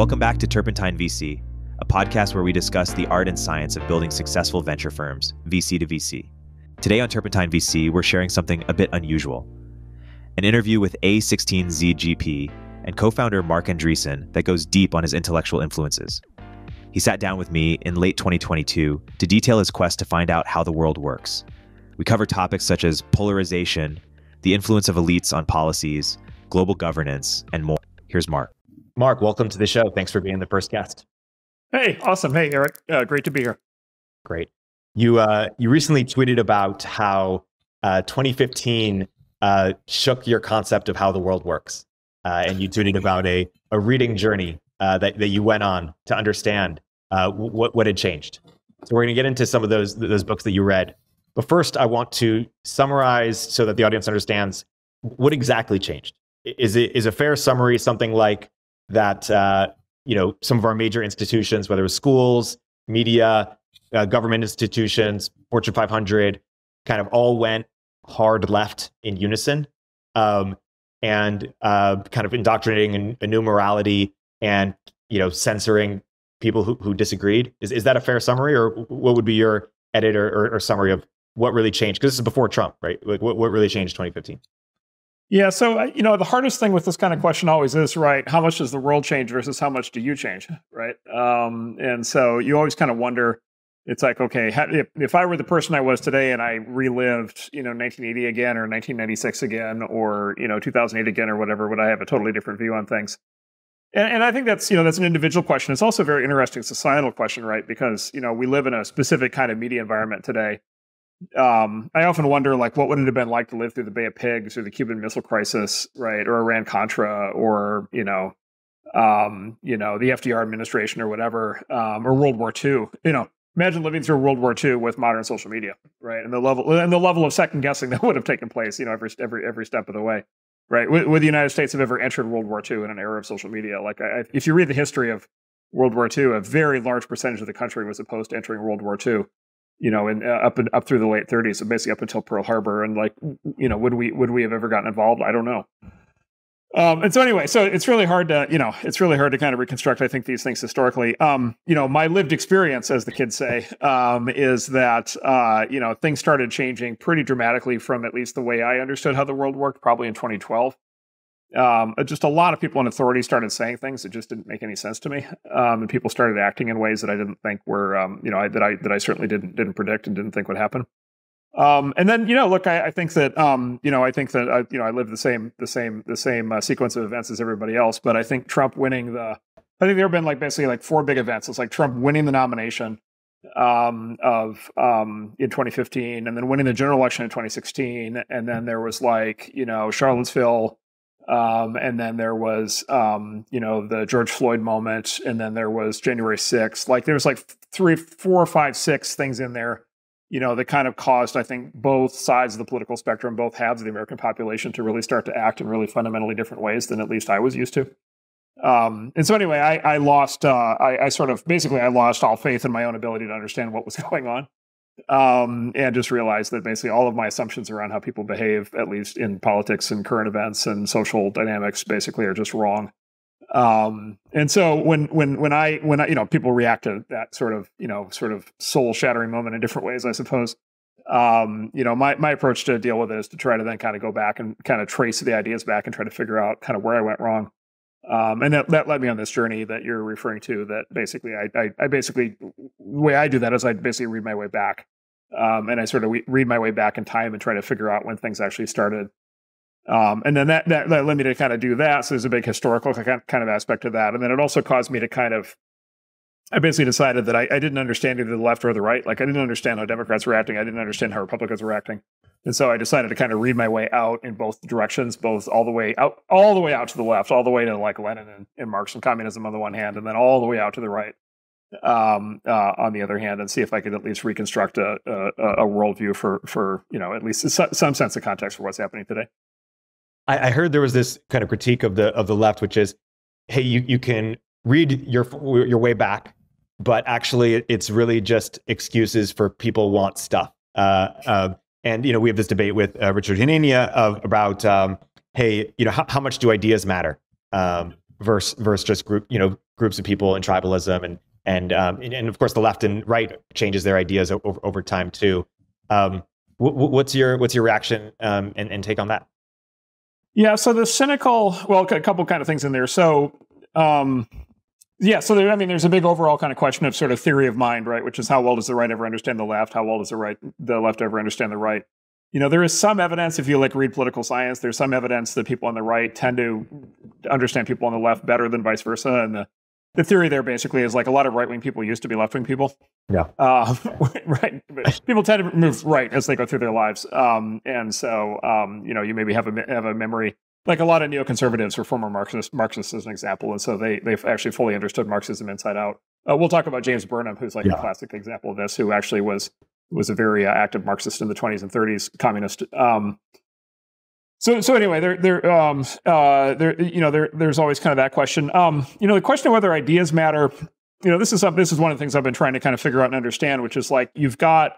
Welcome back to Turpentine VC, a podcast where we discuss the art and science of building successful venture firms, VC to VC. Today on Turpentine VC, we're sharing something a bit unusual an interview with a16z GP and co founder Marc Andreessen that goes deep on his intellectual influences. He sat down with me in late 2022 to detail his quest to find out how the world works. We cover topics such as polarization, the influence of elites on policies, global governance, and more. Here's Marc. Marc, welcome to the show. Thanks for being the first guest. Hey, awesome. Hey, Erik. Uh, great to be here. Great. You uh, you recently tweeted about how uh, 2015 uh, shook your concept of how the world works, uh, and you tweeted about a a reading journey uh, that that you went on to understand what what had changed. So we're going to get into some of those those books that you read. But first, I want to summarize so that the audience understands what exactly changed. Is it is a fair summary something like that? Uh, you know, some of our major institutions, whether it was schools, media, uh, government institutions, Fortune 500, kind of all went hard left in unison, um, and uh, kind of indoctrinating a, new morality and you know censoring people who, who disagreed. Is is that a fair summary, or what would be your edit or, or, or summary of what really changed? Because this is before Trump, right? Like what, what really changed 2015? Yeah, so uh, you know the hardest thing with this kind of question always is right. How much does the world change versus how much do you change, right? Um, and so you always kind of wonder. It's like, okay, if, if I were the person I was today and I relived, you know, 1980 again or 1996 again or you know 2008 again or whatever, would I have a totally different view on things? And, and, I think that's you know that's an individual question. It's also a very interesting societal question, right? Because you know we live in a specific kind of media environment today um, I often wonder, like, what would it have been like to live through the Bay of Pigs or the Cuban Missile Crisis, right, or Iran Contra, or you know, um, you know, the FDR administration or whatever, um, or World War II. You know, imagine living through World War II with modern social media, right, and the level and the level of second guessing that would have taken place, you know, every every every step of the way, right? Would, would the United States have ever entered World War II in an era of social media? Like, I, if you read the history of World War II, a very large percentage of the country was opposed to entering World War II you know, and uh, up and up through the late 30s, so basically up until Pearl Harbor. And like, you know, would we would we have ever gotten involved? I don't know. Um, and so anyway, so it's really hard to, you know, it's really hard to kind of reconstruct, I think, these things historically. Um, you know, my lived experience, as the kids say, um, is that, uh, you know, things started changing pretty dramatically from at least the way I understood how the world worked, probably in 2012 um, uh, just a lot of people in authority started saying things that just didn't make any sense to me, um, and people started acting in ways that I didn't think were, um, you know, I, that I that I certainly didn't didn't predict and didn't think would happen. Um, and then, you know, look, I, I think that, um, you know, I think that, I, you know, I live the same the same the same uh, sequence of events as everybody else, but I think Trump winning the, I think there have been like basically like four big events. It's like Trump winning the nomination um, of in 2015, and then winning the general election in 2016, and then there was like you know Charlottesville um, and then there was, um, you know, the George Floyd moment, and then there was January 6th. Like there was like three, four, five, six things in there, you know, that kind of caused, I think, both sides of the political spectrum, both halves of the American population to really start to act in really fundamentally different ways than at least I was used to. Um, and so anyway, I, I lost, uh, I, I sort of basically I lost all faith in my own ability to understand what was going on um, and just realized that basically all of my assumptions around how people behave, at least in politics and current events and social dynamics, basically are just wrong. Um, and so when when when I when I you know people react to that sort of you know sort of soul shattering moment in different ways, I suppose. Um, you know, my my approach to deal with it is to try to then kind of go back and kind of trace the ideas back and try to figure out kind of where I went wrong. Um, and that, that led me on this journey that you're referring to. That basically, I, I, I basically the way I do that is I basically read my way back, um, and I sort of read my way back in time and try to figure out when things actually started. Um, and then that, that that led me to kind of do that. So there's a big historical kind of aspect to that, and then it also caused me to kind of I basically decided that I, I, didn't understand either the left or the right. Like I didn't understand how Democrats were acting. I didn't understand how Republicans were acting. And so I decided to kind of read my way out in both directions, both all the way out, all the way out to the left, all the way to like Lenin and, and Marx and communism on the one hand, and then all the way out to the right um, uh, on the other hand, and see if I could at least reconstruct a, a, a worldview for for you know at least some sense of context for what's happening today. I, I heard there was this kind of critique of the of the left, which is, hey, you you can read your your way back but actually it's really just excuses for people want stuff. Uh, uh, and you know, we have this debate with uh, Richard Hanania of about, um, hey, you know, how, how, much do ideas matter um, versus versus just group, you know, groups of people and tribalism and and um, and, and, of course the left and right changes their ideas over, over time too. Um, what's your what's your reaction um, and, and take on that? Yeah, so the cynical, well, a couple kind of things in there. So, um, yeah, so there, I mean, there's a big overall kind of question of sort of theory of mind, right? Which is how well does the right ever understand the left? How well does the right, the left ever understand the right? You know, there is some evidence if you like read political science. There's some evidence that people on the right tend to understand people on the left better than vice versa, and the the theory there basically is like a lot of right wing people used to be left wing people. Yeah. Uh, right. people tend to move right as they go through their lives. Um, and so, um, you know, you maybe have a, have a memory like a lot of neoconservatives were former Marxists, Marxists as an example. And so they, they've actually fully understood Marxism inside out. Uh, we'll talk about James Burnham, who's like yeah. a classic example of this, who actually was, was a very uh, active Marxist in the 20s and 30s, communist. Um, so, so anyway, there, there, um, uh, there, you know, there, there's always kind of that question. Um, you know, the question of whether ideas matter. You know, this is this is one of the things I've been trying to kind of figure out and understand, which is like you've got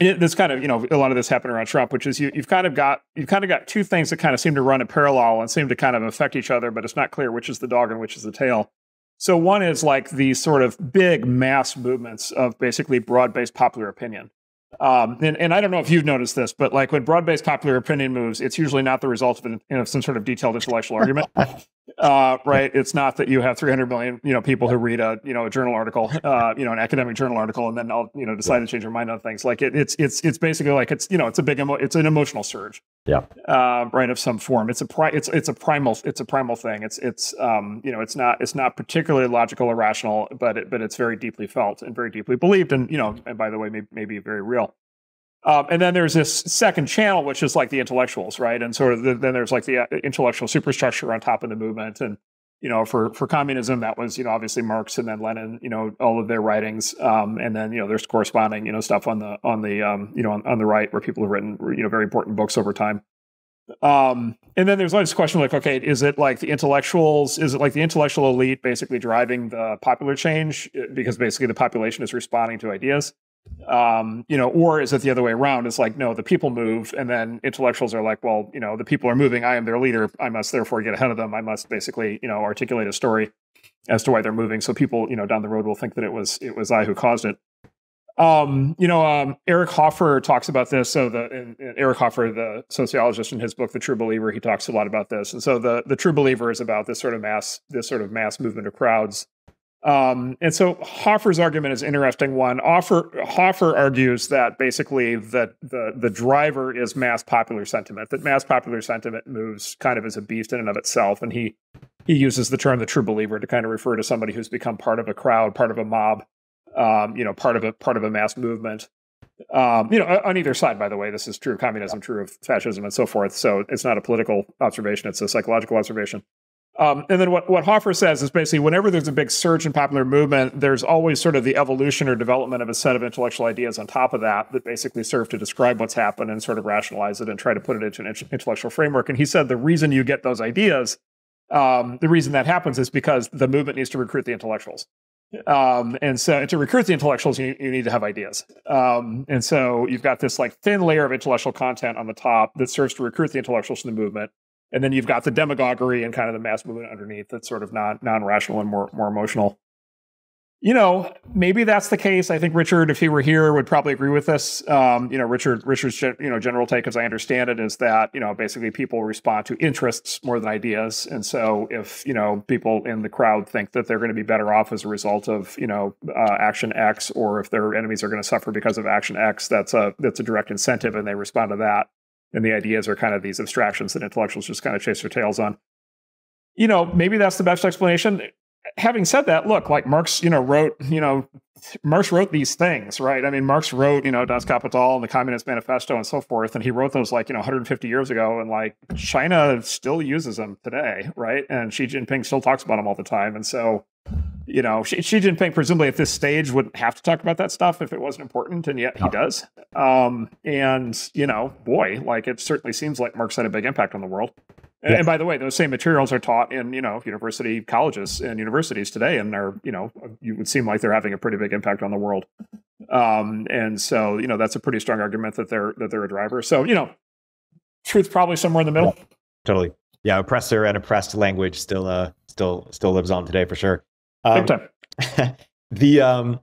this kind of you know a lot of this happened around Trump, which is you, you've kind of got you've kind of got two things that kind of seem to run in parallel and seem to kind of affect each other, but it's not clear which is the dog and which is the tail. So one is like these sort of big mass movements of basically broad-based popular opinion. Um, and, and I don't know if you've noticed this, but like when broad-based popular opinion moves, it's usually not the result of an, know, some sort of detailed intellectual argument, uh, right? It's not that you have 300 million, you know, people who read a, you know, a journal article, uh, you know, an academic journal article, and then I'll, you know, decide to change their mind on things. Like it, it's, it's, it's basically like it's, you know, it's a big, emo- it's an emotional surge, yeah, uh, right, of some form. It's a pri- it's, it's a primal, it's a primal thing. It's, it's, um, you know, it's not, it's not particularly logical or rational, but it, but it's very deeply felt and very deeply believed, and you know, and by the way, maybe, maybe very real. Um, and then there's this second channel, which is like the intellectuals, right? And sort of the, then there's like the uh, intellectual superstructure on top of the movement. And you know, for for communism, that was you know obviously Marx and then Lenin, you know, all of their writings. Um, and then you know there's corresponding you know stuff on the on the um, you know on, on the right where people have written you know very important books over time. Um, and then there's always this question like, okay, is it like the intellectuals? Is it like the intellectual elite basically driving the popular change because basically the population is responding to ideas? Um, you know, or is it the other way around? It's like, no, the people move, and then intellectuals are like, well, you know, the people are moving. I am their leader. I must therefore get ahead of them. I must basically, you know, articulate a story as to why they're moving, so people, you know, down the road will think that it was it was I who caused it. Um, you know, um, Eric Hoffer talks about this. So the and, and Eric Hoffer, the sociologist, in his book, The True Believer, he talks a lot about this. And so the the True Believer is about this sort of mass this sort of mass movement of crowds um, and so Hoffer's argument is an interesting one. Hoffer, Hoffer argues that basically that the, the driver is mass popular sentiment, that mass popular sentiment moves kind of as a beast in and of itself. And he, he uses the term the true believer to kind of refer to somebody who's become part of a crowd, part of a mob, um, you know, part of a part of a mass movement. Um, you know, on either side, by the way, this is true of communism, true of fascism, and so forth. So it's not a political observation; it's a psychological observation. Um, and then what, what Hoffer says is basically whenever there's a big surge in popular movement, there's always sort of the evolution or development of a set of intellectual ideas on top of that that basically serve to describe what's happened and sort of rationalize it and try to put it into an intellectual framework. And he said the reason you get those ideas, um, the reason that happens is because the movement needs to recruit the intellectuals. Um, and so to recruit the intellectuals, you, you need to have ideas. Um, and so you've got this like thin layer of intellectual content on the top that serves to recruit the intellectuals to the movement and then you've got the demagoguery and kind of the mass movement underneath that's sort of non non rational and more more emotional. You know, maybe that's the case. I think Richard, if he were here, would probably agree with this. Um, you know, Richard Richard's you know general take, as I understand it, is that you know basically people respond to interests more than ideas, and so if you know people in the crowd think that they're going to be better off as a result of you know uh, action X, or if their enemies are going to suffer because of action X, that's a that's a direct incentive, and they respond to that and the ideas are kind of these abstractions that intellectuals just kind of chase their tails on. You know, maybe that's the best explanation. Having said that, look, like Marx, you know, wrote, you know, Marx wrote these things, right? I mean, Marx wrote, you know, Das Kapital and the Communist Manifesto and so forth, and he wrote those like, you know, 150 years ago, and like China still uses them today, right? And Xi Jinping still talks about them all the time, and so you know, Xi, Xi, Jinping presumably at this stage wouldn't have to talk about that stuff if it wasn't important, and yet he does. Um, and you know, boy, like it certainly seems like Marx had a big impact on the world. And, and by the way, those same materials are taught in you know university colleges and universities today, and they're you know you would seem like they're having a pretty big impact on the world. Um, and so you know that's a pretty strong argument that they're that they're a driver. So you know, truth probably somewhere in the middle. Totally, yeah. Oppressor and oppressed language still uh still still lives on today for sure. Um, Big time. the um,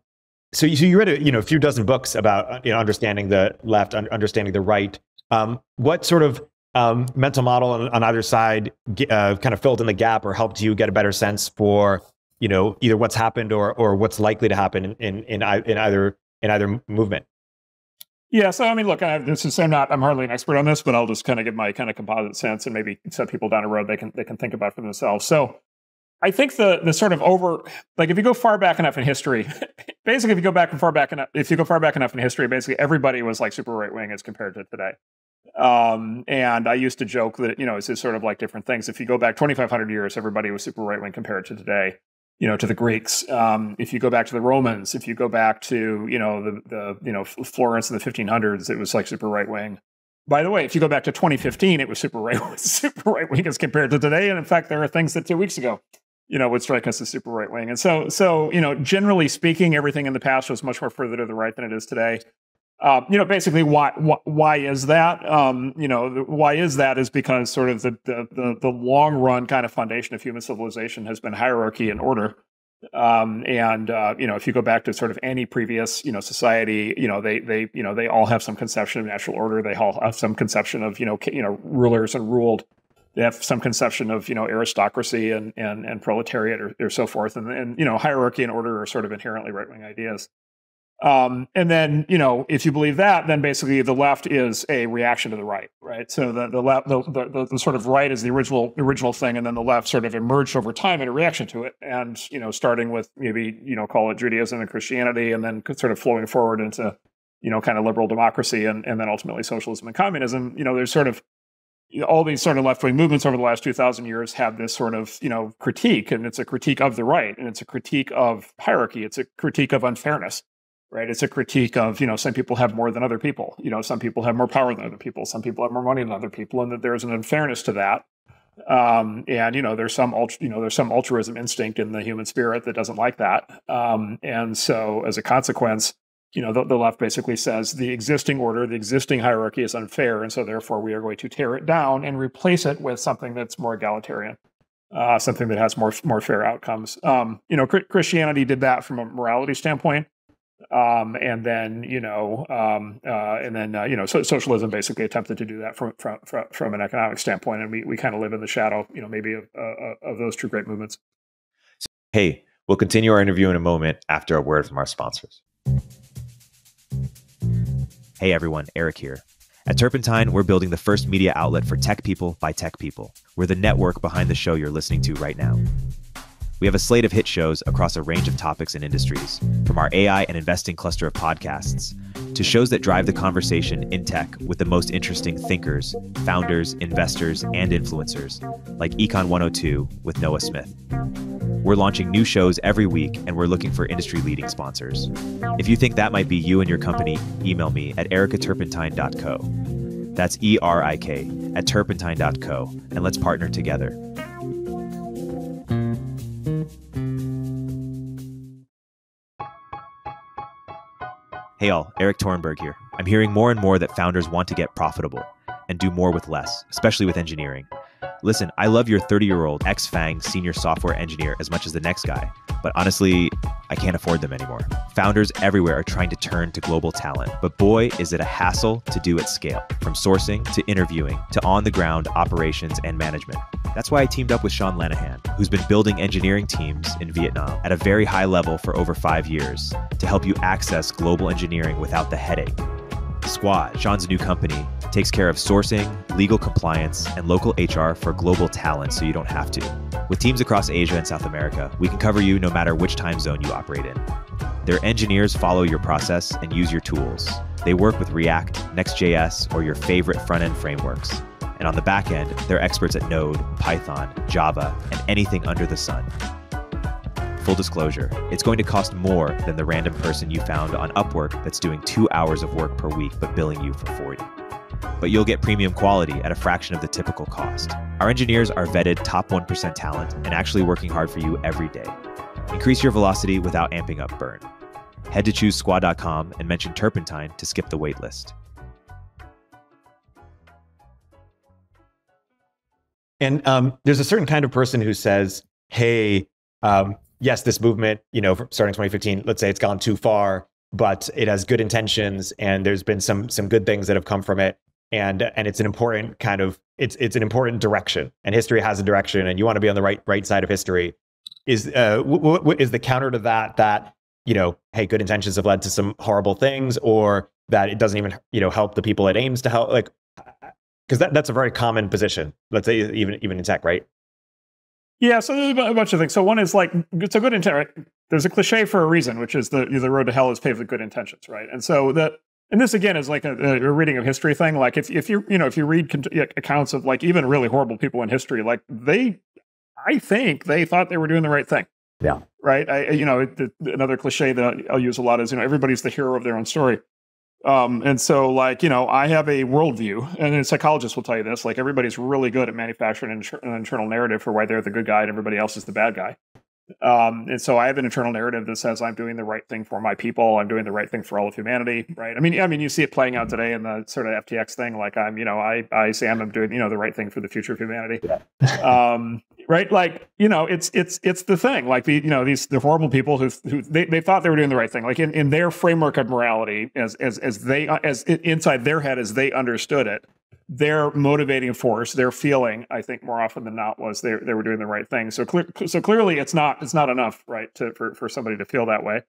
so you, so you read a you know a few dozen books about uh, you know understanding the left, understanding the right. Um, what sort of um, mental model on, on either side uh, kind of filled in the gap or helped you get a better sense for you know either what's happened or or what's likely to happen in in, in, in either in either movement? Yeah, so I mean, look, I, this is I'm not I'm hardly an expert on this, but I'll just kind of give my kind of composite sense, and maybe set people down a road they can they can think about for themselves. So, I think the the sort of over like if you go far back enough in history, basically if you go back and far back enough, if you go far back enough in history, basically everybody was like super right wing as compared to today. Um, and I used to joke that you know it's sort of like different things. If you go back 2,500 years, everybody was super right wing compared to today you know, to the Greeks. Um, if you go back to the Romans, if you go back to, you know, the, the you know, Florence in the 1500s, it was like super right wing. By the way, if you go back to 2015, it was super right, super right wing as compared to today. And in fact, there are things that two weeks ago, you know, would strike us as super right wing. And so, so you know, generally speaking, everything in the past was much more further to the right than it is today. Uh, you know, basically, why, why, why is that? Um, you know, why is that? Is because sort of the, the, the long run kind of foundation of human civilization has been hierarchy and order. Um, and uh, you know, if you go back to sort of any previous you know society, you know, they they you know they all have some conception of natural order. They all have some conception of you know you know rulers and ruled. They have some conception of you know aristocracy and and and proletariat or, or so forth. And and you know, hierarchy and order are sort of inherently right wing ideas. Um, and then, you know, if you believe that, then basically the left is a reaction to the right, right? So the the left, the, the, the, sort of right is the original original thing, and then the left sort of emerged over time in a reaction to it. And you know, starting with maybe you know call it Judaism and Christianity, and then sort of flowing forward into you know kind of liberal democracy, and and then ultimately socialism and communism. You know, there's sort of all these sort of left wing movements over the last 2000 years have this sort of you know critique and it's a critique of the right and it's a critique of hierarchy it's a critique of unfairness right? It's a critique of, you know, some people have more than other people. You know, some people have more power than other people. Some people have more money than other people, and that there's an unfairness to that. Um, and you know, there's some ultra, you know, there's some altruism instinct in the human spirit that doesn't like that. Um, and so, as a consequence, you know, the, the, left basically says the existing order, the existing hierarchy is unfair, and so therefore we are going to tear it down and replace it with something that's more egalitarian. Uh, something that has more more fair outcomes. Um, you know, Christianity did that from a morality standpoint um, and then you know, um, uh, and then uh, you know, so socialism basically attempted to do that from from from, an economic standpoint, and we we kind of live in the shadow, you know, maybe of uh, of those two great movements. Hey, we'll continue our interview in a moment after a word from our sponsors. Hey everyone, Erik here. At Turpentine, we're building the first media outlet for tech people by tech people. We're the network behind the show you're listening to right now. We have a slate of hit shows across a range of topics and industries, from our AI and investing cluster of podcasts to shows that drive the conversation in tech with the most interesting thinkers, founders, investors, and influencers, like Econ 102 with Noah Smith. We're launching new shows every week, and we're looking for industry leading sponsors. If you think that might be you and your company, email me at erik@turpentine.co. That's E R I K at turpentine.co, and let's partner together. Hey all, Erik Torenberg here. I'm hearing more and more that founders want to get profitable and do more with less, especially with engineering. Listen, I love your 30 year old ex FANG senior software engineer as much as the next guy, but honestly, I can't afford them anymore. Founders everywhere are trying to turn to global talent, but boy, is it a hassle to do at scale, from sourcing to interviewing to on the ground operations and management. That's why I teamed up with Sean Lanahan, who's been building engineering teams in Vietnam at a very high level for over five years to help you access global engineering without the headache. Squad, Sean's new company, takes care of sourcing, legal compliance, and local HR for global talent so you don't have to. With teams across Asia and South America, we can cover you no matter which time zone you operate in. Their engineers follow your process and use your tools. They work with React, Next.js, or your favorite front end frameworks. And on the back end, they're experts at Node, Python, Java, and anything under the sun. Full disclosure, it's going to cost more than the random person you found on Upwork that's doing two hours of work per week but billing you for 40. But you'll get premium quality at a fraction of the typical cost. Our engineers are vetted top 1% talent and actually working hard for you every day. Increase your velocity without amping up burn. Head to choosesquad.com and mention Turpentine to skip the waitlist. And um, there's a certain kind of person who says, "Hey, um, yes, this movement, you know, starting 2015, let's say it's gone too far, but it has good intentions and there's been some some good things that have come from it. And and it's an important kind of it's it's an important direction. And history has a direction, and you want to be on the right right side of history. Is uh, what w- is the counter to that that you know, hey, good intentions have led to some horrible things, or that it doesn't even you know help the people it aims to help like because that, that's a very common position let's say even even in tech right yeah so there's a bunch of things. So one is like it's a good intent right? there's a cliche for a reason which is the the road to hell is paved with good intentions right? And so that and this again is like a, a reading of history thing. Like if, if you you know if you read accounts of like even really horrible people in history like they i think they thought they were doing the right thing. Yeah. Right? I you know the, another cliche that i'll use a lot is you know everybody's the hero of their own story um, and so, like, you know, I have a worldview, and psychologists will tell you this. Like, everybody's really good at manufacturing an, an internal narrative for why they're the good guy and everybody else is the bad guy. Um, and so I have an internal narrative that says I'm doing the right thing for my people. I'm doing the right thing for all of humanity. Right. I mean, I mean, you see it playing out today in the sort of FTX thing. Like I'm, you know, I, I say I'm doing, you know, the right thing for the future of humanity. um, right. Like, you know, it's, it's, it's the thing like the, you know, these, the horrible people who, who they, they thought they were doing the right thing. Like in, in their framework of morality as, as, as they, as inside their head, as they understood it, their motivating force, their feeling, I think more often than not was they they were doing the right thing. So clear, so clearly it's not it's not enough, right, to for for somebody to feel that way.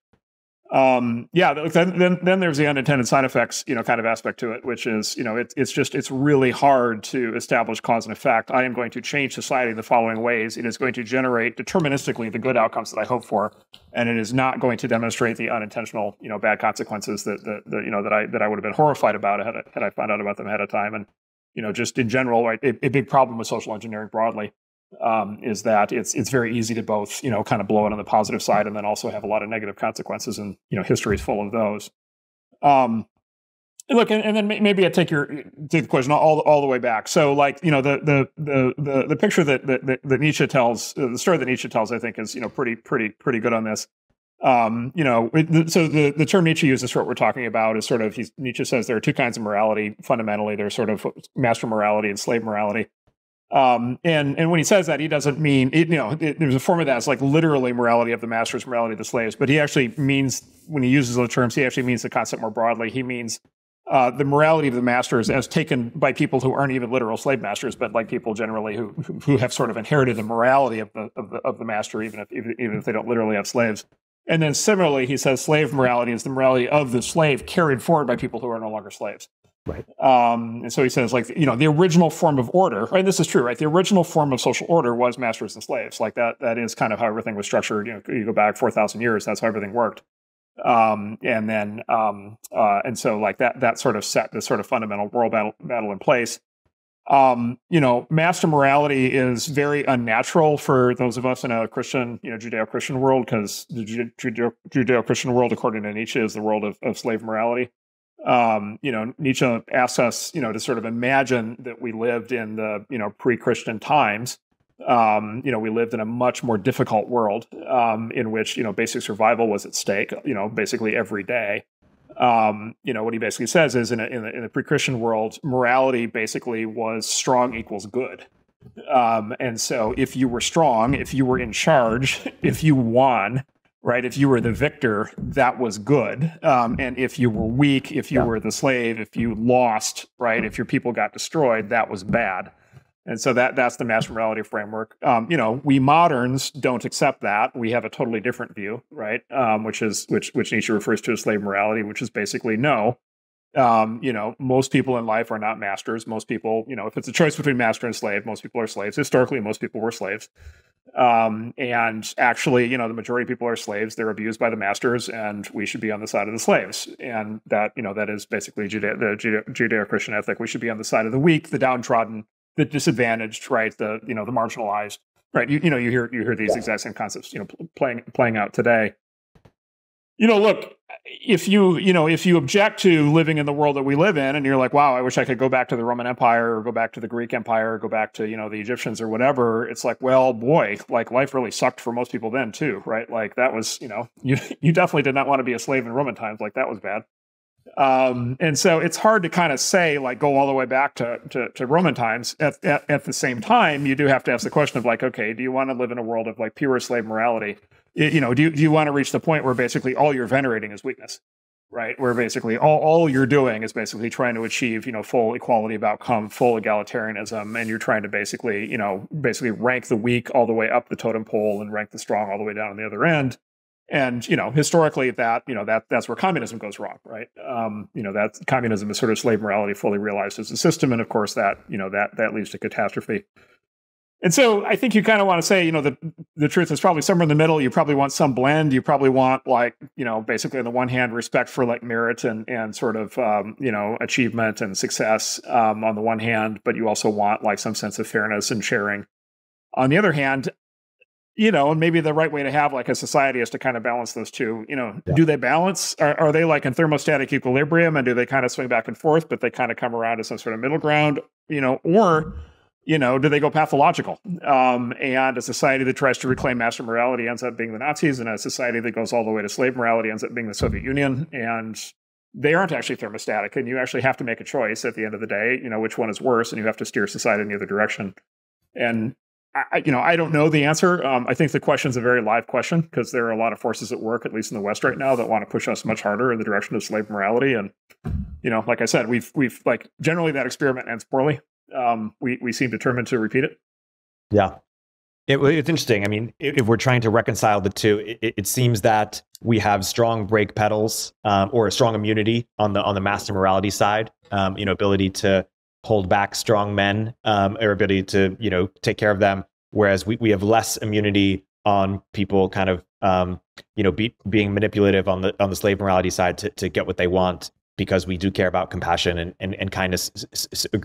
Um, yeah, then, then then there's the unintended side effects, you know, kind of aspect to it, which is you know it's it's just it's really hard to establish cause and effect. I am going to change society in the following ways. It is going to generate deterministically the good outcomes that I hope for, and it is not going to demonstrate the unintentional, you know, bad consequences that that, that you know that I that I would have been horrified about had I, had I found out about them ahead of time. And you know, just in general, right, a, a big problem with social engineering broadly um, is that it's it's very easy to both, you know, kind of blow it on the positive side and then also have a lot of negative consequences, and you know, history is full of those. Um, look, and, and, then maybe I take your take the question all all the way back. So, like, you know, the the the the, the picture that, that that Nietzsche tells, uh, the story that Nietzsche tells, I think, is you know pretty pretty pretty good on this um, you know, so the, the term Nietzsche uses for what we're talking about is sort of, Nietzsche says there are two kinds of morality. Fundamentally, there's sort of master morality and slave morality. Um, and and when he says that, he doesn't mean it, you know it, there's a form of that. It's like literally morality of the masters, morality of the slaves. But he actually means when he uses those terms, he actually means the concept more broadly. He means uh, the morality of the masters as taken by people who aren't even literal slave masters, but like people generally who who have sort of inherited the morality of the of the, of the master, even if even, even if they don't literally have slaves. And then similarly, he says slave morality is the morality of the slave carried forward by people who are no longer slaves. Right. Um, and so he says, like, you know, the original form of order, right? This is true, right? The original form of social order was masters and slaves. Like that, that is kind of how everything was structured. You know, you go back 4,000 years, that's how everything worked. Um, and then, um, uh, and so like that, that sort of set the sort of fundamental world battle, battle in place um, you know, master morality is very unnatural for those of us in a Christian, you know, Judeo-Christian world, because the Judeo-Christian world, according to Nietzsche, is the world of, of slave morality. Um, you know, Nietzsche asks us, you know, to sort of imagine that we lived in the, you know, pre-Christian times. Um, you know, we lived in a much more difficult world um, in which, you know, basic survival was at stake, you know, basically every day um, you know, what he basically says is in a, in, a, in the pre-Christian world, morality basically was strong equals good. Um, and so if you were strong, if you were in charge, if you won, right, if you were the victor, that was good. Um, and if you were weak, if you yeah. were the slave, if you lost, right, if your people got destroyed, that was bad. And so that that's the master morality framework. Um, you know, we moderns don't accept that. We have a totally different view, right? Um, which is which which Nietzsche refers to as slave morality, which is basically no. Um, you know, most people in life are not masters. Most people, you know, if it's a choice between master and slave, most people are slaves. Historically, most people were slaves. Um, and actually, you know, the majority of people are slaves. They're abused by the masters, and we should be on the side of the slaves. And that, you know, that is basically Judeo, the Judeo-Christian ethic. We should be on the side of the weak, the downtrodden, the disadvantaged, right? The you know the marginalized, right? You, you know you hear you hear these exact same concepts, you know, playing playing out today. You know, look, if you you know if you object to living in the world that we live in, and you're like, wow, I wish I could go back to the Roman Empire or go back to the Greek Empire or go back to you know the Egyptians or whatever, it's like, well, boy, like life really sucked for most people then too, right? Like that was you know you you definitely did not want to be a slave in Roman times, like that was bad. Um, and so it's hard to kind of say like go all the way back to, to, to Roman times. At, at, at, the same time, you do have to ask the question of like, okay, do you want to live in a world of like pure slave morality? You know, do you, do you want to reach the point where basically all you're venerating is weakness, right? Where basically all, all you're doing is basically trying to achieve, you know, full equality of outcome, full egalitarianism, and you're trying to basically, you know, basically rank the weak all the way up the totem pole and rank the strong all the way down on the other end. And you know, historically, that you know that that's where communism goes wrong, right? Um, you know, that communism is sort of slave morality fully realized as a system, and of course, that you know that that leads to catastrophe. And so I think you kind of want to say, you know, the the truth is probably somewhere in the middle. You probably want some blend. You probably want like, you know, basically on the one hand, respect for like merit and and sort of um, you know achievement and success um, on the one hand, but you also want like some sense of fairness and sharing. On the other hand, you know, and maybe the right way to have like a society is to kind of balance those two. You know, yeah. do they balance? Are, are they like in thermostatic equilibrium, and do they kind of swing back and forth, but they kind of come around to some sort of middle ground? You know, or you know, do they go pathological? Um, and a society that tries to reclaim master morality ends up being the Nazis, and a society that goes all the way to slave morality ends up being the Soviet Union. And they aren't actually thermostatic, and you actually have to make a choice at the end of the day. You know, which one is worse, and you have to steer society in the other direction. And I, you know, I don't know the answer. Um, I think the question is a very live question because there are a lot of forces at work, at least in the West right now, that want to push us much harder in the direction of slave morality. And you know, like I said, we've we've like generally that experiment ends poorly um, we we seem determined to repeat it. Yeah, it, it's interesting. I mean, if we're trying to reconcile the two, it, it seems that we have strong brake pedals um, or a strong immunity on the on the master morality side. Um, you know, ability to hold back strong men, um, or ability to you know take care of them. Whereas we, we have less immunity on people kind of um, you know be, being manipulative on the on the slave morality side to, to get what they want because we do care about compassion and, and, and kindness,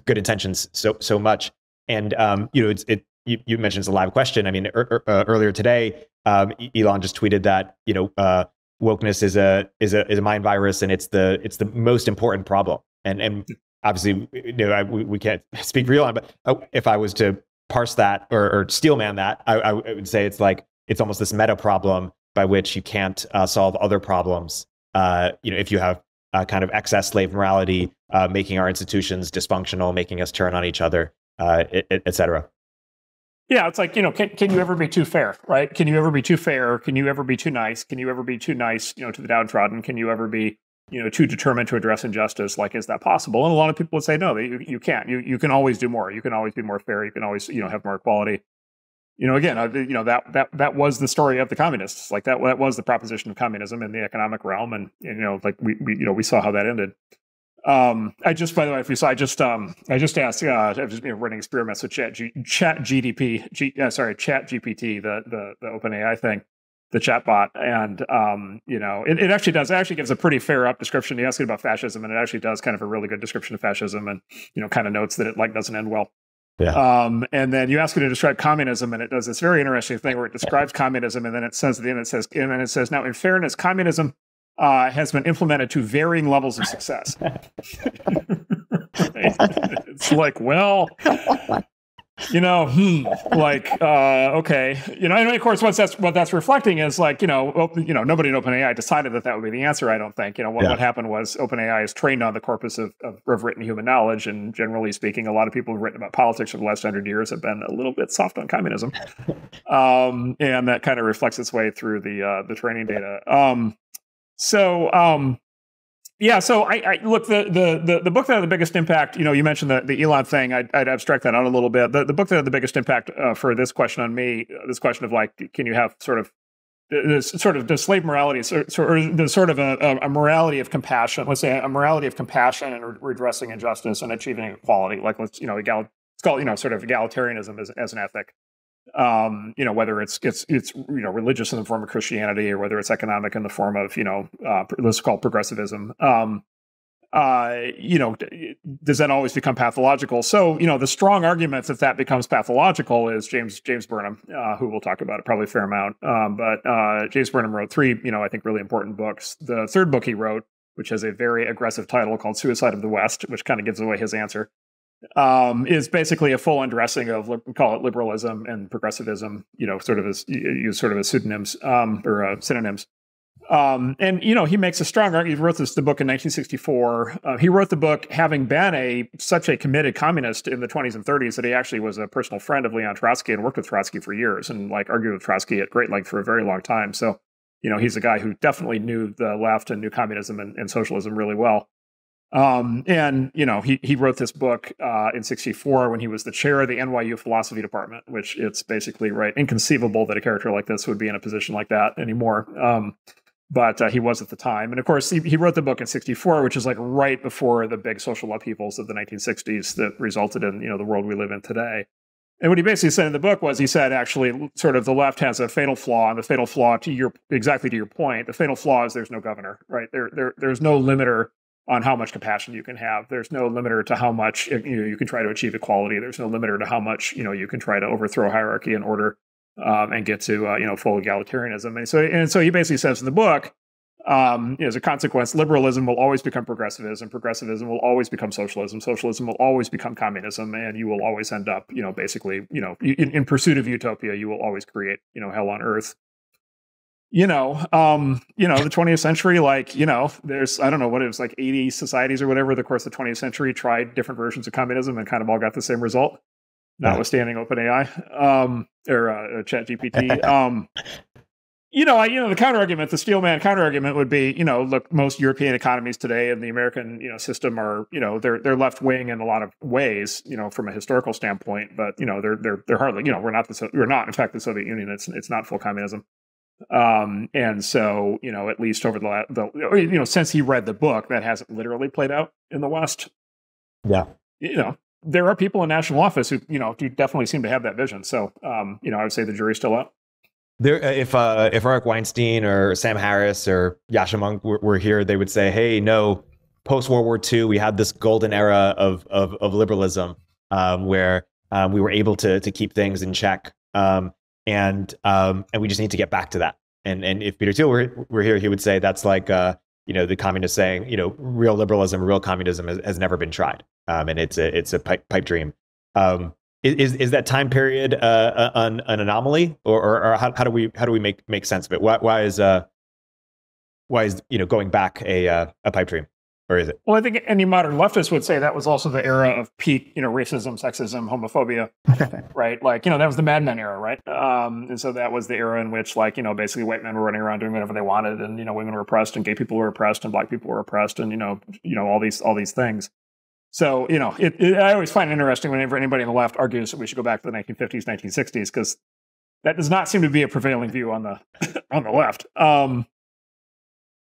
good intentions so so much. And um, you know, it's it. You, you, mentioned it's a live question. I mean, er, er, earlier today, um, Elon just tweeted that you know uh, wokeness is a is a is a mind virus, and it's the it's the most important problem. And and obviously, you know, I, we, we can't speak for Elon, but uh, if I was to parse that or, or steelman that, I, I, would say it's like it's almost this meta problem by which you can't uh, solve other problems. Uh, you know, if you have uh, kind of excess slave morality, uh, making our institutions dysfunctional, making us turn on each other, uh, et, et cetera. Yeah, it's like, you know, can, can you ever be too fair, right? Can you ever be too fair? Can you ever be too nice? Can you ever be too nice, you know, to the downtrodden? Can you ever be, you know, too determined to address injustice? Like, is that possible? And a lot of people would say, no, you, you can't. You, you can always do more. You can always be more fair. You can always, you know, have more equality you know, again, you know that that that was the story of the communists. Like that that was the proposition of communism in the economic realm, and you know, like we, we you know we saw how that ended. Um, I just, by the way, if you saw, I just, um, I just asked, uh, I've just been running experiments with Chat, G, Chat GDP, G, uh, sorry, Chat GPT, the the the OpenAI thing, the chatbot, and um, you know, it, it actually does, it actually gives a pretty fair up description. You ask it about fascism, and it actually does kind of a really good description of fascism, and you know, kind of notes that it like doesn't end well. Yeah. Um, and then you ask it to describe communism, and it does this very interesting thing where it describes communism, and then it says, then it says, and then it says, now in fairness, communism uh, has been implemented to varying levels of success. it's like, well, you know, hmm, like, uh, okay, you know, and of course, what that's what that's reflecting is like, you know, you know, nobody in OpenAI decided that that would be the answer. I don't think. You know, what, yeah. what happened was OpenAI is trained on the corpus of, of, of, written human knowledge, and generally speaking, a lot of people who've written about politics for the last hundred years have been a little bit soft on communism, um, and that kind of reflects its way through the uh, the training data. Um, so, um, yeah, so I, I, look the, the the the book that had the biggest impact. You know, you mentioned the, the Elon thing. I'd, I'd abstract that out a little bit. The, the book that had the biggest impact uh, for this question on me, uh, this question of like, can you have sort of this sort of the slave morality, or, or the sort of a, a, morality of compassion. Let's say a morality of compassion and redressing injustice and achieving equality. Like let's you know, egal, it's called you know sort of egalitarianism as, as an ethic um, you know, whether it's it's it's you know religious in the form of Christianity or whether it's economic in the form of you know uh, let's call progressivism. Um, uh, you know, does that always become pathological? So, you know, the strong argument that that becomes pathological is James James Burnham, uh, who we'll talk about it probably a fair amount. Um, but uh, James Burnham wrote three, you know, I think really important books. The third book he wrote, which has a very aggressive title called "Suicide of the West," which kind of gives away his answer um, is basically a full undressing of call it liberalism and progressivism. You know, sort of as use sort of as pseudonyms um, or uh, synonyms. Um, and you know, he makes a strong argument. He wrote this the book in 1964. Uh, he wrote the book having been a such a committed communist in the 20s and 30s that he actually was a personal friend of Leon Trotsky and worked with Trotsky for years and like argued with Trotsky at great length for a very long time. So, you know, he's a guy who definitely knew the left and knew communism and, and socialism really well. Um, and you know, he he wrote this book uh, in '64 when he was the chair of the NYU philosophy department, which it's basically right inconceivable that a character like this would be in a position like that anymore. Um, but uh, he was at the time. And of course, he, he wrote the book in 64, which is like right before the big social upheavals of the 1960s that resulted in, you know, the world we live in today. And what he basically said in the book was he said, actually, sort of the left has a fatal flaw, and the fatal flaw to your exactly to your point, the fatal flaw is there's no governor, right? There, there there's no limiter on how much compassion you can have. There's no limiter to how much you know you can try to achieve equality. There's no limiter to how much you know you can try to overthrow hierarchy and order um, and get to uh, you know full egalitarianism. And so and so he basically says in the book, um, as a consequence, liberalism will always become progressivism. Progressivism will always become socialism. Socialism will always become communism, and you will always end up, you know, basically, you know, in, in pursuit of utopia, you will always create, you know, hell on earth. You know, um, you know, the 20th century, like, you know, there's, I don't know what it was, like 80 societies or whatever, the course of the 20th century tried different versions of communism and kind of all got the same result notwithstanding OpenAI um, or uh, ChatGPT. um, you know, I, you know, the counter argument, the steelman counter argument would be, you know, look, most European economies today and the American, you know, system are, you know, they're they're left wing in a lot of ways, you know, from a historical standpoint. But you know, they're they're they're hardly, you know, we're not the we're not in fact the Soviet Union. It's it's not full communism. Um, and so, you know, at least over the, the you know, since he read the book, that hasn't literally played out in the West. Yeah. You know, there are people in national office who, you know, do definitely seem to have that vision. So, um, you know, I would say the jury's still out. There, uh, if uh, if Eric Weinstein or Sam Harris or Yascha Mounk were, were here, they would say, "Hey, no, post World War II, we had this golden era of of, of liberalism um, where um, we were able to to keep things in check, um, and um, and we just need to get back to that." And and if Peter Thiel were, were here, he would say that's like uh, you know the communists saying, you know, real liberalism, real communism has, has never been tried um, and it's a it's a pipe, pipe dream. Um, is is that time period uh, an, an anomaly, or, or, or, how, how do we how do we make make sense of it? Why, why is uh why is you know going back a uh, a pipe dream? Or is it? Well, I think any modern leftist would say that was also the era of peak, you know, racism, sexism, homophobia, right? Like, you know, that was the Mad Men era, right? Um, and so that was the era in which, like, you know, basically white men were running around doing whatever they wanted, and you know, women were oppressed, and gay people were oppressed, and black people were oppressed, and you know, you know, all these all these things. So, you know, it, it, I always find it interesting whenever anybody on the left argues that we should go back to the 1950s, 1960s, because that does not seem to be a prevailing view on the on the left. Um,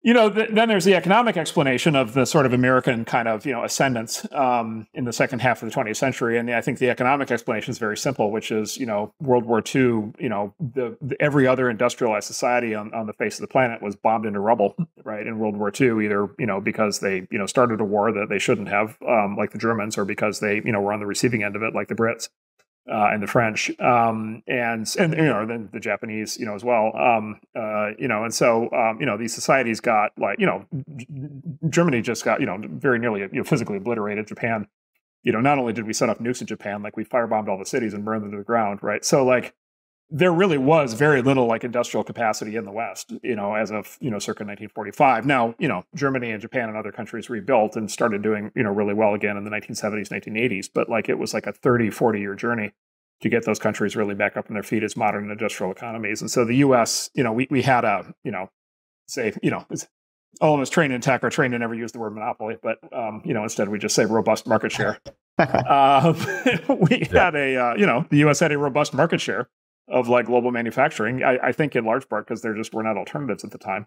you know, th- then there's the economic explanation of the sort of American kind of you know ascendance um, in the second half of the 20th century, and I think the economic explanation is very simple, which is you know World War II. You know, the, the, every other industrialized society on, on the face of the planet was bombed into rubble, right? In World War II, either you know because they you know started a war that they shouldn't have, um, like the Germans, or because they you know were on the receiving end of it, like the Brits uh, and the French, um, and and you know then the Japanese, you know as well, um, uh, you know, and so um, you know these societies got like you know Germany just got you know very nearly you know, physically obliterated. Japan, you know, not only did we set up nukes in Japan, like we firebombed all the cities and burned them to the ground, right? So like there really was very little like industrial capacity in the West, you know, as of, you know, circa 1945. Now, you know, Germany and Japan and other countries rebuilt and started doing, you know, really well again in the 1970s, 1980s, but like it was like a 30, 40 year journey to get those countries really back up on their feet as modern industrial economies. And so the US, you know, we, we had a, you know, say, you know, all of us trained in tech are trained to never use the word monopoly, but, um, you know, instead we just say robust market share. um, we yeah. had a, uh, you know, the US had a robust market share of like global manufacturing. I, I think in large part because there just were not alternatives at the time.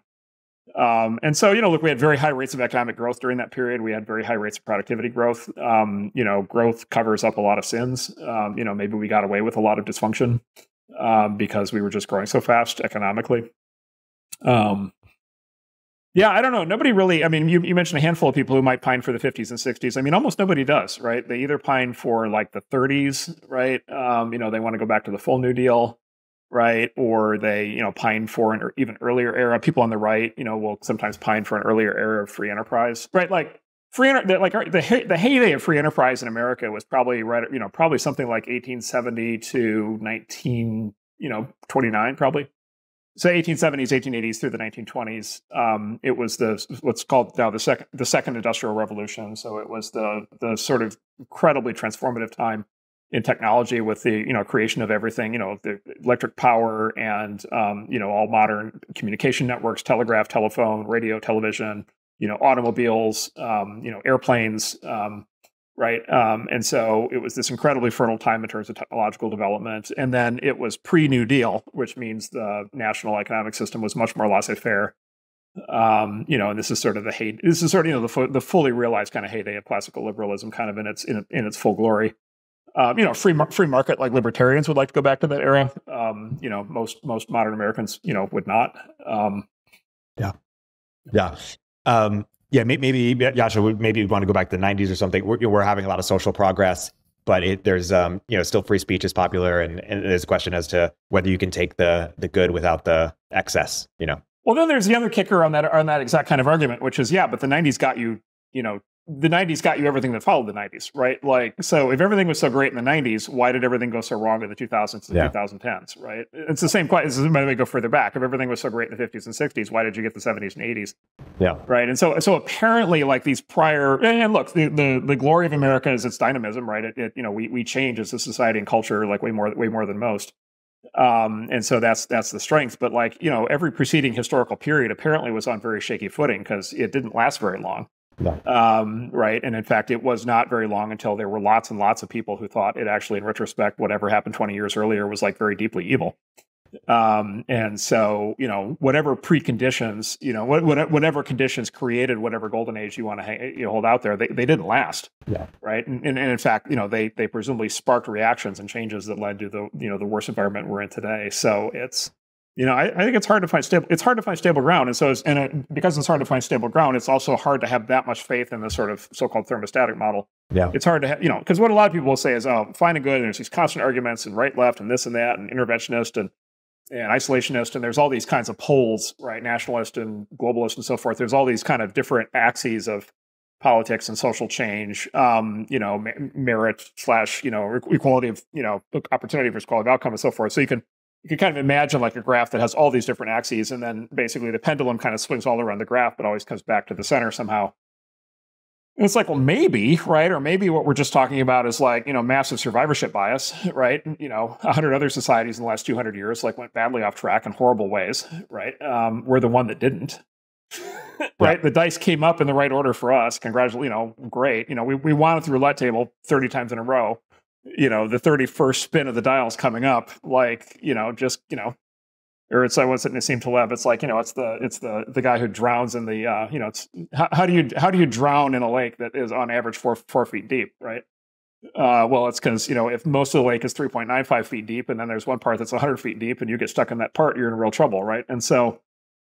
Um, and so, you know, look, we had very high rates of economic growth during that period. We had very high rates of productivity growth. Um, you know, growth covers up a lot of sins. Um, you know, maybe we got away with a lot of dysfunction um, because we were just growing so fast economically. Yeah, I don't know. Nobody really, I mean, you, you mentioned a handful of people who might pine for the 50s and 60s. I mean, almost nobody does, right? They either pine for like the 30s, right? Um, you know, they want to go back to the full New Deal, right? Or they, you know, pine for an even earlier era. People on the right, you know, will sometimes pine for an earlier era of free enterprise, right? Like, free like the the heyday of free enterprise in America was probably right, you know, probably something like 1870 to 19, you know, 29, probably so 1870s, 1880s through the 1920s, um, it was the what's called now the second the second industrial revolution. So it was the the sort of incredibly transformative time in technology with the you know creation of everything you know the electric power and um, you know all modern communication networks, telegraph, telephone, radio, television, you know automobiles, um, you know airplanes. Um, right? Um, and so it was this incredibly fertile time in terms of technological development. And then it was pre New Deal, which means the national economic system was much more laissez faire. Um, you know, and this is sort of the hate. This is sort of you know the the fully realized kind of heyday of classical liberalism, kind of in its in, in its full glory. Um, you know, free free market like libertarians would like to go back to that era. Um, you know, most most modern Americans, you know, would not. Um, yeah, yeah. Um, yeah, maybe Yasha, maybe we want to go back to the '90s or something. We're, we're having a lot of social progress, but it, there's um, you know still free speech is popular, and, and there's a question as to whether you can take the the good without the excess. You know. Well, then there's the other kicker on that on that exact kind of argument, which is yeah, but the '90s got you you know the 90s got you everything that followed the 90s, right? Like, so if everything was so great in the 90s, why did everything go so wrong in the 2000s and yeah. 2010s, right? It's the same question. By the way, go further back. If everything was so great in the 50s and 60s, why did you get the 70s and 80s? Yeah. Right. And so, so apparently, like these prior, and look, the, the, the glory of America is its dynamism, right? It, it, you know, we, we change as a society and culture like way more, way more than most. Um, and so that's that's the strength. But like you know, every preceding historical period apparently was on very shaky footing because it didn't last very long. No. Um, right. And in fact, it was not very long until there were lots and lots of people who thought it actually, in retrospect, whatever happened 20 years earlier was like very deeply evil. Um, and so, you know, whatever preconditions, you know, what, whatever conditions created whatever golden age you want to hang, you know, hold out there, they, they didn't last. Yeah. Right. And, and, and, in fact, you know, they, they presumably sparked reactions and changes that led to the, you know, the worst environment we're in today. So it's, you know, I, I, think it's hard to find stable. It's hard to find stable ground, and so it's, and it, because it's hard to find stable ground, it's also hard to have that much faith in the sort of so-called thermostatic model. Yeah, it's hard to have, you know, because what a lot of people will say is, oh, fine and good, and there's these constant arguments and right, left, and this and that, and interventionist and and isolationist, and there's all these kinds of poles, right, nationalist and globalist and so forth. There's all these kind of different axes of politics and social change, um, you know, merit slash, you know, equality of, you know, opportunity versus quality of outcome and so forth. So you can you can kind of imagine like a graph that has all these different axes, and then basically the pendulum kind of swings all around the graph, but always comes back to the center somehow. And it's like, well, maybe, right? Or maybe what we're just talking about is like, you know, massive survivorship bias, right? You know, a hundred other societies in the last 200 years like went badly off track in horrible ways, right? Um, we're the one that didn't, right? Yeah. The dice came up in the right order for us. Congratulations, you know, great. You know, we, we won at the roulette table 30 times in a row you know the 31st spin of the dials coming up like you know just you know or it's I was it Nassim Taleb. It's like you know, it's the it's the the guy who drowns in the uh, you know, it's how, how, do you how do you drown in a lake that is on average four four feet deep, right? Uh, well, it's because you know if most of the lake is three point nine five feet deep, and then there's one part that's hundred feet deep, and you get stuck in that part, you're in real trouble, right? And so,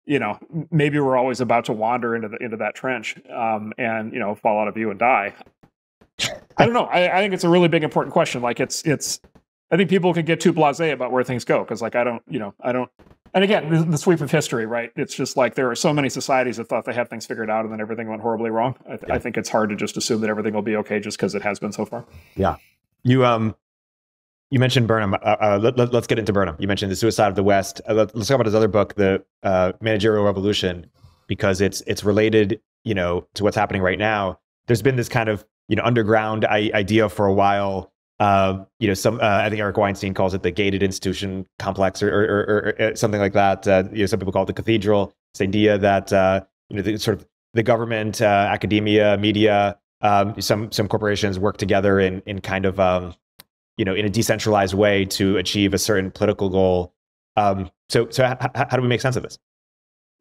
you know, maybe we're always about to wander into the into that trench, um, and you know, fall out of view and die. I don't know. I, I, think it's a really big important question. Like it's it's. I think people can get too blasé about where things go because like I don't you know I don't. And again, the, sweep of history, right? It's just like there are so many societies that thought they had things figured out and then everything went horribly wrong. I, th- yeah. I think it's hard to just assume that everything will be okay just because it has been so far. Yeah. You um you mentioned Burnham. Uh, uh, let, us let, get into Burnham. You mentioned the Suicide of the West. Uh, let, us talk about his other book, the uh, Managerial Revolution, because it's it's related, you know, to what's happening right now. There's been this kind of you know underground idea for a while. Uh, you know, some uh, I think Eric Weinstein calls it the gated institution complex or, or, or, or uh, something like that. Uh, you know, some people call it the cathedral. This idea that uh, you know, the, sort of the government, uh, academia, media, um, some some corporations work together in in kind of um, you know in a decentralized way to achieve a certain political goal. Um, so so h- how do we make sense of this?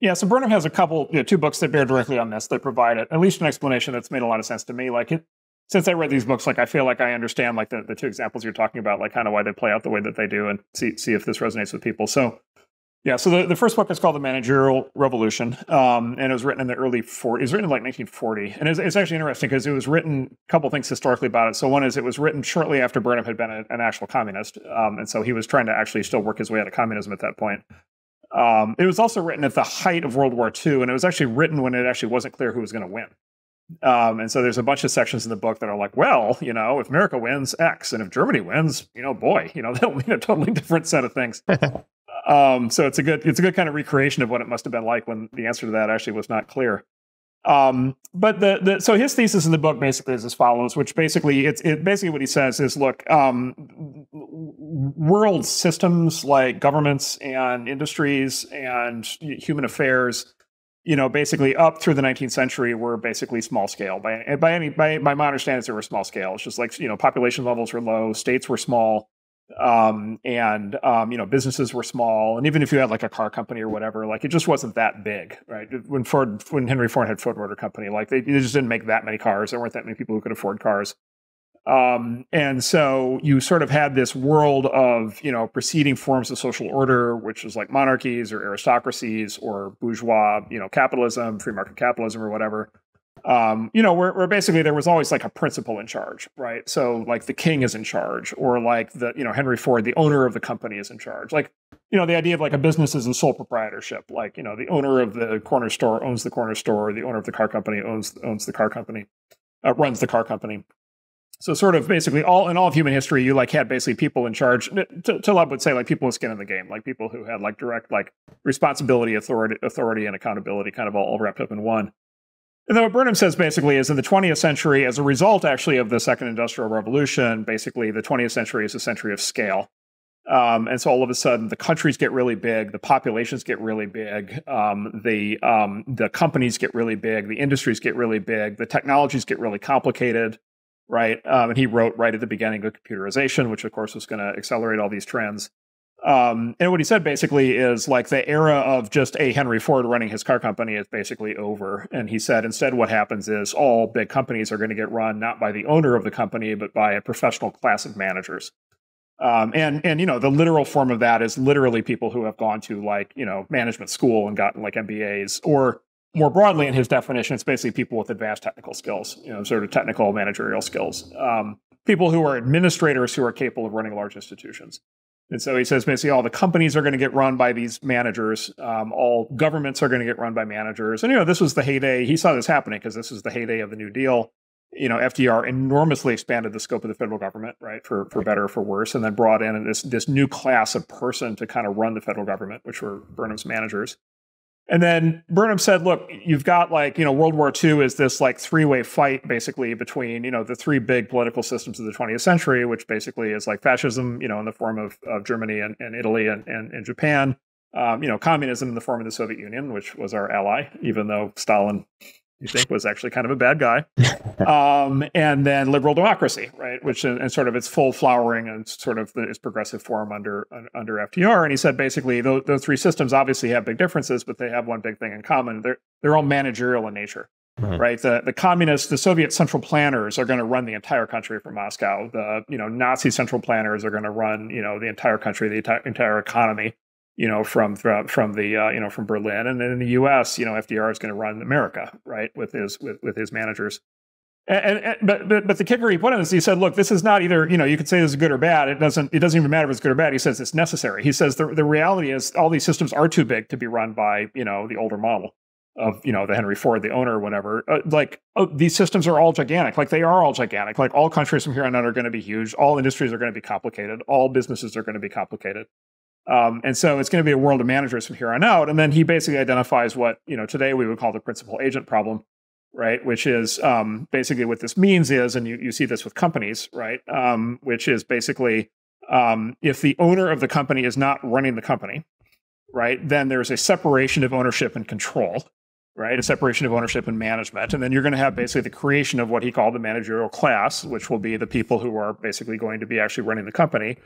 Yeah, so Burnham has a couple, you know, two books that bear directly on this. That provide at least an explanation that's made a lot of sense to me. Like it, since I read these books, like I feel like I understand like the, the two examples you're talking about, like kind of why they play out the way that they do, and see see if this resonates with people. So, yeah, so the, the first book is called The Managerial Revolution, um, and it was written in the early 40s. It was written in like 1940, and it's, it's actually interesting because it was written a couple things historically about it. So one is it was written shortly after Burnham had been a, an actual communist, um, and so he was trying to actually still work his way out of communism at that point. Um, it was also written at the height of World War II, and it was actually written when it actually wasn't clear who was going to win. Um, and so there's a bunch of sections in the book that are like, well, you know, if America wins X, and if Germany wins, you know, boy, you know, that'll mean a totally different set of things. Um, so it's a good it's a good kind of recreation of what it must have been like when the answer to that actually was not clear. Um, but the, the so his thesis in the book basically is as follows, which basically it's it basically what he says is look, um, world systems like governments and industries and human affairs, you know, basically up through the 19th century were basically small scale. By by any by by my understanding, they were small scale. It's just like you know, population levels were low, states were small um, and um, you know businesses were small, and even if you had like a car company or whatever, like it just wasn't that big, right? When Ford, when Henry Ford had Ford Motor Company, like they, they just didn't make that many cars. There weren't that many people who could afford cars, um, and so you sort of had this world of you know preceding forms of social order, which was like monarchies or aristocracies or bourgeois, you know, capitalism, free market capitalism or whatever um, you know, where, where basically there was always like a principal in charge, right? So like the king is in charge, or like the you know Henry Ford, the owner of the company, is in charge. Like you know the idea of like a business is a sole proprietorship. Like you know the owner of the corner store owns the corner store, the owner of the car company owns owns the car company, uh, runs the car company. So sort of basically all in all of human history, you like had basically people in charge. I would say like people with skin in the game, like people who had like direct like responsibility, authority, authority, and accountability, kind of all, all wrapped up in one. And then what Burnham says basically is in the 20th century, as a result actually of the second industrial revolution, basically the 20th century is a century of scale. Um, and so all of a sudden, the countries get really big, the populations get really big, um, the um, the companies get really big, the industries get really big, the technologies get really complicated, right? Um, and he wrote right at the beginning of computerization, which of course was going to accelerate all these trends. Um, and what he said basically is like the era of just a Henry Ford running his car company is basically over. And he said instead, what happens is all big companies are going to get run not by the owner of the company, but by a professional class of managers. Um, and and you know the literal form of that is literally people who have gone to like you know management school and gotten like MBAs, or more broadly in his definition, it's basically people with advanced technical skills, you know, sort of technical managerial skills. Um, people who are administrators who are capable of running large institutions. And so he says basically all the companies are going to get run by these managers. Um, all governments are going to get run by managers. And, you know, this was the heyday. He saw this happening because this was the heyday of the New Deal. You know, FDR enormously expanded the scope of the federal government, right, for, for better or for worse, and then brought in this, this new class of person to kind of run the federal government, which were Burnham's managers. And then Burnham said, look, you've got like, you know, World War II is this like three way fight basically between, you know, the three big political systems of the 20th century, which basically is like fascism, you know, in the form of, of Germany and, and Italy and, and, and Japan, um, you know, communism in the form of the Soviet Union, which was our ally, even though Stalin you think was actually kind of a bad guy. Um, and then liberal democracy, right, which and sort of its full flowering and sort of its progressive form under under FDR. And he said basically those, those three systems obviously have big differences, but they have one big thing in common: they're they're all managerial in nature. Mm-hmm. Right, the the communists, the Soviet central planners are going to run the entire country from Moscow. The you know Nazi central planners are going to run you know the entire country, the entire, entire economy you know, from from the uh, you know from Berlin, and then in the U.S., you know, FDR is going to run America, right, with his with, with his managers. And, and, but, but but the kicker he put in is he said, look, this is not either you know you could say this is good or bad. It doesn't it doesn't even matter if it's good or bad. He says it's necessary. He says the the reality is all these systems are too big to be run by you know the older model of you know the Henry Ford, the owner, or whatever. Uh, like oh, these systems are all gigantic. Like they are all gigantic. Like all countries from here on out are going to be huge. All industries are going to be complicated. All businesses are going to be complicated. Um, and so it's going to be a world of managers from here on out. And then he basically identifies what you know today we would call the principal agent problem, right? Which is um, basically what this means is, and you, you see this with companies, right? Um, which is basically um, if the owner of the company is not running the company, right, then there's a separation of ownership and control, right? A separation of ownership and management. And then you're going to have basically the creation of what he called the managerial class, which will be the people who are basically going to be actually running the company.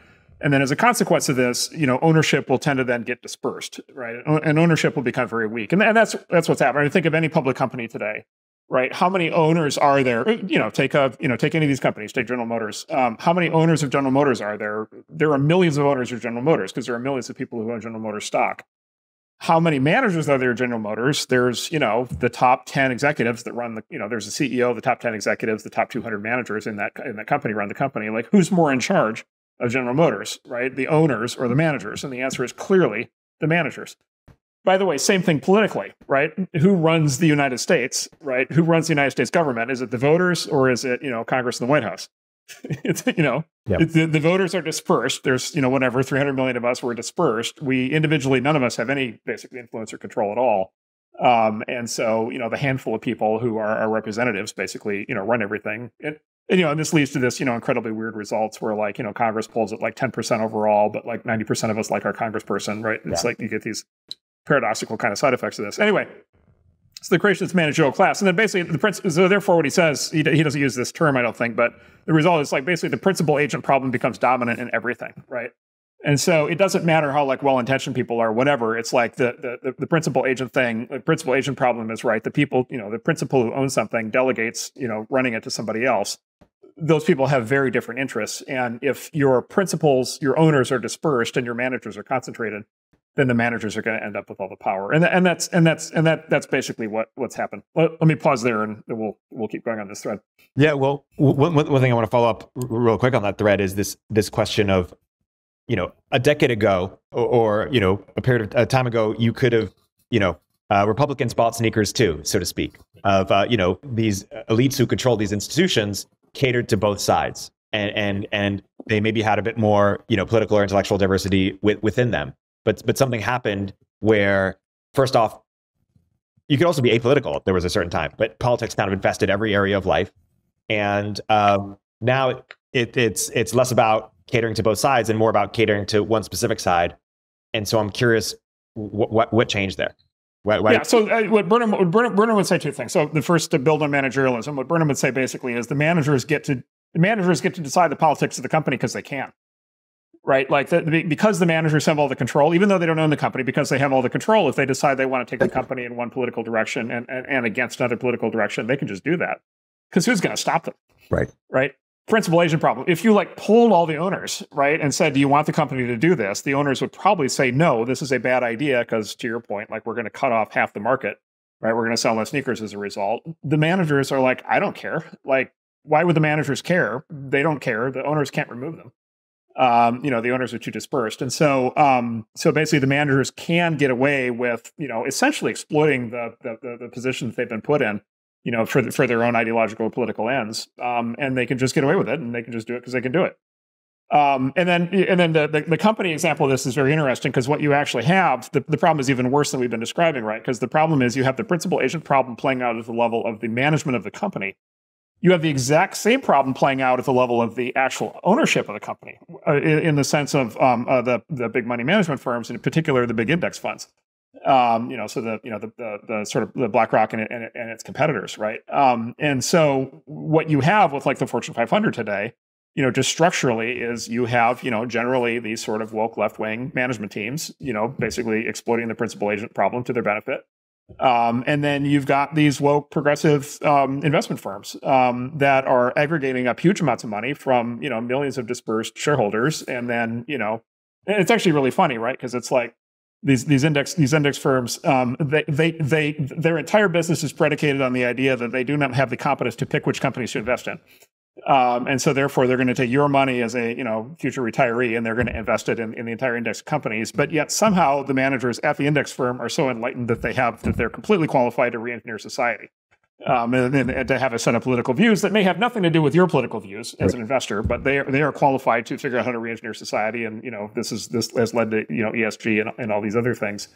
And then as a consequence of this, you know, ownership will tend to then get dispersed, right? And ownership will become very weak. And, that's that's what's happening. I think of any public company today, right? How many owners are there? You know, take a you know take any of these companies, take General Motors. Um, how many owners of General Motors are there? There are millions of owners of General Motors because there are millions of people who own General Motors stock. How many managers are there at General Motors? There's you know the top ten executives that run the you know there's a CEO, the top ten executives, the top 200 managers in that in that company run the company. Like who's more in charge? of General Motors, right? The owners or the managers? And the answer is clearly the managers. By the way, same thing politically, right? Who runs the United States, right? Who runs the United States government? Is it the voters or is it, you know, Congress and the White House? it's you know yep. the, the voters are dispersed. There's you know whatever 300 million of us were dispersed. We individually, none of us have any basically influence or control at all. Um, and so, you know, the handful of people who are our representatives basically, you know, run everything. And, and, you know, and this leads to this, you know, incredibly weird results where like, you know, Congress polls at like 10% overall, but like 90% of us like our congressperson, right? It's yeah. like you get these paradoxical kind of side effects of this. Anyway, so the creation this managerial class. And then basically the principle, so therefore what he says, he, he doesn't use this term, I don't think, but the result is like basically the principal agent problem becomes dominant in everything, right? And so it doesn't matter how like well-intentioned people are, whatever. It's like the, the the principal agent thing, the principal agent problem is right. The people, you know, the principal who owns something delegates, you know, running it to somebody else. Those people have very different interests. And if your principals, your owners are dispersed and your managers are concentrated, then the managers are going to end up with all the power. And and that's and that's and that that's basically what what's happened. Let, let me pause there and we'll we'll keep going on this thread. Yeah, well, one, one thing I want to follow up real quick on that thread is this this question of you know, a decade ago or, or you know, a period of time ago, you could have, you know, uh, Republicans bought sneakers too, so to speak, of, uh, you know, these elites who control these institutions catered to both sides. And, and, and they maybe had a bit more, you know, political or intellectual diversity with, within them. But, but something happened where, first off, you could also be apolitical. There was a certain time, but politics kind of infested every area of life. And um, now it, it, it's, it's less about catering to both sides and more about catering to one specific side. And so I'm curious what what, what changed there. Why, why? Yeah, so uh, what Burnham, Burnham, Burnham would say two things. So the first to build on managerialism, what Burnham would say basically is the managers get to the managers get to decide the politics of the company because they can, right? Like the, because the managers have all the control, even though they don't own the company, because they have all the control. If they decide they want to take the company in one political direction and and, and against another political direction, they can just do that. Because who's going to stop them? Right. Right principal agent problem. If you like polled all the owners, right, and said, "Do you want the company to do this?" The owners would probably say, "No, this is a bad idea," because to your point, like we're going to cut off half the market, right? We're going to sell less sneakers as a result. The managers are like, "I don't care." Like, why would the managers care? They don't care. The owners can't remove them. Um, you know, the owners are too dispersed, and so um, so basically, the managers can get away with you know essentially exploiting the the, the, the position that they've been put in you know, for, for their own ideological or political ends. Um, and they can just get away with it and they can just do it because they can do it. Um, and then, and then the, the, the, company example of this is very interesting because what you actually have, the, the problem is even worse than we've been describing, right? Because the problem is you have the principal agent problem playing out at the level of the management of the company. You have the exact same problem playing out at the level of the actual ownership of the company, uh, in, in, the sense of um, uh, the the big money management firms, and in particular the big index funds um, you know, so the you know the the, the sort of the BlackRock and, and, and its competitors, right? Um, and so what you have with like the Fortune 500 today, you know, just structurally is you have you know generally these sort of woke left wing management teams, you know, basically exploiting the principal agent problem to their benefit. Um, and then you've got these woke progressive um, investment firms um, that are aggregating up huge amounts of money from you know millions of dispersed shareholders, and then you know it's actually really funny, right? Because it's like these these index these index firms um, they, they they their entire business is predicated on the idea that they do not have the competence to pick which companies to invest in um, and so therefore they're going to take your money as a you know future retiree and they're going to invest it in, in the entire index companies but yet somehow the managers at the index firm are so enlightened that they have that they're completely qualified to re-engineer society um, and, and, to have a set of political views that may have nothing to do with your political views as an investor, but they are, they are qualified to figure out how to re-engineer society. And you know, this is this has led to you know ESG and, and all these other things.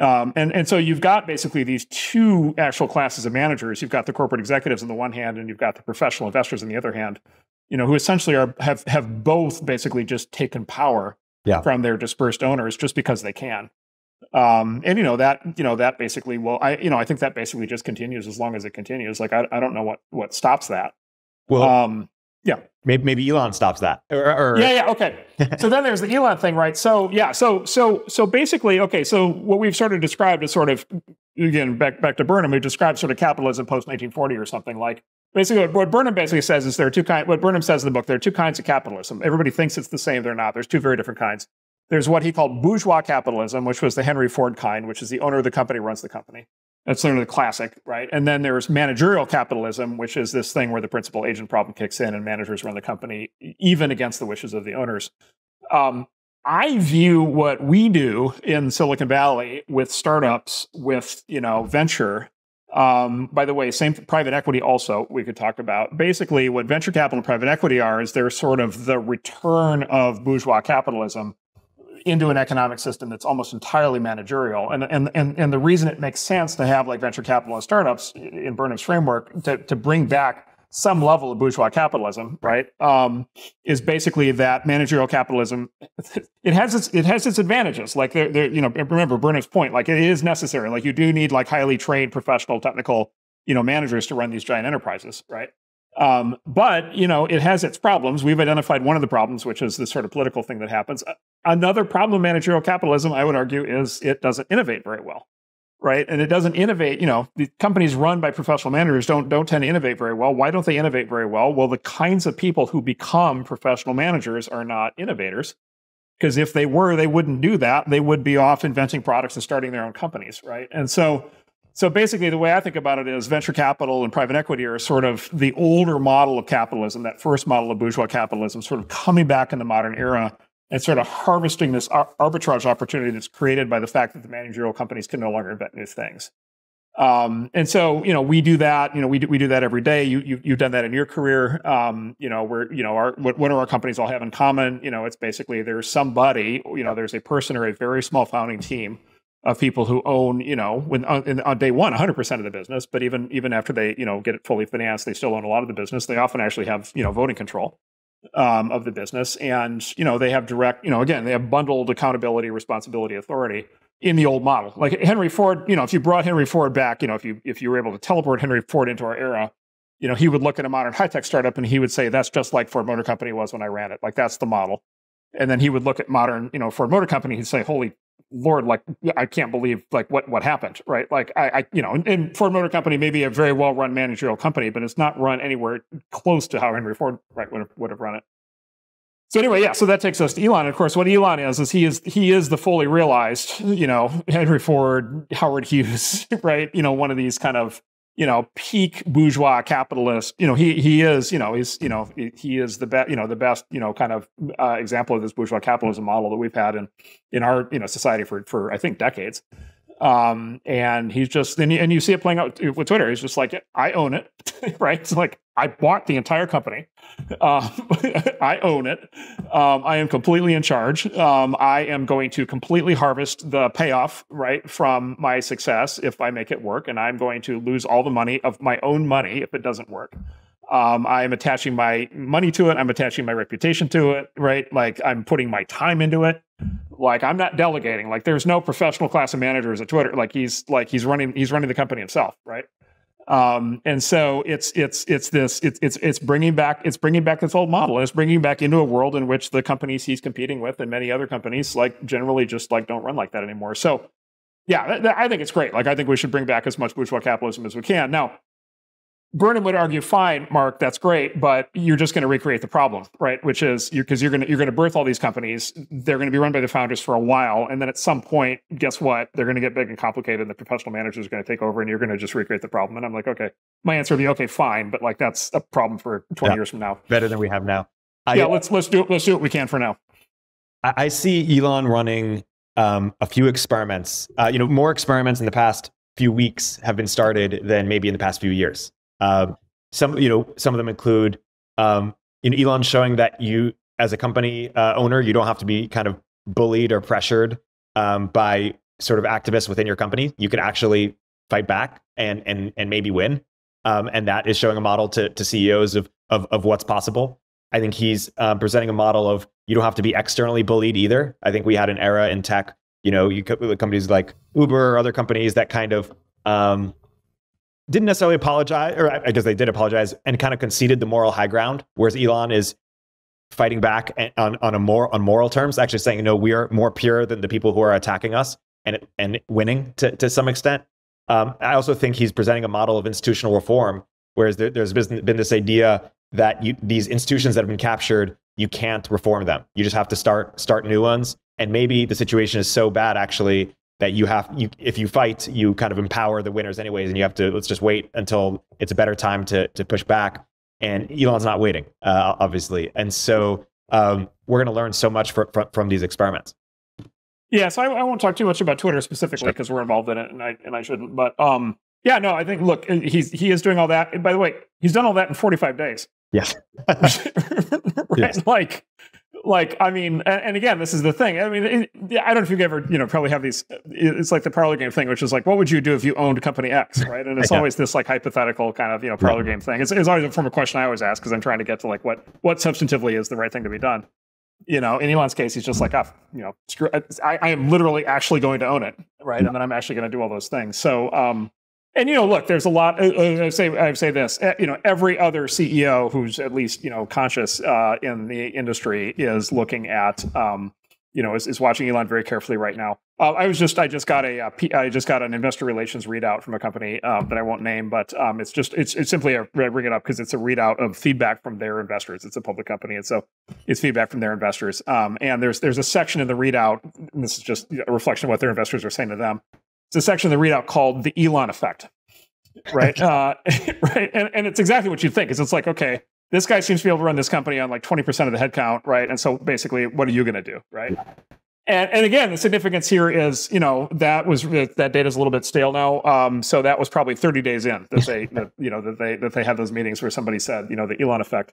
Um, and and so you've got basically these two actual classes of managers. You've got the corporate executives on the one hand, and you've got the professional investors on the other hand. You know, who essentially are have have both basically just taken power yeah. from their dispersed owners just because they can. Um, and you know that you know that basically well I you know I think that basically just continues as long as it continues. Like I, I don't know what what stops that. Well, um, yeah, maybe maybe Elon stops that. Or, or... Yeah, yeah, okay. so then there's the Elon thing, right? So yeah, so so so basically, okay. So what we've sort of described is sort of again back back to Burnham, we described sort of capitalism post 1940 or something like. Basically, what, what Burnham basically says is there are two kinds. What Burnham says in the book, there are two kinds of capitalism. Everybody thinks it's the same. They're not. There's two very different kinds. There's what he called bourgeois capitalism, which was the Henry Ford kind, which is the owner of the company runs the company. That's sort of the classic, right? And then there's managerial capitalism, which is this thing where the principal agent problem kicks in and managers run the company even against the wishes of the owners. Um, I view what we do in Silicon Valley with startups, with you know venture, Um, by the way, same private equity also we could talk about. Basically, what venture capital and private equity are is they're sort of the return of bourgeois capitalism into an economic system that's almost entirely managerial. And, and, and, and the reason it makes sense to have like venture capital and startups in Burnham's framework to, to bring back some level of bourgeois capitalism, right, um, is basically that managerial capitalism. It has its it has its advantages. Like they're, they're, you know, remember Burnham's point. Like it is necessary. Like you do need like highly trained professional technical you know managers to run these giant enterprises, right? Um, but you know, it has its problems. We've identified one of the problems, which is this sort of political thing that happens. Another problem of managerial capitalism, I would argue, is it doesn't innovate very well right? And it doesn't innovate. You know, the companies run by professional managers don't don't tend to innovate very well. Why don't they innovate very well? Well, the kinds of people who become professional managers are not innovators. Because if they were, they wouldn't do that. They would be off inventing products and starting their own companies, right? And so, so basically, the way I think about it is venture capital and private equity are sort of the older model of capitalism, that first model of bourgeois capitalism, sort of coming back in the modern era and sort of harvesting this arbitrage opportunity that's created by the fact that the managerial companies can no longer invent new things. Um, and so, you know, we do that. You know, we do, we do that every day. You, you have done that in your career. Um, you know, we're you know, our what, what do our companies all have in common? You know, it's basically there's somebody. You know, there's a person or a very small founding team of people who own. You know, when on, on day one, 100 percent of the business. But even even after they you know get it fully financed, they still own a lot of the business. They often actually have you know voting control um, of the business, and you know they have direct, you know, again they have bundled accountability, responsibility, authority in the old model. Like Henry Ford, you know, if you brought Henry Ford back, you know, if you if you were able to teleport Henry Ford into our era, you know, he would look at a modern high tech startup and he would say that's just like Ford Motor Company was when I ran it. Like that's the model. And then he would look at modern, you know, Ford Motor Company. He'd say, "Holy Lord, like I can't believe like what what happened, right? Like I, I you know, and Ford Motor Company may be a very well run managerial company, but it's not run anywhere close to how Henry Ford right would have, would have run it. So anyway, yeah, so that takes us to Elon. And of course, what Elon is is he is he is the fully realized, you know, Henry Ford, Howard Hughes, right? You know, one of these kind of you know peak bourgeois capitalist you know he he is you know he's you know he is the best you know the best you know kind of uh, example of this bourgeois capitalism model that we've had in in our you know society for for i think decades um, and he's just and you, and you see it playing out with Twitter. He's just like, I own it, right? It's like I bought the entire company. Uh, I own it. Um, I am completely in charge. Um, I am going to completely harvest the payoff right from my success if I make it work, and I'm going to lose all the money of my own money if it doesn't work. Um, I'm attaching my money to it. I'm attaching my reputation to it, right? Like I'm putting my time into it. Like I'm not delegating. Like there's no professional class of managers at Twitter. Like he's like he's running he's running the company himself, right? Um, and so it's it's it's this it's it's it's bringing back it's bringing back this old model. And it's bringing back into a world in which the companies he's competing with and many other companies like generally just like don't run like that anymore. So yeah, I think it's great. Like I think we should bring back as much bourgeois capitalism as we can. Now, Burnham would argue, fine, Marc, that's great, but you're just going to recreate the problem, right? Which is because you're going to you're going to birth all these companies. They're going to be run by the founders for a while, and then at some point, guess what? They're going to get big and complicated, and the professional managers are going to take over, and you're going to just recreate the problem. And I'm like, okay, my answer would be, okay, fine, but like that's a problem for 20 yeah, years from now. Better than we have now. I, yeah, let's let's do it. Let's do what we can for now. I, I see Elon running um, a few experiments. Uh, you know, more experiments in the past few weeks have been started than maybe in the past few years. Um, some, you know, some of them include, um, you know, Elon showing that you, as a company uh, owner, you don't have to be kind of bullied or pressured um, by sort of activists within your company. You can actually fight back and and and maybe win. Um, and that is showing a model to to CEOs of of, of what's possible. I think he's um, presenting a model of you don't have to be externally bullied either. I think we had an era in tech, you know, you companies like Uber or other companies that kind of um, didn't necessarily apologize, or I guess they did apologize and kind of conceded the moral high ground, whereas Elon is fighting back on on a more on moral terms, actually saying no, we are more pure than the people who are attacking us and and winning to to some extent. Um, I also think he's presenting a model of institutional reform, whereas there, has been, been this idea that you, these institutions that have been captured, you can't reform them. You just have to start start new ones. And maybe the situation is so bad actually that you have you if you fight you kind of empower the winners anyways and you have to let's just wait until it's a better time to to push back and elon's not waiting uh, obviously and so um, we're going to learn so much for, for, from these experiments yeah so I, I, won't talk too much about twitter specifically because sure. we're involved in it and i and i shouldn't but um Yeah, no, I think look, he's he is doing all that. And by the way, he's done all that in 45 days. Yes. right? Yes. Like like i mean and, again this is the thing. I mean it, i don't know if you've ever you know probably have these it's like the parlor game thing which is like what would you do if you owned company x right? And it's always this like hypothetical kind of you know parlor game thing. It's, it's always a form of question i always ask because i'm trying to get to like what what substantively is the right thing to be done. You know in elon's case he's just like oh, you know screw I, I am literally actually going to own it right? And then i'm actually going to do all those things. So um and you know, look, there's a lot. Uh, uh, I say I say this. Eh, you know, every other CEO who's at least you know conscious uh, in the industry is looking at. Um, you know, is, is watching Elon very carefully right now. Uh, I was just, I just got a, uh, just got an investor relations readout from a company um, that I won't name, but um, it's just, it's, it's simply a, I bring it up because it's a readout of feedback from their investors. It's a public company, and so it's feedback from their investors. Um, and there's, there's a section in the readout. this is just a reflection of what their investors are saying to them it's a section of the readout called the Elon effect. Right. uh, right. And, and it's exactly what you think is it's like, okay, this guy seems to be able to run this company on like 20% of the headcount, right? And so basically, what are you going to do? Right. And, and again, the significance here is, you know, that was that data is a little bit stale now. Um, so that was probably 30 days in that they, that, you know, that they that they had those meetings where somebody said, you know, the Elon effect.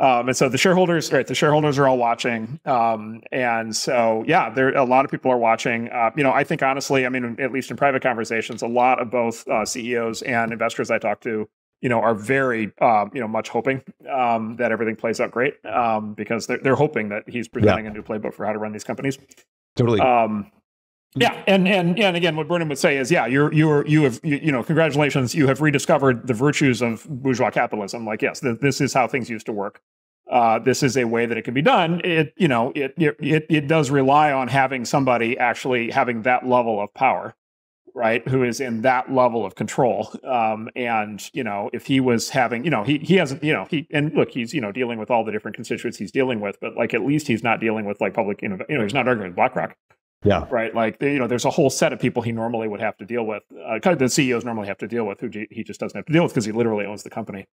Um, and so the shareholders, right? The shareholders are all watching, um, and so yeah, there a lot of people are watching. Uh, you know, I think honestly, I mean, at least in private conversations, a lot of both uh, CEOs and investors I talk to, you know, are very, uh, you know, much hoping um, that everything plays out great um, because they're they're hoping that he's presenting yeah. a new playbook for how to run these companies. Totally. Um, yeah, and and and again, what Burnham would say is, yeah, you're you're you have you, you know, congratulations, you have rediscovered the virtues of bourgeois capitalism. Like, yes, th- this is how things used to work. Uh, this is a way that it can be done. It you know it, it it does rely on having somebody actually having that level of power, right? Who is in that level of control. Um, and you know, if he was having, you know, he he hasn't, you know, he and look, he's you know dealing with all the different constituents he's dealing with, but like at least he's not dealing with like public, you know he's not arguing with BlackRock. Yeah. Right. Like, you know, there's a whole set of people he normally would have to deal with, uh, kind of the CEOs normally have to deal with, who he just doesn't have to deal with because he literally owns the company.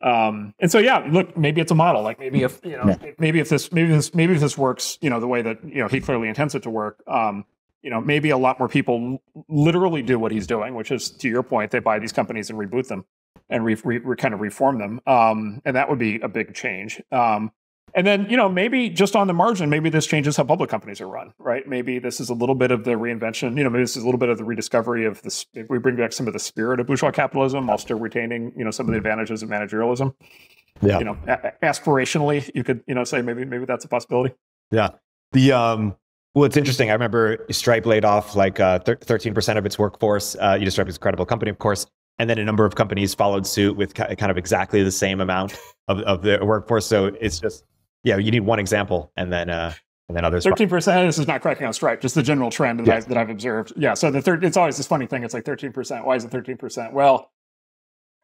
Um, and so, yeah, look, maybe it's a model. Like maybe if, you know, yeah. maybe if this, maybe this, maybe if this works, you know, the way that, you know, he clearly intends it to work, um, you know, maybe a lot more people literally do what he's doing, which is to your point, they buy these companies and reboot them and re, re, re kind of reform them. Um, and that would be a big change. Um, and then, you know, maybe just on the margin, maybe this changes how public companies are run, right? Maybe this is a little bit of the reinvention, you know, maybe this is a little bit of the rediscovery of this. We bring back some of the spirit of bourgeois capitalism while still retaining, you know, some of the advantages of managerialism. Yeah. You know, a- aspirationally, you could, you know, say maybe, maybe that's a possibility. Yeah. The, um, well, it's interesting. I remember Stripe laid off like uh, 13% of its workforce. Uh, you Stripe is a credible company, of course. And then a number of companies followed suit with kind of exactly the same amount of, of the workforce. So it's just, yeah, you need one example, and then uh, and then others. Thirteen percent. This is not cracking on Stripe, just the general trend that, yeah. I, that I've observed. Yeah. So the third, it's always this funny thing. It's like thirteen percent. Why is it thirteen percent? Well,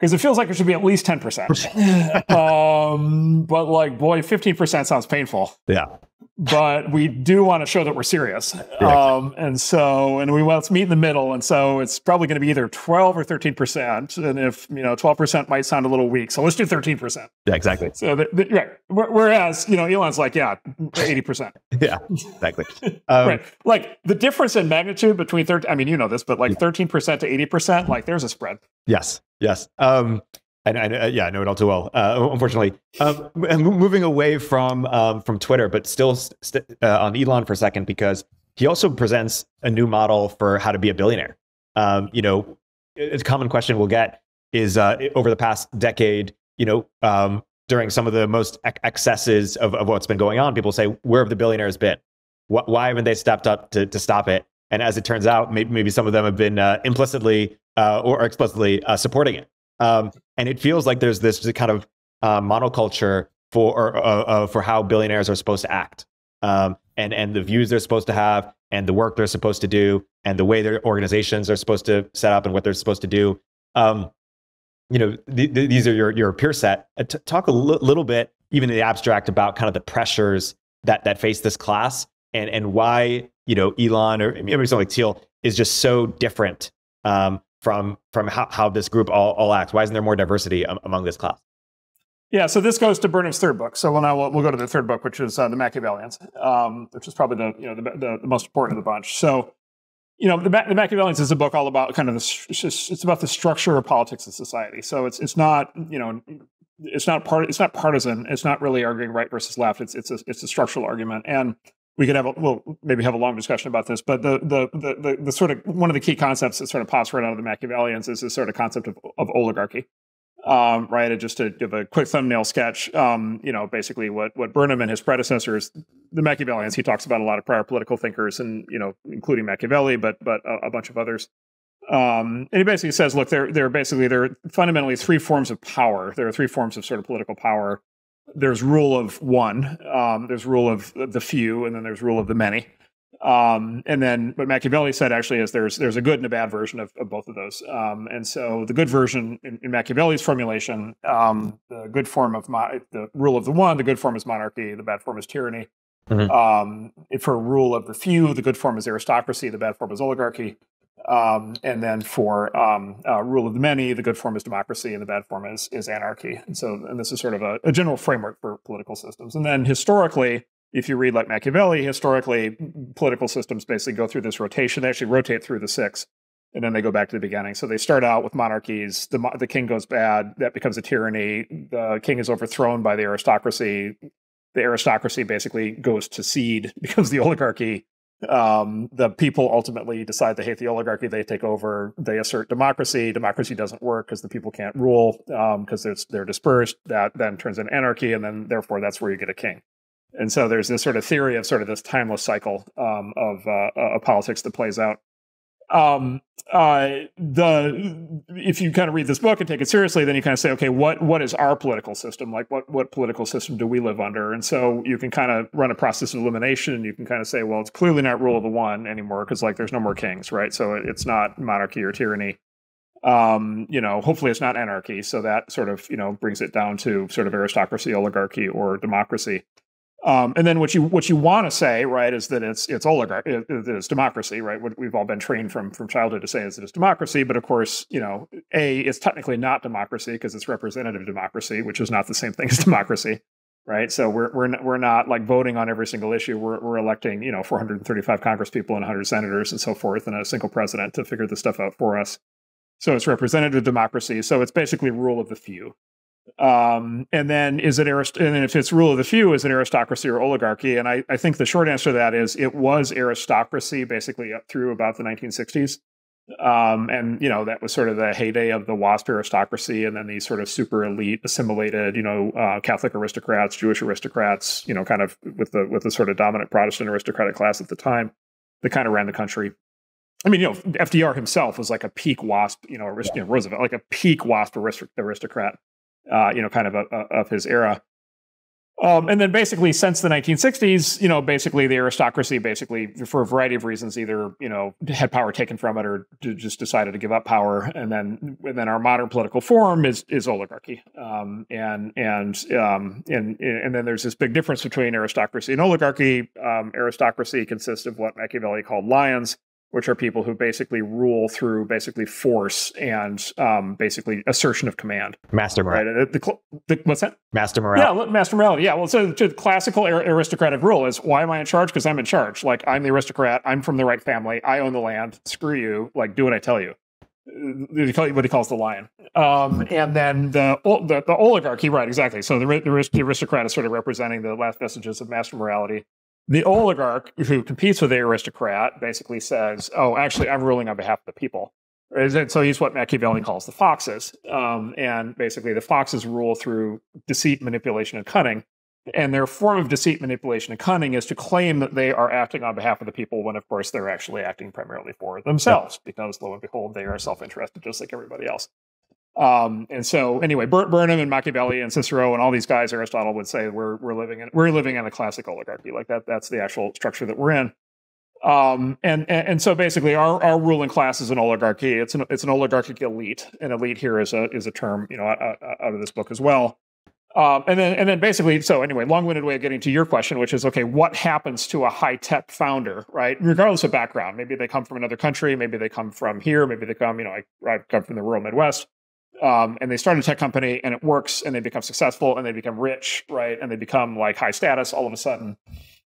because it feels like it should be at least ten percent. um, but like, boy, fifteen percent sounds painful. Yeah but we do want to show that we're serious. Um, and so, and we want to meet in the middle. And so it's probably going to be either 12 or 13%. And if, you know, 12% might sound a little weak. So let's do 13%. Yeah, exactly. So, the, the, right. Whereas, you know, Elon's like, yeah, 80%. yeah, exactly. Um, right. Like the difference in magnitude between 13, I mean, you know this, but like yeah. 13% to 80%, like there's a spread. Yes. Yes. Um, and, and uh, yeah, I know it all too well. Uh, unfortunately, um, moving away from um, from Twitter, but still st- uh, on Elon for a second because he also presents a new model for how to be a billionaire. Um, you know, a common question we'll get is uh, over the past decade, you know, um, during some of the most ex- excesses of, of what's been going on, people say, "Where have the billionaires been? Wh- why haven't they stepped up to to stop it?" And as it turns out, maybe, maybe some of them have been uh, implicitly uh, or explicitly supporting it. Um, and it feels like there's this kind of uh, monoculture for uh, uh, for how billionaires are supposed to act, um, and and the views they're supposed to have, and the work they're supposed to do, and the way their organizations are supposed to set up, and what they're supposed to do. Um, you know, th- th- these are your your peer set. Uh, t- talk a l- little bit, even in the abstract, about kind of the pressures that that face this class, and and why you know Elon or maybe something like Thiel is just so different um, from from how, how this group all, all acts? Why isn't there more diversity among this class? Yeah, so this goes to Burnham's third book. So we'll now we'll, we'll go to the third book, which is uh, the Machiavellians, um, which is probably the you know the, the, the, most important of the bunch. So you know, the, the Machiavellians is a book all about kind of the, it's about the structure of politics and society. So it's it's not you know it's not part it's not partisan. It's not really arguing right versus left. It's it's a it's a structural argument, and we could have a well maybe have a long discussion about this. But the the the the, the sort of one of the key concepts that sort of pops right out of the Machiavellians is this sort of concept of, of oligarchy. Um, right, and just to give a quick thumbnail sketch, um, you know, basically what what Burnham and his predecessors, the Machiavellians, he talks about a lot of prior political thinkers, and you know, including Machiavelli, but but a, a bunch of others. Um, and he basically says, look, there, there are basically there are fundamentally three forms of power. There are three forms of sort of political power. There's rule of one, um, there's rule of the few, and then there's rule of the many. Um, and then what Machiavelli said actually is there's there's a good and a bad version of, of both of those. Um, and so the good version in, in Machiavelli's formulation, um, the good form of mo- the rule of the one, the good form is monarchy, the bad form is tyranny. Mm-hmm. Um, for rule of the few, the good form is aristocracy, the bad form is oligarchy. Um, and then for um, uh, rule of the many, the good form is democracy and the bad form is, is anarchy. And so, and this is sort of a, a, general framework for political systems. And then historically, if you read like Machiavelli, historically, political systems basically go through this rotation. They actually rotate through the six, and then they go back to the beginning. So they start out with monarchies. The, the king goes bad. That becomes a tyranny. The king is overthrown by the aristocracy. The aristocracy basically goes to seed, becomes the oligarchy um, the people ultimately decide they hate the oligarchy. They take over. They assert democracy. Democracy doesn't work because the people can't rule because um, they're dispersed. That then turns into anarchy, and then therefore that's where you get a king. And so there's this sort of theory of sort of this timeless cycle um, of, uh, of politics that plays out um, uh, the if you kind of read this book and take it seriously, then you kind of say, okay, what what is our political system like? What what political system do we live under? And so you can kind of run a process of elimination, and you can kind of say, well, it's clearly not rule of the one anymore because like there's no more kings, right? So it's not monarchy or tyranny. Um, you know, hopefully it's not anarchy. So that sort of you know brings it down to sort of aristocracy, oligarchy, or democracy. Um, and then what you what you want to say, right, is that it's it's oligarchy, it, it's democracy, right? What we've all been trained from from childhood to say is that it's democracy, but of course, you know, a it's technically not democracy because it's representative democracy, which is not the same thing as democracy, right? So we're we're not, we're not like voting on every single issue. We're we're electing, you know, 435 congresspeople and 100 senators and so forth, and a single president to figure this stuff out for us. So it's representative democracy. So it's basically rule of the few. Um, and then is it arist- and then if it's rule of the few, is it aristocracy or oligarchy? And I, I think the short answer to that is it was aristocracy basically up through about the 1960s. Um, and you know that was sort of the heyday of the WASP aristocracy, and then these sort of super elite, assimilated, you know, uh, Catholic aristocrats, Jewish aristocrats, you know, kind of with the with the sort of dominant Protestant aristocratic class at the time that kind of ran the country. I mean, you know, FDR himself was like a peak WASP, you know, arist- yeah. you know Roosevelt, like a peak WASP aristocrat uh, you know, kind of a, a, of his era. Um, and then basically since the 1960s, you know, basically the aristocracy basically for a variety of reasons either, you know, had power taken from it or just decided to give up power. And then, and then our modern political form is, is oligarchy. Um, and, and, um, and, and then there's this big difference between aristocracy and oligarchy. Um, aristocracy consists of what Machiavelli called lions, which are people who basically rule through basically force and um, basically assertion of command. Master morality. Right? The, the, what's that? Master morality. Yeah, master morality. Yeah. Well, so the classical aristocratic rule is why am I in charge? Because I'm in charge. Like I'm the aristocrat. I'm from the right family. I own the land. Screw you. Like do what I tell you. What he calls the lion, um, and then the, the, the oligarchy, right? Exactly. So the, the aristocrat is sort of representing the last vestiges of master morality, the oligarch who competes with the aristocrat basically says, "Oh, actually, I'm ruling on behalf of the people." And So he's what Machiavelli calls the foxes, um, and basically the foxes rule through deceit, manipulation, and cunning. And their form of deceit, manipulation, and cunning is to claim that they are acting on behalf of the people when, of course, they're actually acting primarily for themselves, because lo and behold, they are self-interested just like everybody else. Um, and so anyway, Burnham and Machiavelli and Cicero and all these guys, Aristotle would say we're we're living in we're living in a classic oligarchy. Like that that's the actual structure that we're in. Um, and, and, and so basically our, our ruling class is an oligarchy. It's an it's an oligarchic elite. And elite here is a is a term, you know, out, out of this book as well. Um, and then and then basically, so anyway, long-winded way of getting to your question, which is okay, what happens to a high-tech founder, right? Regardless of background, maybe they come from another country, maybe they come from here, maybe they come, you know, I, I come from the rural Midwest um, and they start a tech company and it works and they become successful and they become rich, right? And they become like high status all of a sudden.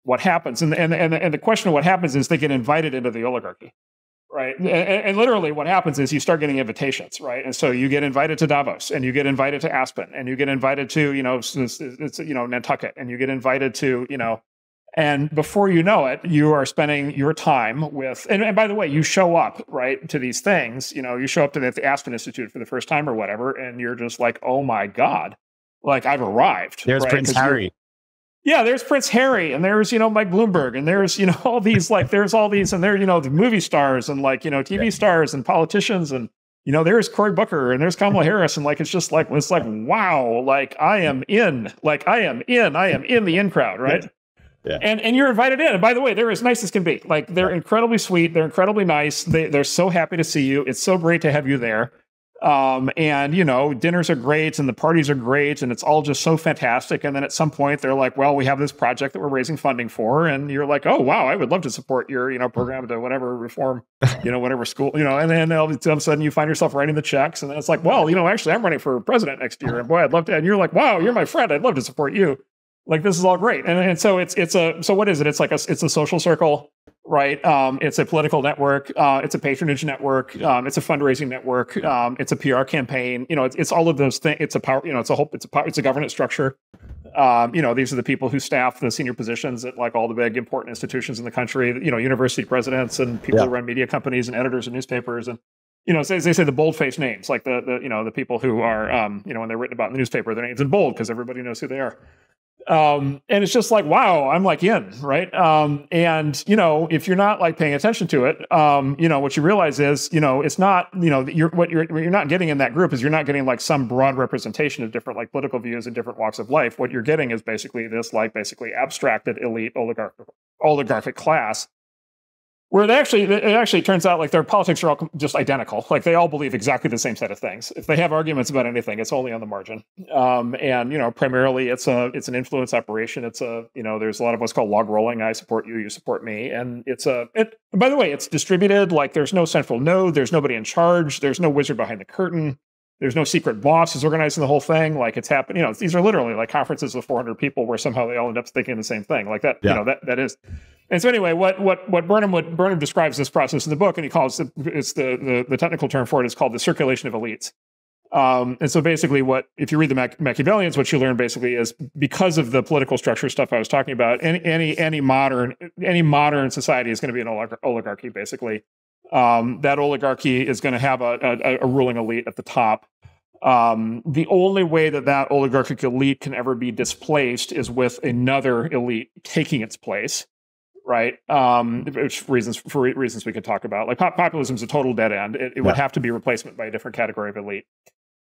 What happens? And, and, and, and the question of what happens is they get invited into the oligarchy, right? And, and, literally, what happens is you start getting invitations, right? And so you get invited to Davos, and you get invited to Aspen, and you get invited to you know it's, it's, you know Nantucket, and you get invited to you know, and before you know it, you are spending your time with. And, and by the way, you show up right to these things. You know, you show up to the, the Aspen Institute for the first time or whatever, and you're just like, oh my god, like I've arrived. There's right? Prince Harry yeah, there's Prince Harry and there's, you know, Mike Bloomberg and there's, you know, all these like there's all these and there, you know, the movie stars and like, you know, TV yeah. stars and politicians and you know, there's Cory Booker and there's Kamala Harris and like it's just like it's like wow, like I am in, like I am in, I am in the in crowd, right? Yeah. And and you're invited in. And by the way, they're as nice as can be. Like they're incredibly sweet. They're incredibly nice. They they're so happy to see you. It's so great to have you there. Um, and you know, dinners are great and the parties are great and it's all just so fantastic. And then at some point they're like, well, we have this project that we're raising funding for. And you're like, oh, wow, I would love to support your, you know, program to whatever reform, you know, whatever school, you know, and then all, of a sudden you find yourself writing the checks. And then it's like, well, you know, actually I'm running for president next year. And boy, I'd love to. And you're like, wow, you're my friend. I'd love to support you. Like this is all great. And, and so it's, it's a, so what is it? It's like a, it's a social circle right? Um, it's a political network. Uh, it's a patronage network. Um, it's a fundraising network. Um, it's a PR campaign. You know, it's, it's all of those things. It's a power. You know, it's a whole. It's a power, it's a governance structure. Um, you know, these are the people who staff the senior positions at like all the big important institutions in the country. You know, university presidents and people yeah. who run media companies and editors of newspapers and. You know, as they say, the bold-faced names, like the, the you know the people who are, um, you know, when they're written about in the newspaper, their names in bold because everybody knows who they are. Um, and it's just like, wow, I'm like in, right? Um, and you know, if you're not like paying attention to it, um, you know, what you realize is, you know, it's not, you know, you're what you're what you're not getting in that group is you're not getting like some broad representation of different like political views and different walks of life. What you're getting is basically this like basically abstracted elite oligarchic oligarchic class where they actually it actually turns out like their politics are all just identical like they all believe exactly the same set of things if they have arguments about anything it's only on the margin um, and you know primarily it's a it's an influence operation it's a you know there's a lot of what's called log rolling i support you you support me and it's a it, by the way it's distributed like there's no central node there's nobody in charge there's no wizard behind the curtain there's no secret boss who's organizing the whole thing. Like it's happening. You know, these are literally like conferences of 400 people where somehow they all end up thinking the same thing. Like that. Yeah. You know, that that is. And so anyway, what what what Burnham Burnham describes this process in the book, and he calls it it's the the, the technical term for it is called the circulation of elites. Um, and so basically, what if you read the Mach- Machiavellians, what you learn basically is because of the political structure stuff I was talking about, any any any modern any modern society is going to be an oligarchy. Basically, um, that oligarchy is going to have a, a, a, ruling elite at the top. Um, the only way that that oligarchic elite can ever be displaced is with another elite taking its place, right? Um, which reasons for reasons we could talk about. Like pop- populism is a total dead end. It, it yeah. would have to be replacement by a different category of elite.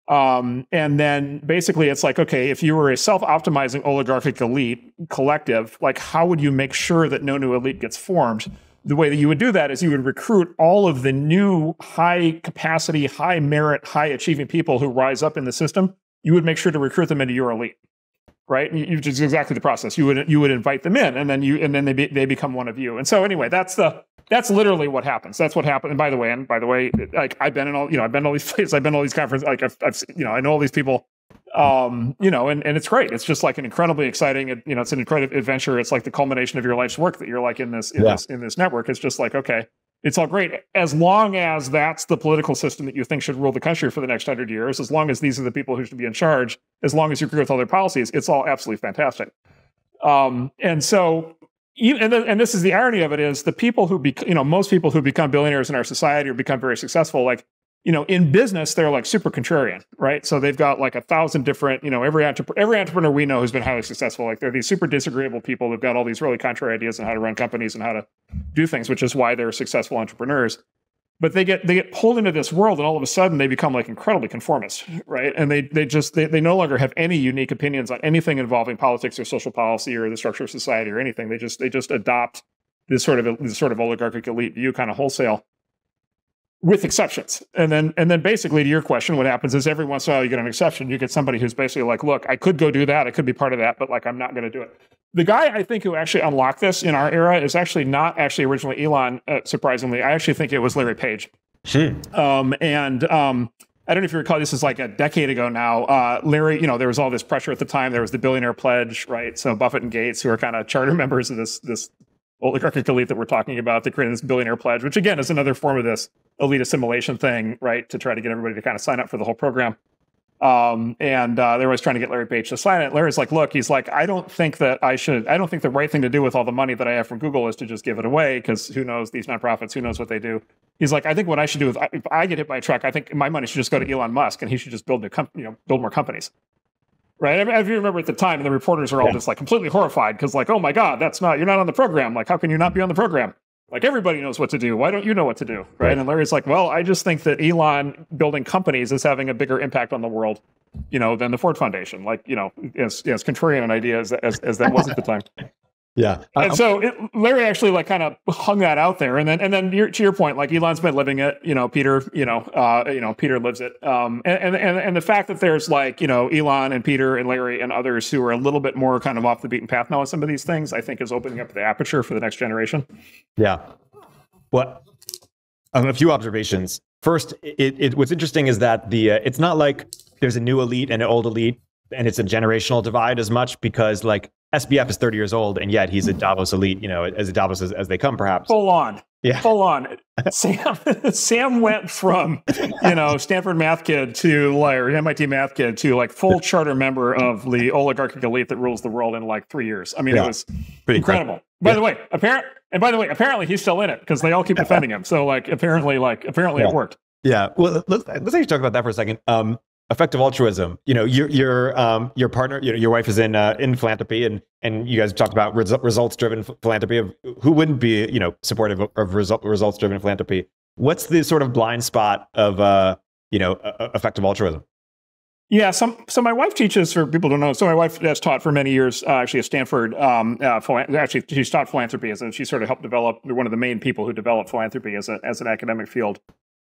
Um, and then basically it's like, okay, if you were a self-optimizing oligarchic elite collective, like how would you make sure that no new elite gets formed? the way that you would do that is you would recruit all of the new high capacity, high merit, high achieving people who rise up in the system. You would make sure to recruit them into your elite, right? You, just exactly the process. You would you would invite them in, and then you and then they be, they become one of you. And so anyway, that's the that's literally what happens. That's what happened. And by the way, and by the way, like I've been in all you know I've been all these places. I've been all these conferences. Like I've, I've you know I know all these people um, you know, and, and it's great. It's just like an incredibly exciting, you know, it's an incredible adventure. It's like the culmination of your life's work that you're like in this, in yeah. this, in this network. It's just like, okay, it's all great. As long as that's the political system that you think should rule the country for the next hundred years, as long as these are the people who should be in charge, as long as you agree with all their policies, it's all absolutely fantastic. Um, and so, and, and this is the irony of it is the people who, be, you know, most people who become billionaires in our society or become very successful, like you know, in business, they're like super contrarian, right? So they've got like a thousand different, you know, every entrepreneur, every entrepreneur we know who's been highly successful, like they're these super disagreeable people. They've got all these really contrary ideas on how to run companies and how to do things, which is why they're successful entrepreneurs. But they get they get pulled into this world, and all of a sudden they become like incredibly conformist, right? And they they just they, they no longer have any unique opinions on anything involving politics or social policy or the structure of society or anything. They just they just adopt this sort of this sort of oligarchic elite view kind of wholesale with exceptions. And then and then basically to your question, what happens is every once in a while you get an exception. You get somebody who's basically like, look, I could go do that. I could be part of that, but like I'm not going to do it. The guy I think who actually unlocked this in our era is actually not actually originally Elon, uh, surprisingly. I actually think it was Larry Page. Hmm. Um, and um, I don't know if you recall, this is like a decade ago now. Uh, Larry, you know, there was all this pressure at the time. There was the billionaire pledge, right? So Buffett and Gates, who are kind of charter members of this this oligarchic elite that we're talking about that created this billionaire pledge, which again is another form of this elite assimilation thing, right? To try to get everybody to kind of sign up for the whole program. Um, and uh, they're always trying to get Larry Page to sign it. Larry's like, look, he's like, I don't think that I should, I don't think the right thing to do with all the money that I have from Google is to just give it away because who knows these nonprofits, who knows what they do. He's like, I think what I should do is if I get hit by a truck, I think my money should just go to Elon Musk and he should just build a company, you know, build more companies. Right. If you remember at the time, and the reporters are all yeah. just like completely horrified because like, oh my God, that's not, you're not on the program. Like, how can you not be on the program? Like everybody knows what to do. Why don't you know what to do? Right? right. And Larry's like, well, I just think that Elon building companies is having a bigger impact on the world, you know, than the Ford Foundation. Like, you know, as, as contrarian an idea as, as, as that was at the time. Yeah. And so it, Larry actually like kind of hung that out there. And then, and then to your point, like Elon's been living it, you know, Peter, you know, uh, you know, Peter lives it. Um, and, and, and the fact that there's like, you know, Elon and Peter and Larry and others who are a little bit more kind of off the beaten path now on some of these things, I think is opening up the aperture for the next generation. Yeah. Well, um, a few observations. First, it, it, what's interesting is that the, uh, it's not like there's a new elite and an old elite and it's a generational divide as much because like SBF is 30 years old, and yet he's a Davos elite, you know, as a Davos as, as they come, perhaps. Full on. Yeah. Full on. Sam Sam went from, you know, Stanford math kid to like or MIT math kid to like full charter member of the oligarchic elite that rules the world in like three years. I mean, yeah. it was Pretty incredible. By yeah. the way, apparent and by the way, apparently he's still in it because they all keep defending him. So like apparently, like apparently yeah. it worked. Yeah. Well, let's let's actually talk about that for a second. Um, effective altruism. You know, your your um your partner, you know, your wife is in uh, in philanthropy, and and you guys talked about resu- results driven philanthropy. Of who wouldn't be you know supportive of, of result, results driven philanthropy? What's the sort of blind spot of uh you know uh, effective altruism? Yeah, some, so my wife teaches for people don't know. So my wife has taught for many years, uh, actually at Stanford. Um, uh, actually, she's taught philanthropy as a, she sort of helped develop one of the main people who developed philanthropy as a, as an academic field.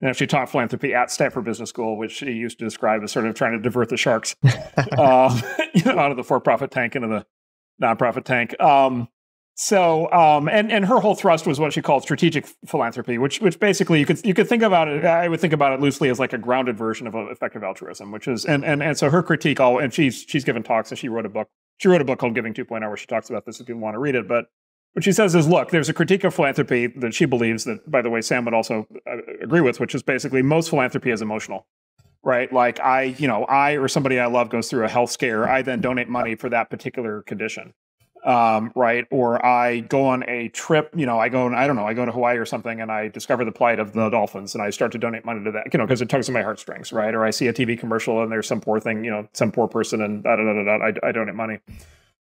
And actually taught philanthropy at Stanford Business School, which he used to describe as sort of trying to divert the sharks uh, you know, out of the for-profit tank into the nonprofit tank. Um, so, um, and and her whole thrust was what she called strategic philanthropy, which which basically you could you could think about it. I would think about it loosely as like a grounded version of effective altruism, which is and and and so her critique all and she's she's given talks and she wrote a book. She wrote a book called Giving 2.0 where she talks about this if you want to read it. But what she says is, look, there's a critique of philanthropy that she believes that, by the way, Sam would also uh, agree with, which is basically most philanthropy is emotional, right? Like I, you know, I or somebody I love goes through a health scare, I then donate money for that particular condition, um, right? Or I go on a trip, you know, I go, and I don't know, I go to Hawaii or something, and I discover the plight of the dolphins, and I start to donate money to that, you know, because it tugs at my heartstrings, right? Or I see a TV commercial and there's some poor thing, you know, some poor person, and da da da da, I, I donate money.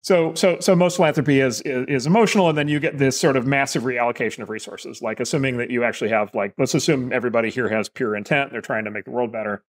So, so, so most philanthropy is, is, is emotional, and then you get this sort of massive reallocation of resources. Like assuming that you actually have, like, let's assume everybody here has pure intent; they're trying to make the world better.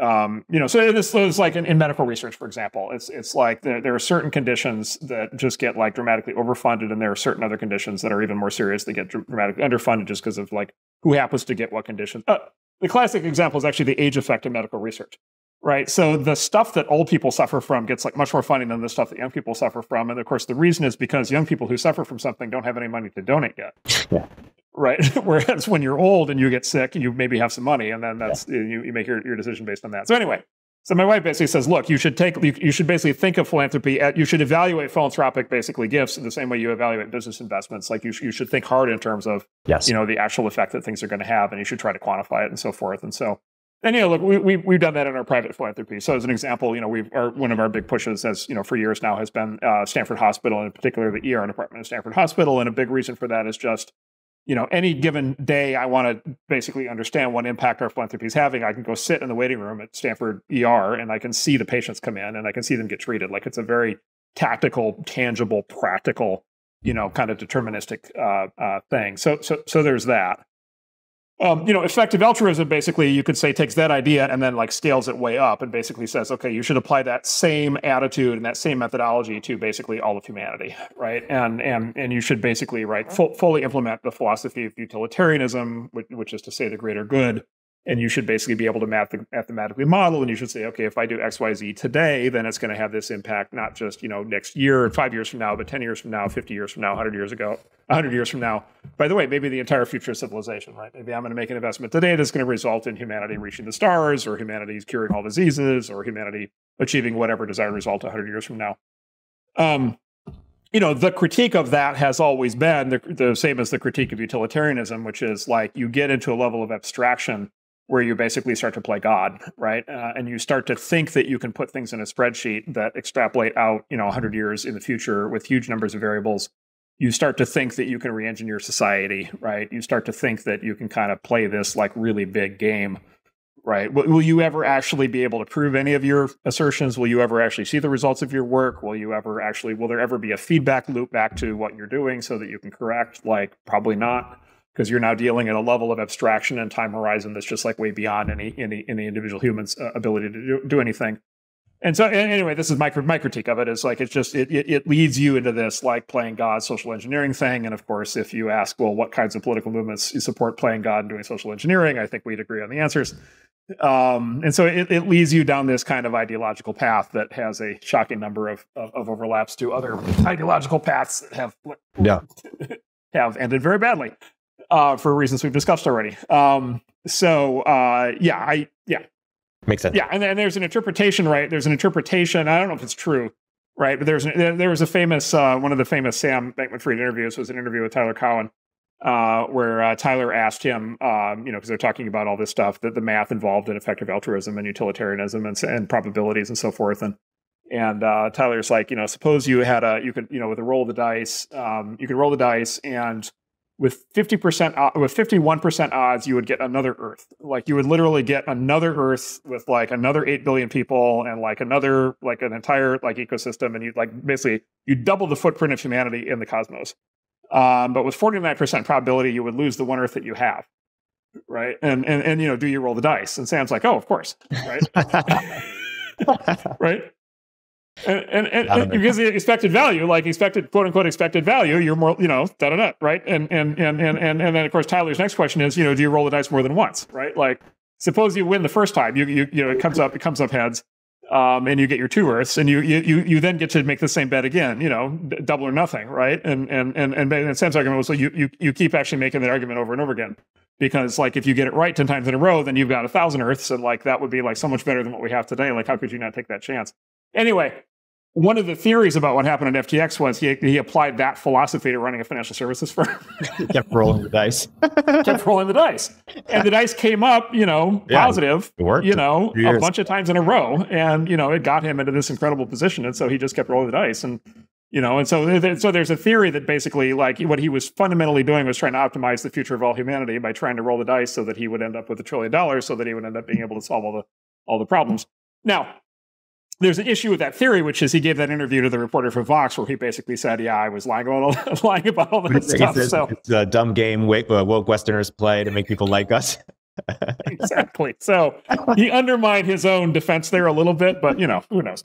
Um, you know, so this is like in, in, medical research, for example, it's it's like there, there, are certain conditions that just get like dramatically overfunded, and there are certain other conditions that are even more serious that get dramatically underfunded just because of like who happens to get what conditions. Uh, the classic example is actually the age effect of medical research right? So the stuff that old people suffer from gets like much more funding than the stuff that young people suffer from. And of course, the reason is because young people who suffer from something don't have any money to donate yet. Yeah. Right. Whereas when you're old and you get sick, you maybe have some money, and then that's yeah. you, you make your, your decision based on that. So anyway, so my wife basically says, look, you should take, you, you, should basically think of philanthropy at, you should evaluate philanthropic basically gifts in the same way you evaluate business investments. Like you, sh- you should think hard in terms of, yes. you know, the actual effect that things are going to have, and you should try to quantify it and so forth. And so and you know, look, we, we we've done that in our private philanthropy. So as an example, you know, we've our, one of our big pushes, as you know, for years now, has been uh, Stanford Hospital, and in particular the ER department of Stanford Hospital. And a big reason for that is just, you know, any given day, I want to basically understand what impact our philanthropy is having. I can go sit in the waiting room at Stanford ER, and I can see the patients come in, and I can see them get treated. Like it's a very tactical, tangible, practical, you know, kind of deterministic uh, uh, thing. So so so there's that um, you know, effective altruism basically, you could say, takes that idea and then like scales it way up and basically says, okay, you should apply that same attitude and that same methodology to basically all of humanity, right? And and and you should basically right fu- fully implement the philosophy of utilitarianism, which, which is to say the greater good, and you should basically be able to math- mathematically model and you should say okay if i do xyz today then it's going to have this impact not just you know next year five years from now but 10 years from now 50 years from now 100 years ago 100 years from now. By the way maybe the entire future of civilization right? Maybe i'm going to make an investment today that's going to result in humanity reaching the stars or humanity curing all diseases or humanity achieving whatever desired result 100 years from now. Um, you know, the critique of that has always been the, the same as the critique of utilitarianism, which is like you get into a level of abstraction where you basically start to play God, right? Uh, and you start to think that you can put things in a spreadsheet that extrapolate out, you know, 100 years in the future with huge numbers of variables. You start to think that you can re-engineer society, right? You start to think that you can kind of play this like really big game right? Will, will, you ever actually be able to prove any of your assertions? Will you ever actually see the results of your work? Will you ever actually, will there ever be a feedback loop back to what you're doing so that you can correct? Like, probably not, because you're now dealing at a level of abstraction and time horizon that's just like way beyond any any, any individual human's uh, ability to do, do anything. And so, anyway, this is my, my critique of it. Is like it's just it, it, it leads you into this like playing God social engineering thing. And of course, if you ask, well, what kinds of political movements you support playing God and doing social engineering, I think we'd agree on the answers. Um, and so it, it, leads you down this kind of ideological path that has a shocking number of, of, of overlaps to other ideological paths that have yeah. have ended very badly uh, for reasons we've discussed already. Um, so uh, yeah, I yeah makes sense. Yeah, and then there's an interpretation, right? There's an interpretation. I don't know if it's true, right? But there's an, there was a famous uh, one of the famous Sam Bankman-Fried interviews was an interview with Tyler Cowen uh, where uh, Tyler asked him, um, you know, because they're talking about all this stuff, that the math involved in effective altruism and utilitarianism and, and probabilities and so forth. And and uh, Tyler's like, you know, suppose you had a, you could, you know, with a roll of the dice, um, you could roll the dice and with 50% with 51% odds you would get another earth like you would literally get another earth with like another 8 billion people and like another like an entire like ecosystem and you like basically you double the footprint of humanity in the cosmos um, but with 49% probability, you would lose the one Earth that you have. Right. And, and, and, you know, do you roll the dice? And Sam's like, oh, of course. Right. right. And, and, and, and because the expected value, like expected, quote unquote, expected value, you're more, you know, da da da, right? And, and, and, and, and, and then, of course, Tyler's next question is, you know, do you roll the dice more than once, right? Like, suppose you win the first time, you, you, you know, it comes up, it comes up heads um, and you get your two Earths, and you you you then get to make the same bet again. You know, d- double or nothing, right? And and and and, and Sam's argument was so you you you keep actually making that argument over and over again because like if you get it right 10 times in a row then you've got a thousand earths and like that would be like so much better than what we have today like how could you not take that chance anyway one of the theories about what happened at FTX was he, he applied that philosophy to running a financial services firm. kept rolling the dice. kept rolling the dice. And the dice came up, you know, yeah, positive, you know, a bunch of times in a row. And, you know, it got him into this incredible position. And so he just kept rolling the dice. And, you know, and so, so there's a theory that basically, like, what he was fundamentally doing was trying to optimize the future of all humanity by trying to roll the dice so that he would end up with a trillion dollars so that he would end up being able to solve all the, all the problems. Now, there's an issue with that theory, which is he gave that interview to the reporter for Vox, where he basically said, "Yeah, I was lying about all, lying about all that stuff." It's, so it's a dumb game woke, uh, woke Westerners play to make people like us. exactly. So he undermined his own defense there a little bit, but you know, who knows?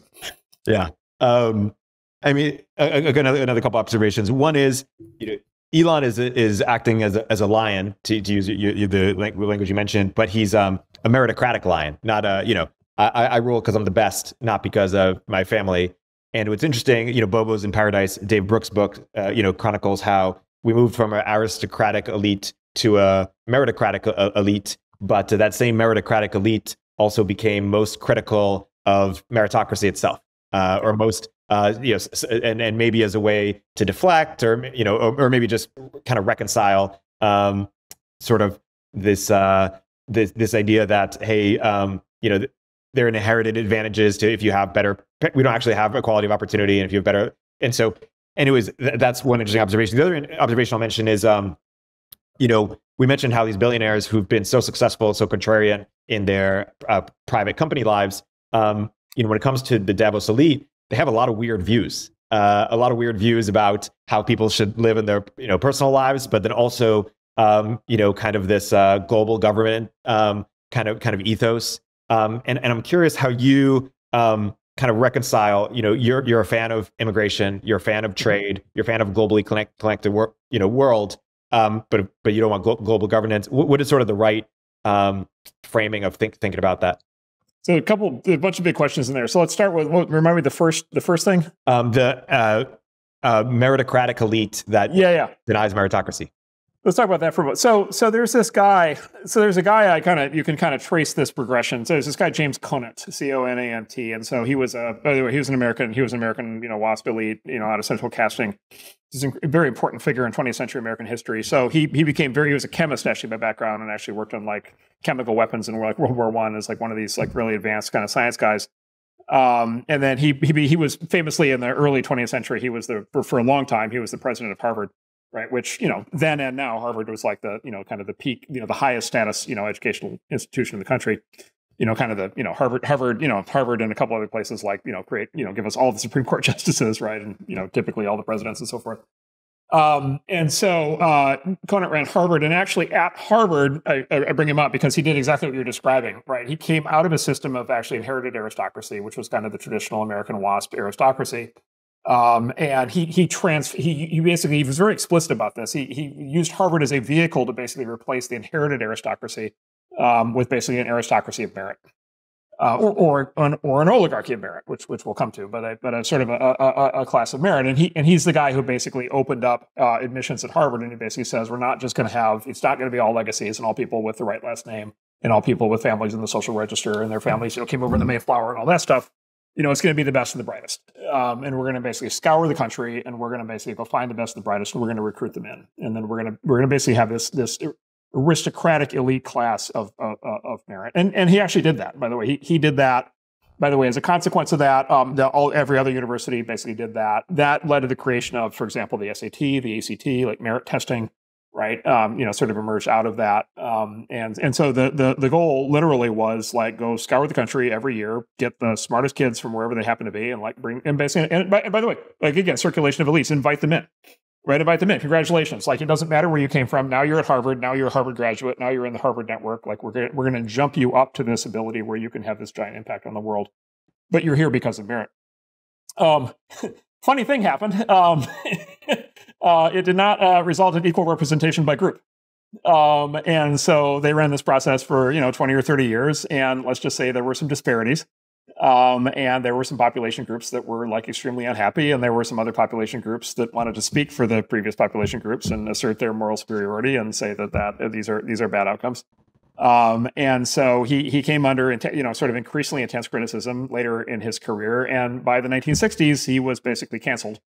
Yeah. Um, I mean, another, another couple observations. One is, you know, Elon is is acting as a, as a lion to, to use you, you, the language you mentioned, but he's um, a meritocratic lion, not a you know I, I rule because I'm the best, not because of my family. And what's interesting, you know, Bobos in Paradise, Dave Brooks' book, uh, you know, chronicles how we moved from an aristocratic elite to a meritocratic uh, elite, but that same meritocratic elite also became most critical of meritocracy itself, uh, or most, uh, you know, and, and maybe as a way to deflect, or you know, or, or maybe just kind of reconcile, um, sort of this uh, this this idea that hey, um, you know, there are inherited advantages to if you have better we don't actually have equality of opportunity and if you have better and so anyways th- that's one interesting observation. The other observation i'll mention is um you know we mentioned how these billionaires who've been so successful so contrarian in their uh, private company lives um you know when it comes to the davos elite they have a lot of weird views uh, a lot of weird views about how people should live in their you know personal lives but then also um, you know kind of this uh, global government um, kind of kind of ethos um, and, and I'm curious how you um, kind of reconcile, you know, you're, you're a fan of immigration, you're a fan of mm-hmm. trade, you're a fan of globally connect, connected wor- you know, world, um, but, but you don't want glo- global governance. What, what is sort of the right um, framing of think, thinking about that? So a couple, a bunch of big questions in there. So let's start with, what, remind me the first, the first thing? Um, the uh, uh, meritocratic elite that yeah, yeah. denies meritocracy. Let's talk about that for a moment. So, so there's this guy. So there's a guy I kind of you can kind of trace this progression. So there's this guy James Conant, C O N A N T, and so he was a by the way he was an American. He was an American, you know, WASP elite, you know, out of central casting. He's a very important figure in 20th century American history. So he he became very. He was a chemist actually by background, and actually worked on like chemical weapons in like World War One as like one of these like really advanced kind of science guys. Um, and then he, he he was famously in the early 20th century. He was the for, for a long time. He was the president of Harvard right? Which you know, then and now, Harvard was like the you know kind of the peak, you know, the highest status you know educational institution in the country. You know, kind of the you know Harvard, Harvard, you know Harvard, and a couple other places like you know create you know give us all the Supreme Court justices, right, and you know typically all the presidents and so forth. Um, and so uh, Conant ran Harvard, and actually at Harvard, I, I, bring him up because he did exactly what you're describing, right? He came out of a system of actually inherited aristocracy, which was kind of the traditional American WASP aristocracy, um, and he he trans he, he basically he was very explicit about this. He he used Harvard as a vehicle to basically replace the inherited aristocracy um, with basically an aristocracy of merit, uh, or or an, or an oligarchy of merit, which which we'll come to, but a, but a sort of a, a, a, class of merit. And he and he's the guy who basically opened up uh, admissions at Harvard, and he basically says we're not just going to have it's not going to be all legacies and all people with the right last name and all people with families in the social register and their families you know came over in the Mayflower and all that stuff you know, it's going to be the best and the brightest. Um, and we're going to basically scour the country and we're going to basically go find the best and the brightest and we're going to recruit them in. And then we're going to, we're going to basically have this, this aristocratic elite class of, of, of merit. And, and he actually did that, by the way. He, he did that, by the way, as a consequence of that, um, the, all, every other university basically did that. That led to the creation of, for example, the SAT, the ACT, like merit testing right? Um, you know, sort of emerged out of that. Um, and and so the, the the goal literally was like go scour the country every year, get the smartest kids from wherever they happen to be, and like bring and basically and by, and by the way, like again, circulation of elites, invite them in. Right, invite them in. Congratulations! Like it doesn't matter where you came from. Now you're at Harvard. Now you're a Harvard graduate. Now you're in the Harvard network. Like we're gonna, we're going to jump you up to this ability where you can have this giant impact on the world. But you're here because of merit. Um, funny thing happened. Um, uh, it did not uh, result in equal representation by group. Um, and so they ran this process for you know 20 or 30 years, and let's just say there were some disparities. Um, and there were some population groups that were like extremely unhappy, and there were some other population groups that wanted to speak for the previous population groups and assert their moral superiority and say that that these are these are bad outcomes. Um, and so he he came under you know sort of increasingly intense criticism later in his career, and by the 1960s he was basically canceled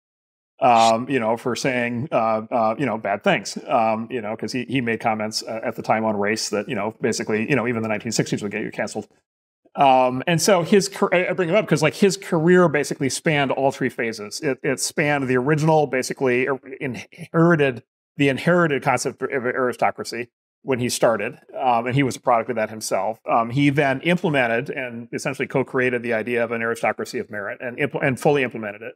um, you know, for saying, uh, uh, you know, bad things, um, you know, because he, he made comments uh, at the time on race that, you know, basically, you know, even the 1960s would get you canceled. Um, and so his, I bring him up because like his career basically spanned all three phases. It, it spanned the original, basically er, inherited the inherited concept of aristocracy when he started, um, and he was a product of that himself. Um, he then implemented and essentially co-created the idea of an aristocracy of merit and, and fully implemented it.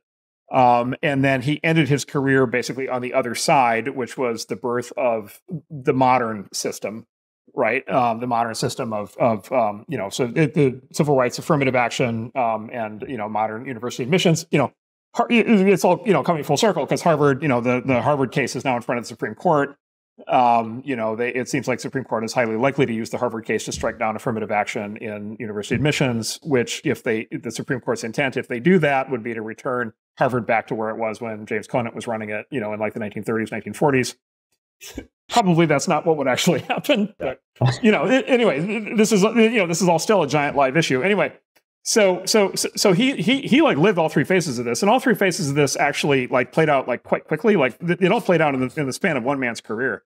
Um, and then he ended his career basically on the other side, which was the birth of the modern system, right? Um, the modern system of, of um, you know, so it, the civil rights, affirmative action, um, and you know, modern university admissions. You know, it's all you know coming full circle because Harvard, you know, the the Harvard case is now in front of the Supreme Court. Um, you know, they, it seems like Supreme Court is highly likely to use the Harvard case to strike down affirmative action in university admissions. Which, if they, the Supreme Court's intent, if they do that, would be to return Harvard back to where it was when James Conant was running it, you know, in like the 1930s, 1940s. Probably that's not what would actually happen. But, you know, anyway, this is you know this is all still a giant live issue. Anyway, so so so he he he like lived all three phases of this, and all three phases of this actually like played out like quite quickly. Like it all played out in the in the span of one man's career.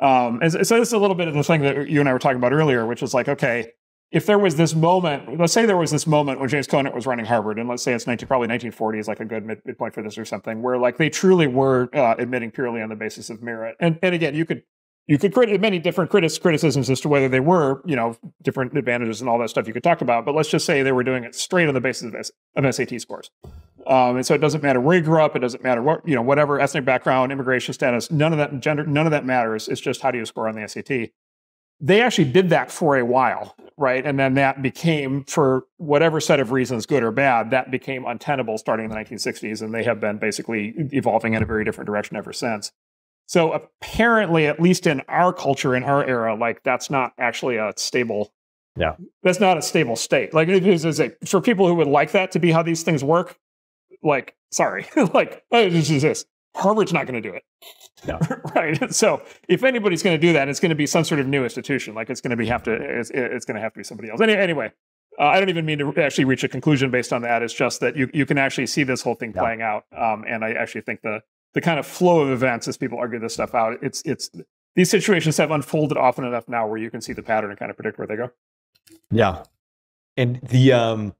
Um, and so this is a little bit of the thing that you and I were talking about earlier, which was like, okay, if there was this moment, let's say there was this moment when James Conant was running Harvard, and let's say it's 19, probably 1940 is like a good mid, midpoint for this or something, where like they truly were uh, admitting purely on the basis of merit. And and again, you could you could credit many different criticisms as to whether they were, you know, different advantages and all that stuff you could talk about. But let's just say they were doing it straight on the basis of, of SAT scores. Um, and so it doesn't matter where you grew up, it doesn't matter what you know, whatever ethnic background, immigration status, none of that gender, none of that matters. It's just how do you score on the SAT they actually did that for a while, right? And then that became, for whatever set of reasons, good or bad, that became untenable starting in the 1960s. And they have been basically evolving in a very different direction ever since. So apparently, at least in our culture, in our era, like that's not actually a stable. Yeah, that's not a stable state. Like it is, is a, for people who would like that to be how these things work. Like, sorry, like oh, this is this. Harvard's not going to do it. No. right. So if anybody's going to do that, it's going to be some sort of new institution. Like it's going to be have to it's, it's going to have to be somebody else. Any, anyway, uh, I don't even mean to actually reach a conclusion based on that. It's just that you you can actually see this whole thing Yeah. playing out. Um, and I actually think the the kind of flow of events as people argue this stuff out, it's it's these situations have unfolded often enough now where you can see the pattern and kind of predict where they go. Yeah. And the um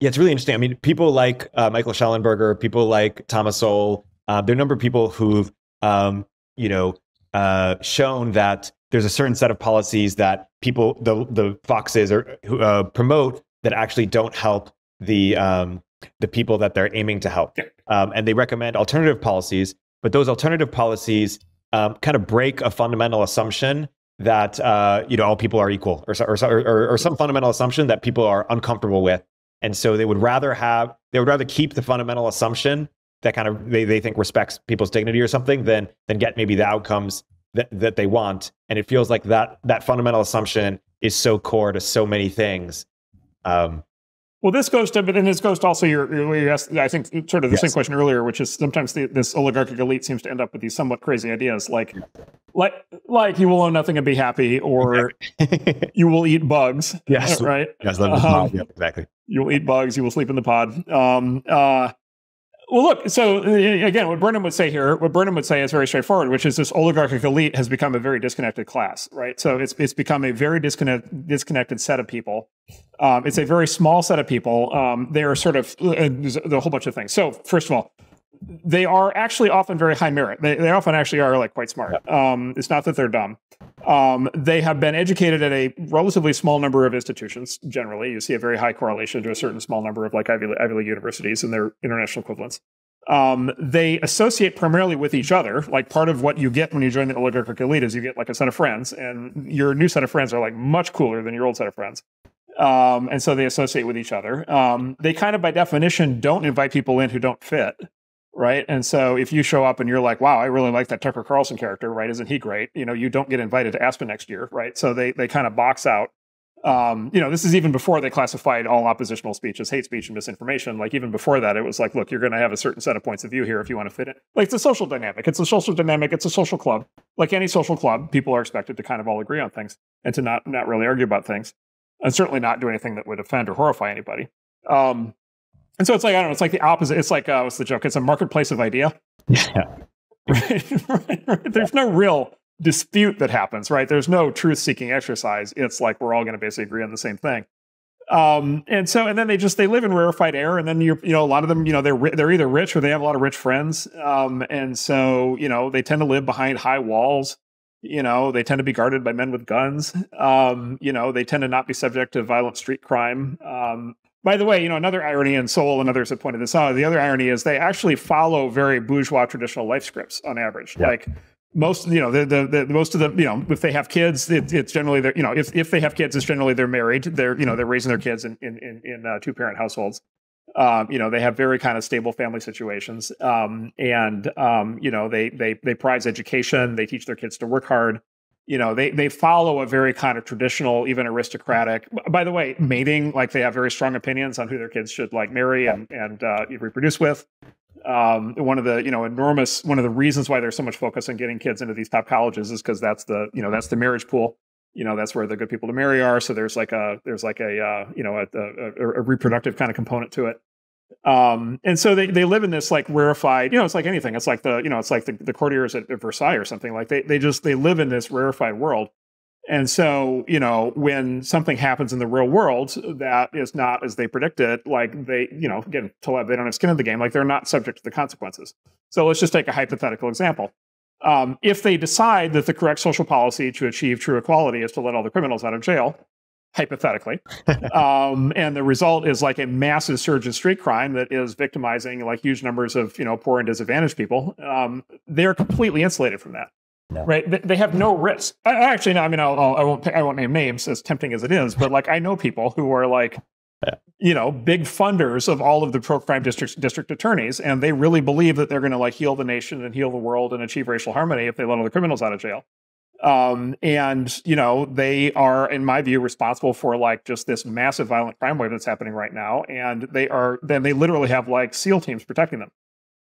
yeah, it's really interesting. I mean, people like uh, Michael Shellenberger, people like Thomas Sowell, uh, there are a number of people who've um, you know, uh, shown that there's a certain set of policies that people the the foxes or uh, promote that actually don't help the um, the people that they're aiming to help. Um, and they recommend alternative policies, but those alternative policies um, kind of break a fundamental assumption that uh, you know all people are equal, or, or, or, or some fundamental assumption that people are uncomfortable with, and so they would rather have they would rather keep the fundamental assumption that kind of they, they think respects people's dignity or something than than get maybe the outcomes that, that they want. And it feels like that that fundamental assumption is so core to so many things. Um, Well, this goes to, but then this goes to also your, your I think, sort of the same question earlier, which is sometimes the, this oligarchic elite seems to end up with these somewhat crazy ideas, like, like, like you will own nothing and be happy, or you will eat bugs, yes, right? yes, Um, yeah, exactly. You will eat bugs. You will sleep in the pod. Um, uh, well, look. So uh, again, what Burnham would say here, what Burnham would say is very straightforward, which is this oligarchic elite has become a very disconnected class, right? So it's it's become a very disconnect, disconnected set of people. Um, it's a very small set of people. Um, they are sort of uh, there's a whole bunch of things. So first of all, they are actually often very high merit. They, they often actually are like quite smart. Um, it's not that they're dumb. Um, they have been educated at a relatively small number of institutions. Generally, you see a very high correlation to a certain small number of like Ivy, Ivy League universities and their international equivalents. Um, they associate primarily with each other. Like part of what you get when you join the oligarchic elite is you get like a set of friends, and your new set of friends are like much cooler than your old set of friends. Um, and so they associate with each other. Um, they kind of, by definition, don't invite people in who don't fit right? And so if you show up and you're like, "Wow, I really like that Tucker Carlson character, right? Isn't he great?" You know, you don't get invited to Aspen next year, right? So they they kind of box out. Um, you know, this is even before they classified all oppositional speech as hate speech and misinformation. Like even before that, it was like, look, you're going to have a certain set of points of view here if you want to fit in. Like it's a social dynamic. It's a social dynamic. It's a social club. Like any social club, people are expected to kind of all agree on things and to not not really argue about things, and certainly not do anything that would offend or horrify anybody. Um, and so it's like I don't know. It's like the opposite. It's like uh, what's the joke? It's a marketplace of idea. Yeah. Right? right, right. There's no real dispute that happens, right? There's no truth-seeking exercise. It's like we're all going to basically agree on the same thing. Um, and so, and then they just they live in rarefied air, and then you're, you know, a lot of them, you know, they're they're either rich or they have a lot of rich friends, um, and so you know they tend to live behind high walls. You know, they tend to be guarded by men with guns. Um, you know, they tend to not be subject to violent street crime. Um, by the way, you know, another irony, and Sowell and others have pointed this out. The other irony is they actually follow very bourgeois traditional life scripts on average. Yeah. Like most, you know, the, the, the most of the, you know, if they have kids, it, it's generally they're, you know, if if they have kids, it's generally they're married. They're, you know, they're raising their kids in in in, in uh, two parent households. Um, you know, they have very kind of stable family situations, um, and um, you know, they they they prize education. They teach their kids to work hard. You know they they follow a very kind of traditional even aristocratic by the way mating like they have very strong opinions on who their kids should like marry and and uh, reproduce with. Um, one of the you know enormous one of the reasons why there's so much focus on getting kids into these top colleges is because that's the you know that's the marriage pool. You know that's where the good people to marry are. So there's like a there's like a uh, you know a, a, a reproductive kind of component to it um, and so they, they live in this like rarefied, you know, it's like anything. It's like the, you know, it's like the, the courtiers at, at Versailles or something like they, they just, they live in this rarefied world. And so, you know, when something happens in the real world that is not as they predicted, like they, you know, again, to they don't have skin in the game, like they're not subject to the consequences. So let's just take a hypothetical example. Um, if they decide that the correct social policy to achieve true equality is to let all the criminals out of jail, hypothetically, um, and the result is like a massive surge in street crime that is victimizing like huge numbers of you know poor and disadvantaged people. Um, they are completely insulated from that. No. Right, They- have no risk. I, actually, no, I mean, I'll, I'll, I won't, I won't name names, as tempting as it is, but like I know people who are like, Yeah. you know, big funders of all of the pro-crime district district attorneys, and they really believe that they're going to like heal the nation and heal the world and achieve racial harmony if they let all the criminals out of jail um, and you know they are in my view responsible for like just this massive violent crime wave that's happening right now and they are then they literally have like seal teams protecting them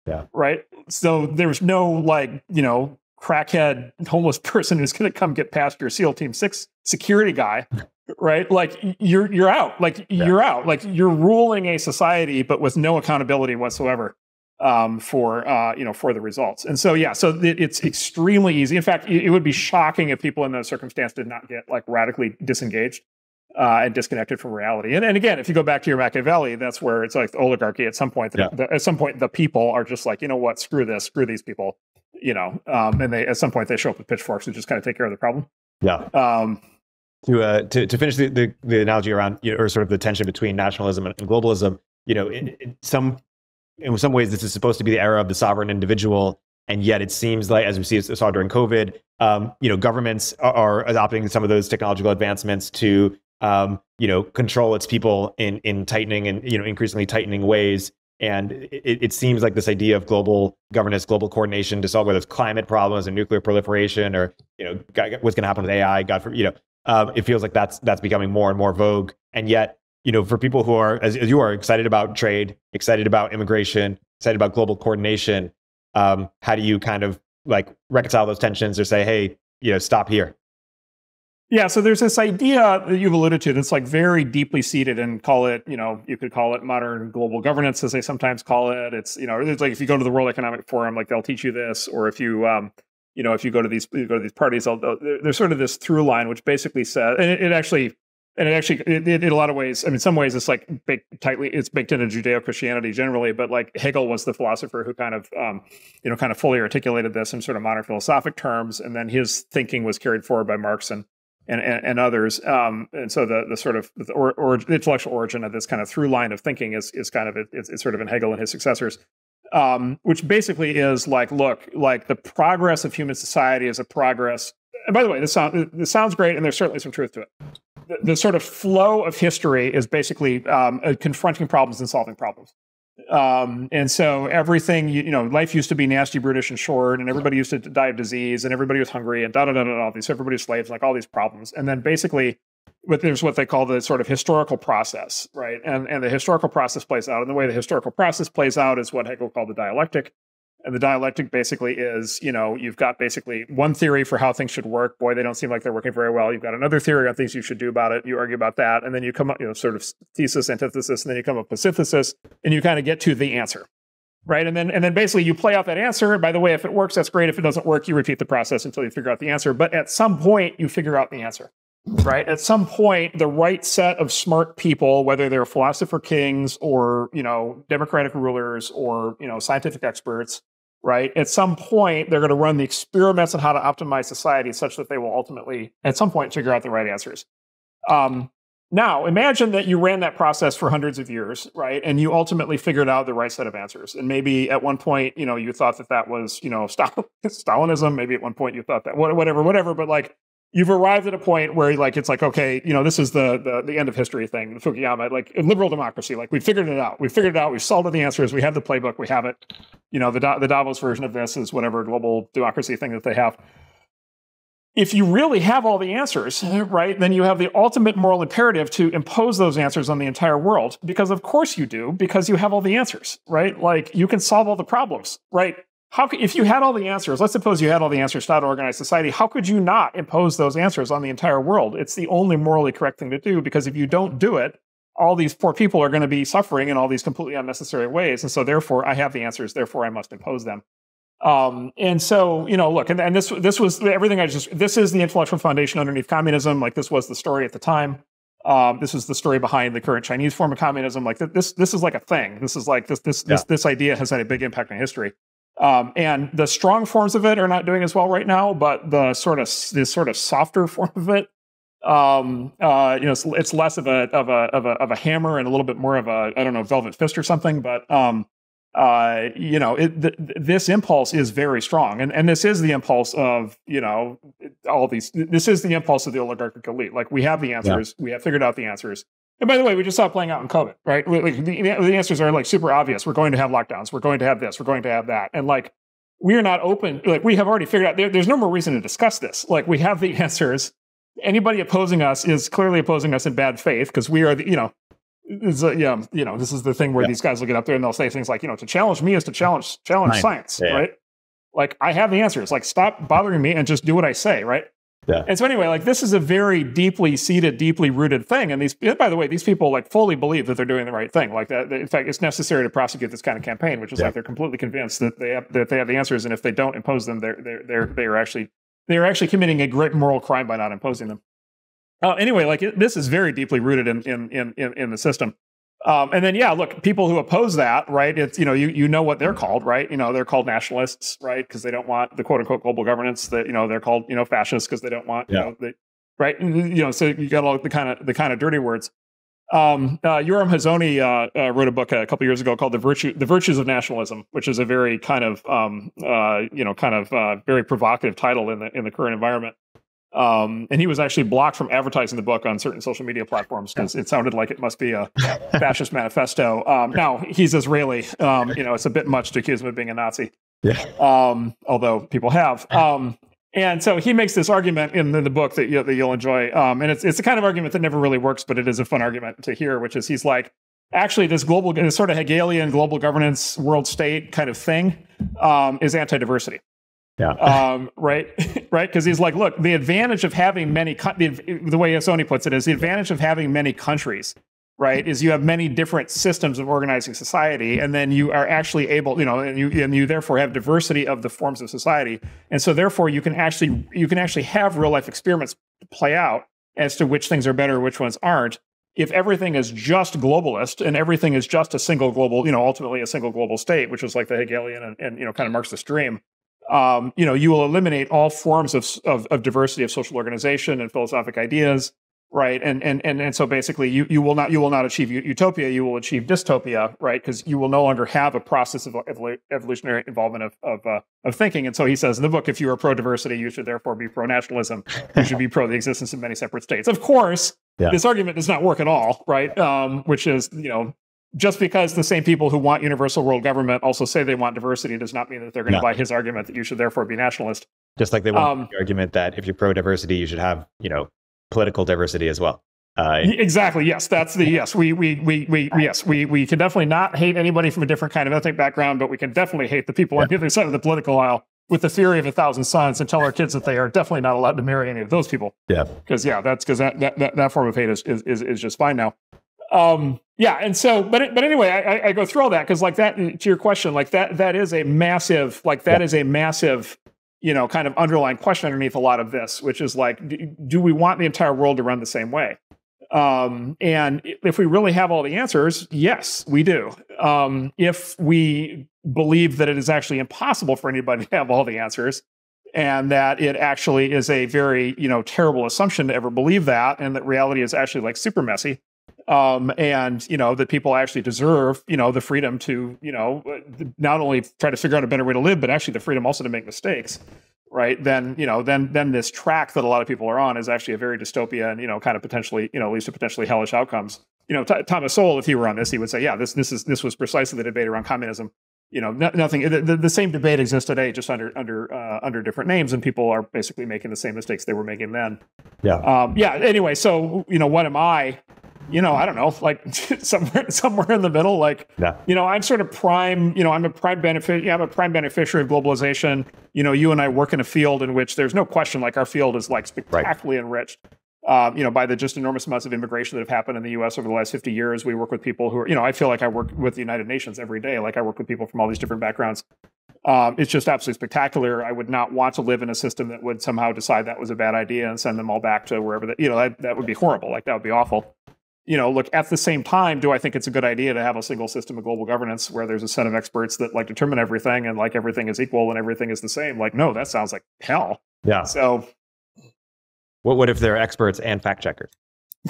Yeah. Right. So there's no like, you know, crackhead homeless person who's going to come get past your SEAL Team Six security guy, right? Like you're you're out. Like yeah. you're out. Like you're ruling a society, but with no accountability whatsoever um, for uh, you know for the results. And so yeah, so it, it's extremely easy. In fact, it, it, would be shocking if people in those circumstances did not get like radically disengaged. Uh, and disconnected from reality. And, and again, if you go back to your Machiavelli, that's where it's like the oligarchy. At some point, the, yeah. the, at some point, the people are just like, you know what, screw this, screw these people you know, um, and they at some point they show up with pitchforks and just kind of take care of the problem. Yeah. Um, to, uh, to to finish the, the, the analogy around you know, or sort of the tension between nationalism and, globalism, you know, in, some in some ways this is supposed to be the era of the sovereign individual, and yet it seems like, as we see saw during COVID, um, you know, governments are, adopting some of those technological advancements to um, you know control its people in in tightening and you know increasingly tightening ways and it, it, seems like this idea of global governance, global coordination to solve whether it's climate problems and nuclear proliferation, or you know what's going to happen with AI. God, for you know, um, it feels like that's that's becoming more and more vogue. And yet, you know, for people who are as, as you are excited about trade, excited about immigration, excited about global coordination, um, how do you kind of like reconcile those tensions or say, hey, you know, stop here? Yeah, so there's this idea that you've alluded to that's like very deeply seated and call it, you know, you could call it modern global governance as they sometimes call it. It's, you know, it's like if you go to the World Economic Forum, like they'll teach you this, or if you, um, you know, if you go to these you go to these parties, they'll, there's sort of this through line which basically says, and it, it actually, and it actually, it, it, in a lot of ways, I mean, some ways it's like baked tightly, it's baked into Judeo Christianity generally, but like Hegel was the philosopher who kind of, um, you know, kind of fully articulated this in sort of modern philosophic terms, and then his thinking was carried forward by Marx and and, and, and others. Um, and so the, the sort of the, or, or, the intellectual origin of this kind of through line of thinking is, is kind of, it's, it's sort of in Hegel and his successors, um, which basically is like, look, like the progress of human society is a progress. And by the way, this, sound, this sounds great, and there's certainly some truth to it. The, sort of flow of history is basically um, confronting problems and solving problems. Um, and so everything, you, you, know, life used to be nasty, brutish, and short, and everybody used to die of disease, and everybody was hungry, and da da da da. All these, everybody slaves, like all these problems. And then basically, but there's what they call the sort of historical process, right? And and the historical process plays out, and the way the historical process plays out is what Hegel called the dialectic. And the dialectic basically is, you know, you've got basically one theory for how things should work. Boy, they don't seem like they're working very well. You've got another theory on things you should do about it. You argue about that. And then you come up, you know, sort of thesis, antithesis, and then you come up with synthesis, and you kind of get to the answer. Right. And then and then basically you play out that answer. By the way, if it works, that's great. If it doesn't work, you repeat the process until you figure out the answer. But at some point, you figure out the answer right at some point the right set of smart people whether they're philosopher kings or you know democratic rulers or you know scientific experts right? At some point, they're going to run the experiments on how to optimize society such that they will ultimately, at some point, figure out the right answers. Um, now, imagine that you ran that process for hundreds of years, right? And you ultimately figured out the right set of answers. And maybe at one point, you know, you thought that that was, you know, Stalinism. Maybe at one point you thought that whatever, whatever. But like, you've arrived at a point where like it's like okay you know this is the the, the end of history thing the fukuyama like liberal democracy like we figured it out we figured it out we've solved the answers we have the playbook we have it you know the, the davos version of this is whatever global democracy thing that they have if you really have all the answers, right, then you have the ultimate moral imperative to impose those answers on the entire world. Because of course you do, because you have all the answers, right? Like you can solve all the problems, right? How if you had all the answers, let's suppose you had all the answers to how to organize society, how could you not impose those answers on the entire world? It's the only morally correct thing to do because if you don't do it, all these poor people are going to be suffering in all these completely unnecessary ways. And so therefore I have the answers, therefore I must impose them. Um, and so, you know, look, and, and this this was everything I just this is the intellectual foundation underneath communism. Like this was the story at the time. Um, this is the story behind the current Chinese form of communism. Like this, this is like a thing. This is like this, this, yeah. this, this idea has had a big impact on history. Um, and the strong forms of it are not doing as well right now, but the sort of this sort of softer form of it, um, uh, you know, it's, it's, less of a of a of a of a hammer and a little bit more of a I don't know velvet fist or something. But um, uh, you know, it, th- this impulse is very strong, and and this is the impulse of you know all these. This is the impulse of the oligarchic elite. Like we have the answers, yeah. we have figured out the answers. And by the way, we just saw it playing out in COVID, right? Like the, the answers are like super obvious. We're going to have lockdowns. We're going to have this. We're going to have that. And like, we are not open. Like, we have already figured out there, there's no more reason to discuss this. Like, we have the answers. Anybody opposing us is clearly opposing us in bad faith because we are the, you know, is a, yeah, you know, this is the thing where Yeah. these guys will get up there and they'll say things like, you know, to challenge me is to challenge challenge Science. yeah. right? Like I have the answers. Like stop bothering me and just do what I say, right? Yeah. And so anyway, like this is a very deeply seated, deeply rooted thing. And these, by the way, these people like fully believe that they're doing the right thing. Like that, in fact, it's necessary to prosecute this kind of campaign, which is Yeah. like they're completely convinced that they have that they have the answers, and if they don't impose them, they're they're they're they are actually they are actually committing a great moral crime by not imposing them. Uh, anyway, like it, this is very deeply rooted in in in in, in the system. Um, and then, yeah, look, people who oppose that, right? It's you know, you you know what they're called, right? You know, they're called nationalists, right? Because they don't want the quote unquote global governance. That you know, they're called you know fascists because they don't want you Yeah. know the right. And, you know, so you got all the kind of the kind of dirty words. Um, uh, Yoram Hazony uh, uh, wrote a book a couple years ago called "The Virtue The Virtues of Nationalism," which is a very kind of um, uh, you know kind of uh, very provocative title in the in the current environment. Um, and he was actually blocked from advertising the book on certain social media platforms because it sounded like it must be a fascist manifesto. Um, now he's Israeli. Um, you know, it's a bit much to accuse him of being a Nazi. Yeah. Um, although people have. Um, and so he makes this argument in the, the book that, you, that you'll enjoy. Um, and it's it's the kind of argument that never really works, but it is a fun argument to hear, which is he's like, actually, this global, this sort of Hegelian global governance world state kind of thing um, is anti-diversity Yeah. um, right, right? Because he's like, look, the advantage of having many, co- the, the way Hazony puts it is the advantage of having many countries, right, is you have many different systems of organizing society, and then you are actually able, you know, and you and you therefore have diversity of the forms of society, and so therefore you can actually you can actually have real life experiments play out as to which things are better, which ones aren't. If everything is just globalist and everything is just a single global, you know, ultimately a single global state, which is like the Hegelian and, and you know kind of Marxist dream, um, you know, you will eliminate all forms of, of, of diversity of social organization and philosophic ideas, right? And and and and so basically, you you will not you will not achieve utopia. You will achieve dystopia, right? Because you will no longer have a process of evolu- evolutionary involvement of of, uh, of thinking. And so he says in the book, if you are pro diversity, you should therefore be pro nationalism. You should be pro the existence of many separate states. Of course, Yeah. this argument does not work at all, right? Um, which is you know just because the same people who want universal world government also say they want diversity does not mean that they're going to No. buy his argument that you should therefore be nationalist. Just like they want Um, the argument that if you're pro diversity, you should have, you know, political diversity as well. Uh, Exactly. Yes, that's the yes. We we we we yes. We we can definitely not hate anybody from a different kind of ethnic background, but we can definitely hate the people on the other side of the political aisle with the theory of a thousand sons and tell our kids that they are definitely not allowed to marry any of those people. Yeah. Because yeah, that's because that, that that form of hate is is is, is just fine now. Um, yeah, and so, but but anyway, I, I- go through all that because like that to your question, like that that is a massive like that is a massive you know kind of underlying question underneath a lot of this, which is like, do, do we want the entire world to run the same way? Um, and if we really have all the answers, yes, we do. Um, if we believe that it is actually impossible for anybody to have all the answers, and that it actually is a very you know terrible assumption to ever believe that, and that reality is actually like super messy, um, and you know that people actually deserve you know the freedom to you know not only try to figure out a better way to live, but actually the freedom also to make mistakes right then you know then then this track that a lot of people are on is actually a very dystopia and you know kind of potentially you know leads to potentially hellish outcomes you know Th- thomas sowell if he were on this he would say yeah this this is this was precisely the debate around communism you know no, nothing the, the, the same debate exists today just under under uh, under different names and people are basically making the same mistakes they were making then yeah. um, yeah. Anyway, so you know, what am I? You know, I don't know, like somewhere somewhere in the middle. Like, Yeah. you know, I'm sort of prime. You know, I'm a prime benefit. Yeah, I'm a prime beneficiary of globalization. You know, you and I work in a field in which there's no question. Like, our field is like spectacularly enriched. Um, you know, by the just enormous amounts of immigration that have happened in the U.S. over the last 50 years, we work with people who are, you know, I feel like I work with the United Nations every day. Like I work with people from all these different backgrounds. Um, it's just absolutely spectacular. I would not want to live in a system that would somehow decide that was a bad idea and send them all back to wherever that, you know, that, that would be horrible. Like that would be awful. You know, look, at the same time, do I think it's a good idea to have a single system of global governance where there's a set of experts that like determine everything and like everything is equal and everything is the same? Like, no, that sounds like hell. Yeah. So What, what if they're experts and fact checkers?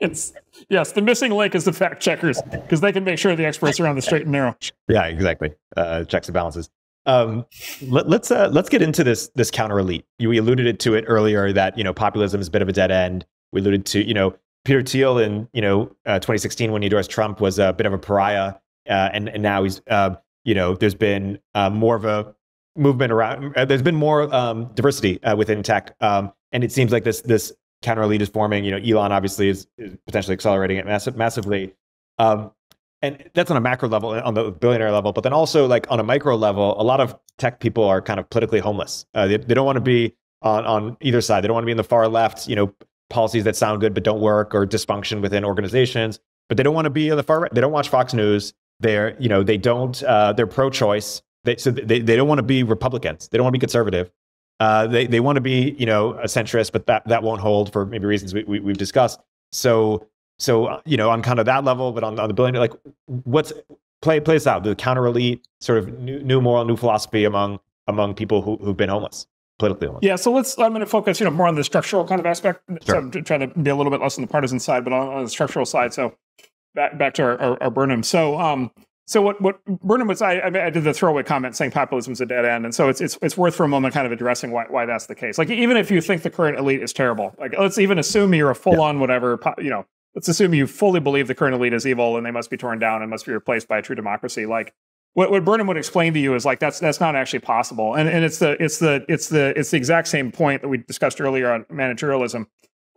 it's, yes, the missing link is the fact checkers because they can make sure the experts are on the straight and narrow. Yeah, exactly. Uh, checks and balances. Um, let, let's uh, let's get into this this counter elite. You we alluded it to it earlier that you know populism is a bit of a dead end. We alluded to you know Peter Thiel in you know uh, 2016 when he endorsed Trump was a bit of a pariah, uh, and and now he's uh, you know there's been uh, more of a movement around. Uh, there's been more um, diversity uh, within tech, um, and it seems like this this counter elite is forming. You know, Elon obviously is, is potentially accelerating it massive, massively. Um, and that's on a macro level, on the billionaire level, but then also like on a micro level, a lot of tech people are kind of politically homeless. Uh, they, they don't want to be on on either side. They don't want to be in the far left. You know, policies that sound good but don't work, or dysfunction within organizations. But they don't want to be on the far right. They don't watch Fox News. They're you know they don't. Uh, they're pro-choice. They, so they, they don't want to be Republicans. They don't want to be conservative. Uh, they they want to be you know a centrist, but that that won't hold for maybe reasons we, we we've discussed. So so uh, you know, on kind of that level, but on, on the billion, like what's play plays out the counter elite sort of new, new moral, new philosophy among among people who, who've been homeless politically homeless. Yeah, so let's. I'm going to focus, you know, more on the structural kind of aspect. Sure. So I'm trying to be a little bit less on the partisan side, but on, on the structural side. So back back to our, our, our Burnham. So um, so what what Burnham was, I, I did the throwaway comment saying populism is a dead end, and so it's it's it's worth for a moment kind of addressing why why that's the case. Like even if you think the current elite is terrible, like let's even assume you're a full on whatever, you know, let's assume you fully believe the current elite is evil and they must be torn down and must be replaced by a true democracy. Like what, what Burnham would explain to you is like that's that's not actually possible. And and it's the it's the it's the it's the exact same point that we discussed earlier on managerialism.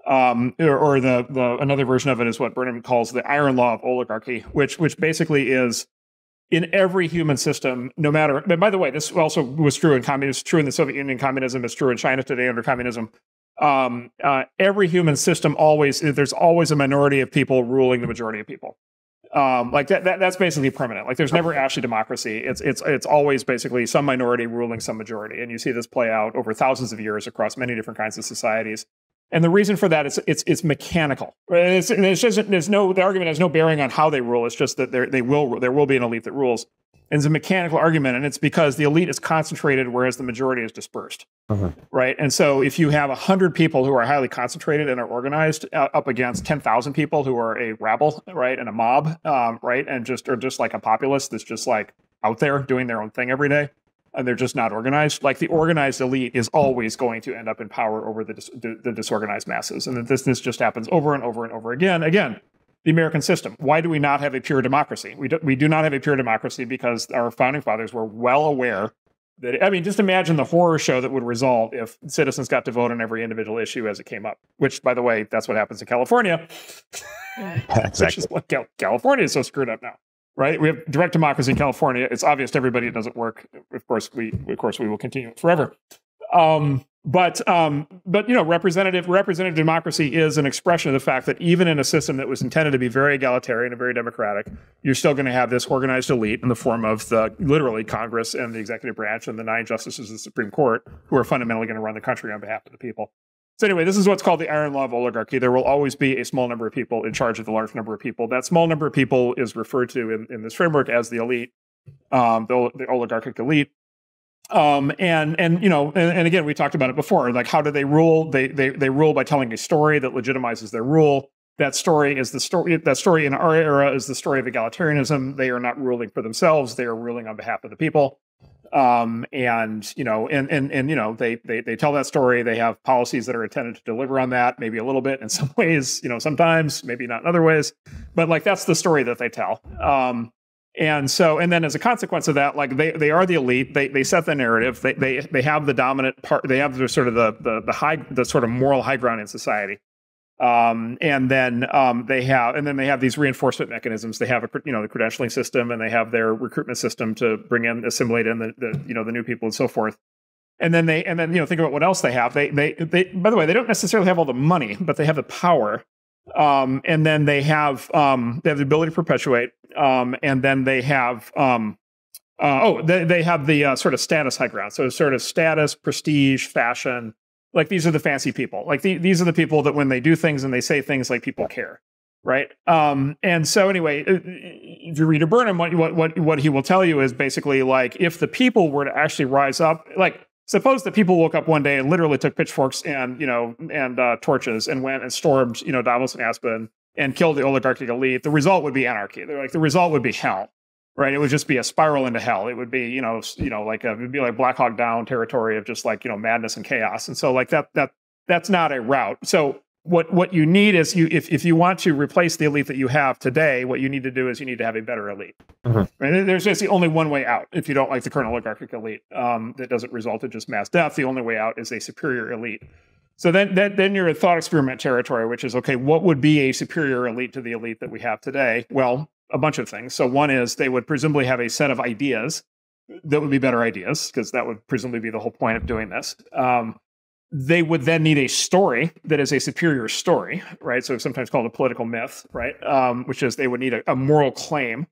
Um, or, or the the another version of it is what Burnham calls the iron law of oligarchy, which which basically is in every human system, no matter. But by the way, this also was true in communism, true in the Soviet Union. Communism is true in China today under communism um, uh, every human system always there's always a minority of people ruling the majority of people. Um, like that, that, that's basically permanent. Like there's never actually democracy. It's it's it's always basically some minority ruling some majority, and you see this play out over thousands of years across many different kinds of societies. And the reason for that is it's it's mechanical. It's, it's just, there's no the argument has no bearing on how they rule. It's just that there they will there will be an elite that rules. And it's a mechanical argument, and it's because the elite is concentrated, whereas the majority is dispersed. Uh-huh. Right. And so if you have 100 people who are highly concentrated and are organized uh, up against 10,000 people who are a rabble, right, and a mob, um, right, and just are just like a populace that's just like out there doing their own thing every day, and they're just not organized, like the organized elite is always going to end up in power over the, dis- the, the disorganized masses. And this, this just happens over and over and over again. Again, the American system. Why do we not have a pure democracy? We do, we do not have a pure democracy because our founding fathers were well aware that, I mean, just imagine the horror show that would result if citizens got to vote on every individual issue as it came up, which, by the way, that's what happens in California. exactly. Which is what California is so screwed up now. Right, we have direct democracy in California. It's obvious to everybody it doesn't work. Of course, we of course we will continue forever. Um, but um, but you know, representative representative democracy is an expression of the fact that even in a system that was intended to be very egalitarian and very democratic, you're still going to have this organized elite in the form of the literally Congress and the executive branch and the nine justices of the Supreme Court who are fundamentally going to run the country on behalf of the people. So anyway, this is what's called the iron law of oligarchy. There will always be a small number of people in charge of the large number of people. That small number of people is referred to in, in this framework as the elite, um, the, the oligarchic elite um, and and you know and, and, again we talked about it before like how do they rule? They, they they rule by telling a story that legitimizes their rule. That story is the story that story in our era is the story of egalitarianism. They are not ruling for themselves. They are ruling on behalf of the people. Um, and you know and and and you know they, they they tell that story. They have policies that are intended to deliver on that maybe a little bit in some ways you know sometimes maybe not in other ways. But like that's the story that they tell. Um, and so, and then as a consequence of that, like they, they are the elite, they, they set the narrative, they, they, they have the dominant part, they have the sort of the, the, the high, the sort of moral high ground in society. Um, and then um, they have, and then they have these reinforcement mechanisms. They have a, you know, the credentialing system, and they have their recruitment system to bring in, assimilate in the, the, you know, the new people and so forth. And then they, and then you know, think about what else they have. They, they, they. By the way, they don't necessarily have all the money, but they have the power um, and then they have um, they have the ability to perpetuate, um, and then they have um, uh, oh they, they have the uh, sort of status high ground. So sort of status, prestige, fashion. Like these are the fancy people. Like the, these are the people that when they do things and they say things, like people care, right? Um, and so anyway, uh, if you read a Burnham, what what what he will tell you is basically like if the people were to actually rise up, like suppose that people woke up one day and literally took pitchforks and you know and uh, torches and went and stormed you know Davos and Aspen and killed the oligarchic elite. The result would be anarchy. They're like the result would be hell, right? It would just be a spiral into hell. It would be you know you know like a, it would be like Black Hawk Down territory of just like you know madness and chaos. And so like that that that's not a route. So what what you need is you if, if you want to replace the elite that you have today, what you need to do is you need to have a better elite. Mm-hmm. Right? There's just the only one way out. If you don't like the current oligarchic elite, um, that doesn't result in just mass death. The only way out is a superior elite. So then, then, then you're in thought experiment territory, which is okay. What would be a superior elite to the elite that we have today? Well, a bunch of things. So one is they would presumably have a set of ideas that would be better ideas because that would presumably be the whole point of doing this. Um, they would then need a story that is a superior story, right? So sometimes called a political myth, right? Um, which is they would need a, a moral claim,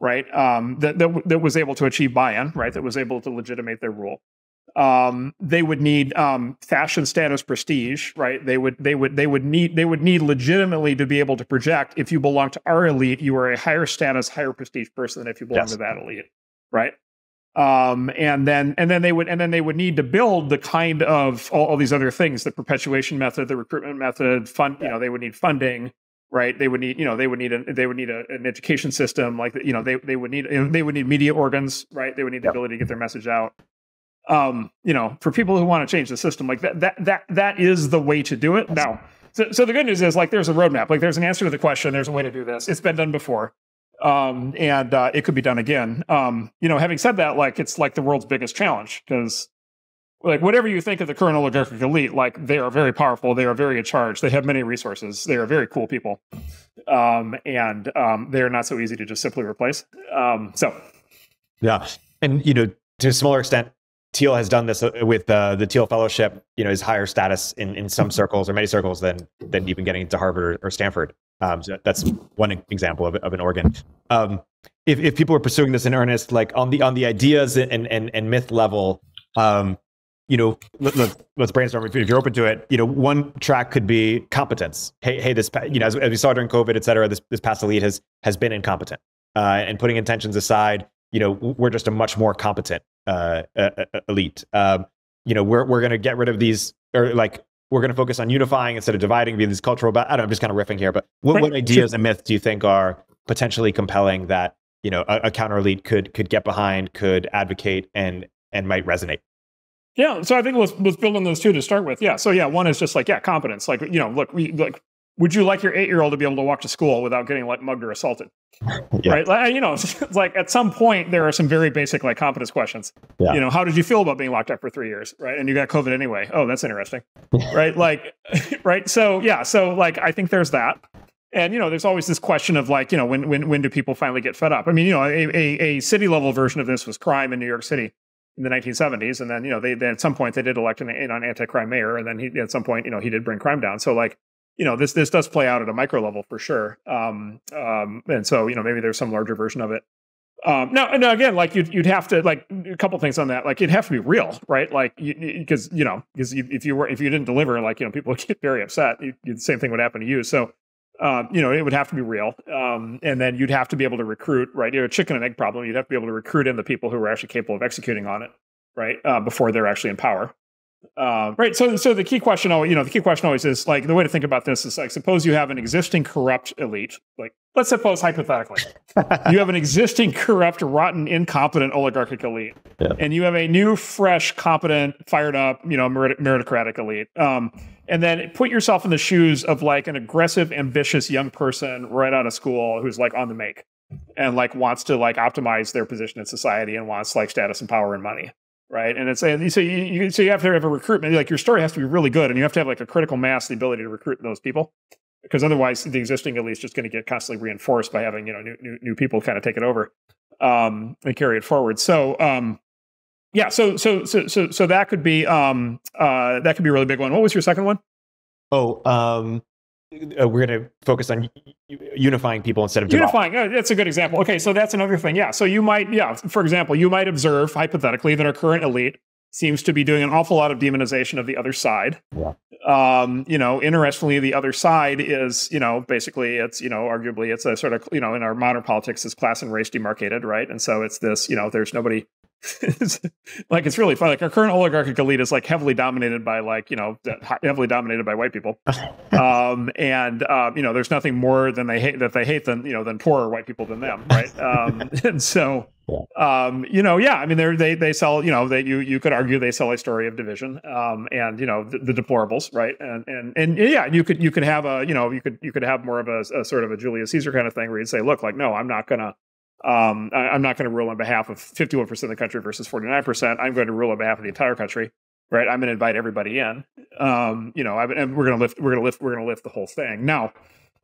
right? Um, that, that that was able to achieve buy-in, right? That was able to legitimate their rule um, they would need um, fashion status prestige right they would they would they would need they would need legitimately to be able to project if you belong to our elite you are a higher status higher prestige person than if you belong yes. to that elite right um, and then and then they would and then they would need to build the kind of all, all these other things the perpetuation method the recruitment method fund you know they would need funding right? They would need you know they would need a, they would need a, an education system like you know they they would need they would need media organs right? They would need the ability to get their message out. Um, you know, for people who want to change the system, like that, that, that, that is the way to do it. Now, so, so the good news is like there's a roadmap, like there's an answer to the question, there's a way to do this. It's been done before, um, and uh, it could be done again. Um, you know, having said that, like it's like the world's biggest challenge because, like, whatever you think of the current oligarchic elite, like they are very powerful, they are very in charge, they have many resources, they are very cool people, um, and um, they are not so easy to just simply replace. Um, so, yeah, and you know, to a smaller extent, Thiel has done this uh, with uh, the Thiel Fellowship. You know, his higher status in, in some circles or many circles than than even getting into Harvard or, or Stanford. Um, so that's one example of, of an organ. Um, if, if people are pursuing this in earnest, like on the on the ideas and and, and myth level, um, you know, let, us let's brainstorm. If, if you're open to it, you know, one track could be competence. Hey, hey, this you know, as, as we saw during COVID, et cetera, this this past elite has has been incompetent. Uh, and putting intentions aside, you know, we're just a much more competent uh, elite. Um, you know, we're we're going to get rid of these, or like we're going to focus on unifying instead of dividing. Being these cultural, but I don't. know, I'm just kind of riffing here. But what, what ideas and myths do you think are potentially compelling that you know a, a counter elite could could get behind, could advocate, and and might resonate? Yeah, so I think let's let's build on those two to start with. Yeah, so yeah, one is just like yeah, competence. Like you know, look, we like would you like your eight year old to be able to walk to school without getting like mugged or assaulted? Yeah. Right. Like, you know, it's like at some point there are some very basic like competence questions. Yeah. You know, how did you feel about being locked up for three years? Right. And you got COVID anyway. Oh, that's interesting. right. Like, right. So yeah. So like, I think there's that. And you know, there's always this question of like, you know, when when when do people finally get fed up? I mean, you know, a, a, a city level version of this was crime in New York City in the 1970s, and then you know, they, they at some point they did elect an, an anti-crime mayor, and then he at some point, you know, he did bring crime down. So like, you know this this does play out at a micro level for sure um, um, and so you know maybe there's some larger version of it um, now, now again, like you'd, you'd have to like a couple things on that. Like it'd have to be real, right? Like because you, you, know because if you were if you didn't deliver, like you know people would get very upset. You, the same thing would happen to you. So uh, you know it would have to be real, um, and then you'd have to be able to recruit. Right, you know, chicken and egg problem. You'd have to be able to recruit in the people who are actually capable of executing on it, right, uh, before they're actually in power. Uh, right. So, so the key question, you know, the key question always is like the way to think about this is like, suppose you have an existing corrupt elite. Like, let's suppose hypothetically, you have an existing corrupt, rotten, incompetent oligarchic elite, yeah. and you have a new, fresh, competent, fired up, you know, merit- meritocratic elite. Um, and then put yourself in the shoes of like an aggressive, ambitious young person right out of school who's like on the make and like wants to like optimize their position in society and wants like status and power and money right? And it's and so you, you so you have to have a recruitment like your story has to be really good, and you have to have like a critical mass, the ability to recruit those people, because otherwise the existing elite is just going to get constantly reinforced by having you know new new, new people kind of take it over um, and carry it forward. So. Um, yeah, so so so so so that could be um uh that could be a really big one. What was your second one? Oh, um uh, we're going to focus on unifying people instead of unifying. Oh, that's a good example. Okay, so that's another thing. Yeah, so you might, yeah, for example, you might observe hypothetically that our current elite seems to be doing an awful lot of demonization of the other side. Yeah. Um, you know, interestingly, the other side is, you know, basically it's, you know, arguably it's a sort of, you know, in our modern politics is class and race demarcated, right? And so it's this, you know, there's nobody like it's really fun. Like our current oligarchic elite is like heavily dominated by like you know heavily dominated by white people, um, and um, you know there's nothing more than they hate that they hate than you know than poorer white people than them, right? Um, and so um, you know, yeah, I mean they they they sell you know they you you could argue they sell a story of division um, and you know the, the, deplorables, right? And and and yeah, you could you could have a you know you could you could have more of a, a sort of a Julius Caesar kind of thing where you'd say, look, like no, I'm not gonna um, I, am not going to rule on behalf of 51% of the country versus 49%. I'm going to rule on behalf of the entire country. right? I'm going to invite everybody in. Um, you know, I, and we're going to lift, we're going to lift, we're going to lift the whole thing. Now,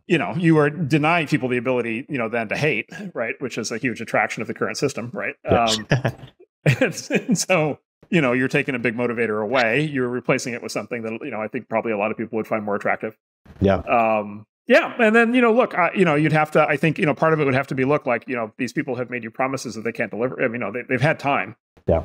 you know, you are denying people the ability, you know, then to hate, right? Which is a huge attraction of the current system, right? Um, and so, you know, you're taking a big motivator away. You're replacing it with something that, you know, I think probably a lot of people would find more attractive. Yeah. Um, yeah, and then you know, look, I, you know, you'd have to. I think you know, part of it would have to be look like you know, these people have made you promises that they can't deliver. I mean, you know, they, they've had time. Yeah.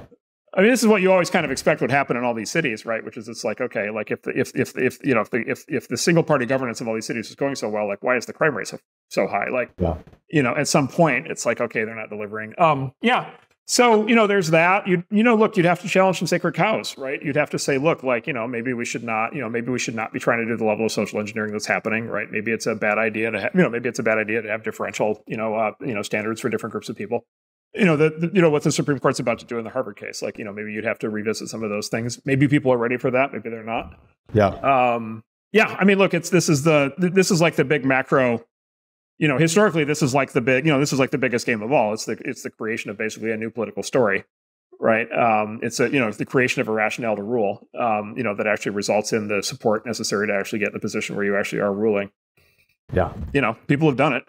I mean, this is what you always kind of expect would happen in all these cities, right? Which is it's like, okay, like if the, if if if you know if the if if the single party governance of all these cities is going so well, like why is the crime rate so so high? Like, yeah. you know, at some point, it's like, okay, they're not delivering. Um, yeah. So you know, there's that. You you know, look, you'd have to challenge some sacred cows, right? You'd have to say, look, like you know, maybe we should not, you know, maybe we should not be trying to do the level of social engineering that's happening, right? Maybe it's a bad idea to have, you know, maybe it's a bad idea to have differential, you know, uh, you know, standards for different groups of people you know the, the, you know what the Supreme Court's about to do in the Harvard case. Like you know maybe you'd have to revisit some of those things. Maybe people are ready for that. Maybe they're not. Yeah. Um, yeah. I mean, look, it's this is the this is like the big macro. You know, historically, this is like the big. You know, this is like the biggest game of all. It's the it's the creation of basically a new political story, right? Um, it's a you know it's the creation of a rationale to rule. Um, you know that actually results in the support necessary to actually get in the position where you actually are ruling. Yeah. You know, people have done it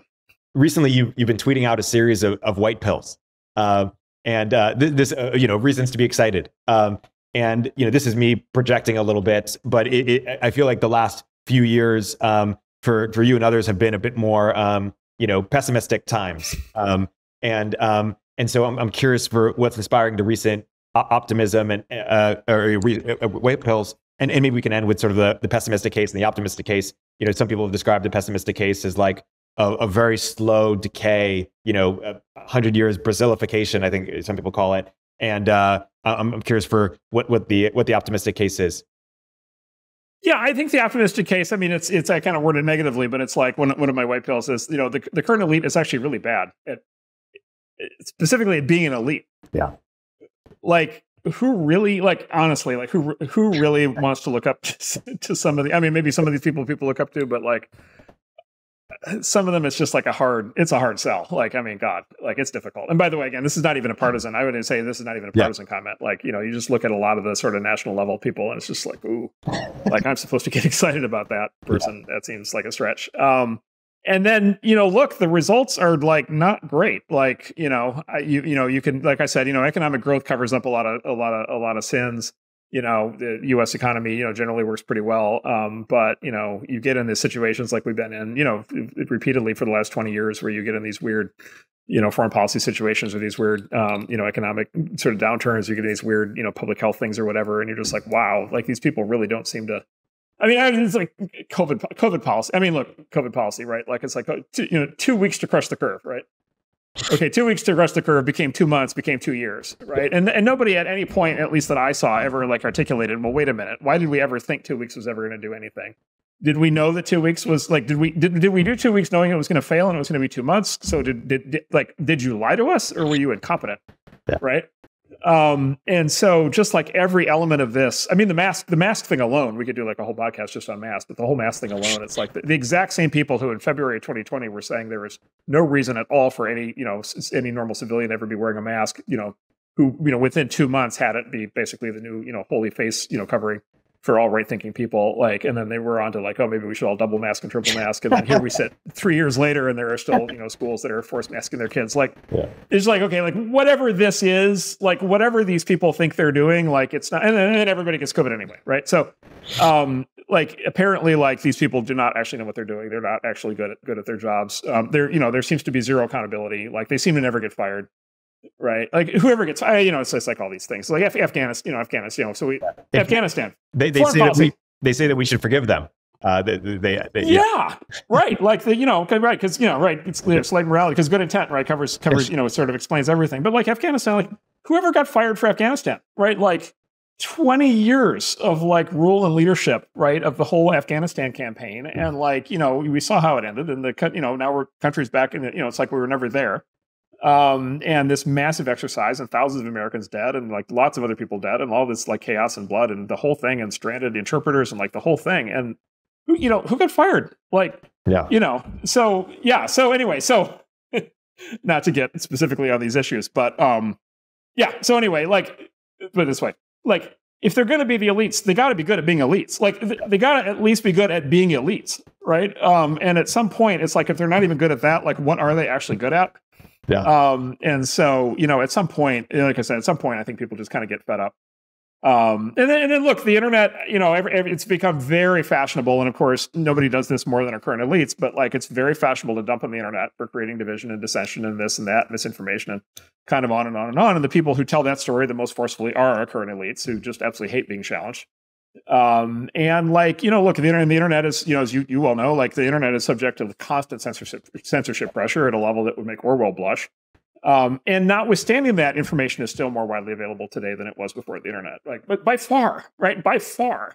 recently you, you've been tweeting out a series of, of white pills uh, and uh, th- this, uh, you know, reasons to be excited. Um, and you know, this is me projecting a little bit, but it, it, I feel like the last few years um, for for you and others have been a bit more, um, you know, pessimistic times. Um, and um, and so I'm, I'm curious for what's inspiring the recent optimism and uh, or re- uh, uh, pills. And, and maybe we can end with sort of the, the pessimistic case and the optimistic case. You know, some people have described the pessimistic case as like a, a very slow decay, you know, hundred years Brazilification, I think some people call it. And uh, I'm, I'm curious for what, what the what the optimistic case is. Yeah, I think the optimistic case. I mean, it's it's I kind of worded negatively, but it's like one one of my white pills says, you know, the the current elite is actually really bad at specifically at being an elite. Yeah, like who really like honestly like who who really wants to look up to, to some of the i mean maybe some of these people people look up to but like some of them it's just like a hard it's a hard sell. Like i mean god like it's difficult. And by the way again this is not even a partisan. I wouldn't say this is not even a partisan yeah. comment. Like you know you just look at a lot of the sort of national level people and it's just like ooh like i'm supposed to get excited about that person. Yeah. that seems like a stretch. Um and then you know look the results are like not great. Like you know you you know you can like i said you know economic growth covers up a lot of a lot of a lot of sins you know the U.S. economy you know generally works pretty well, um, but you know you get in these situations like we've been in you know repeatedly for the last twenty years where you get in these weird you know foreign policy situations or these weird um, you know economic sort of downturns. You get these weird you know public health things or whatever, and you're just like wow, like these people really don't seem to. I mean, it's like COVID COVID policy. I mean, look, COVID policy, right? Like it's like oh, you know two weeks to crush the curve, right? Okay, two weeks to rush the curve became two months, became two years, right? And and nobody at any point, at least that I saw, ever like articulated, well, wait a minute, why did we ever think two weeks was ever going to do anything? Did we know that two weeks was like? Did we did, did we do two weeks knowing it was going to fail and it was going to be two months? So did, did, did like did you lie to us or were you incompetent? Yeah. Right. Um, and so just like every element of this, I mean, the mask, the mask thing alone, we could do like a whole podcast just on mask, but the whole mask thing alone, it's like the, the exact same people who in February 2020 were saying there was no reason at all for any, you know, any normal civilian ever be wearing a mask, you know, who, you know, within two months had it be basically the new, you know, holy face, you know, covering for all right thinking people. Like, and then they were on to like, oh, maybe we should all double mask and triple mask. And then here we sit three years later, and there are still you know schools that are forced masking their kids. Like, yeah. it's like okay, like whatever this is, like whatever these people think they're doing, like it's not, and then everybody gets COVID anyway, right? So, um, like apparently, like these people do not actually know what they're doing. They're not actually good at good at their jobs. Um, there, you know, there seems to be zero accountability. Like they seem to never get fired right? Like whoever gets, I, you know, it's just like all these things. Like Af- Afghanistan, you know, Afghanistan. You know, so we if, Afghanistan. They, they say policy. that we they say that we should forgive them. Uh, they, they, they yeah. yeah. right. Like the, you know, right, because you know, right, it's you know, slight morality because good intent, right, covers covers, you know, sort of explains everything. But like Afghanistan, like whoever got fired for Afghanistan, right, like. 20 years of like rule and leadership, right, of the whole Afghanistan campaign. And like, you know, we saw how it ended and the, you know, now we're countries back in, you know, it's like we were never there um, and this massive exercise and thousands of Americans dead and like lots of other people dead and all this like chaos and blood and the whole thing and stranded interpreters and like the whole thing and who you know who got fired like yeah you know so yeah so anyway so not to get specifically on these issues but um yeah so anyway like put it this way like if they're going to be the elites, they got to be good at being elites. Like they got to at least be good at being elites, right? Um, and at some point, it's like if they're not even good at that, like what are they actually good at? Yeah. Um, and so you know, at some point, like I said, at some point, I think people just kind of get fed up. Um, and then, and then look, the internet, you know, every, every, it's become very fashionable. And of course, nobody does this more than our current elites, but like it's very fashionable to dump on the internet for creating division and dissension and this and that, misinformation and kind of on and on and on. And the people who tell that story the most forcefully are our current elites who just absolutely hate being challenged. Um, and like, you know, look, the internet, the internet is, you know, as you, you well know, like the internet is subject to the constant censorship, censorship pressure at a level that would make Orwell blush. Um, and notwithstanding that, information is still more widely available today than it was before the internet. Like, but by far, right? By far,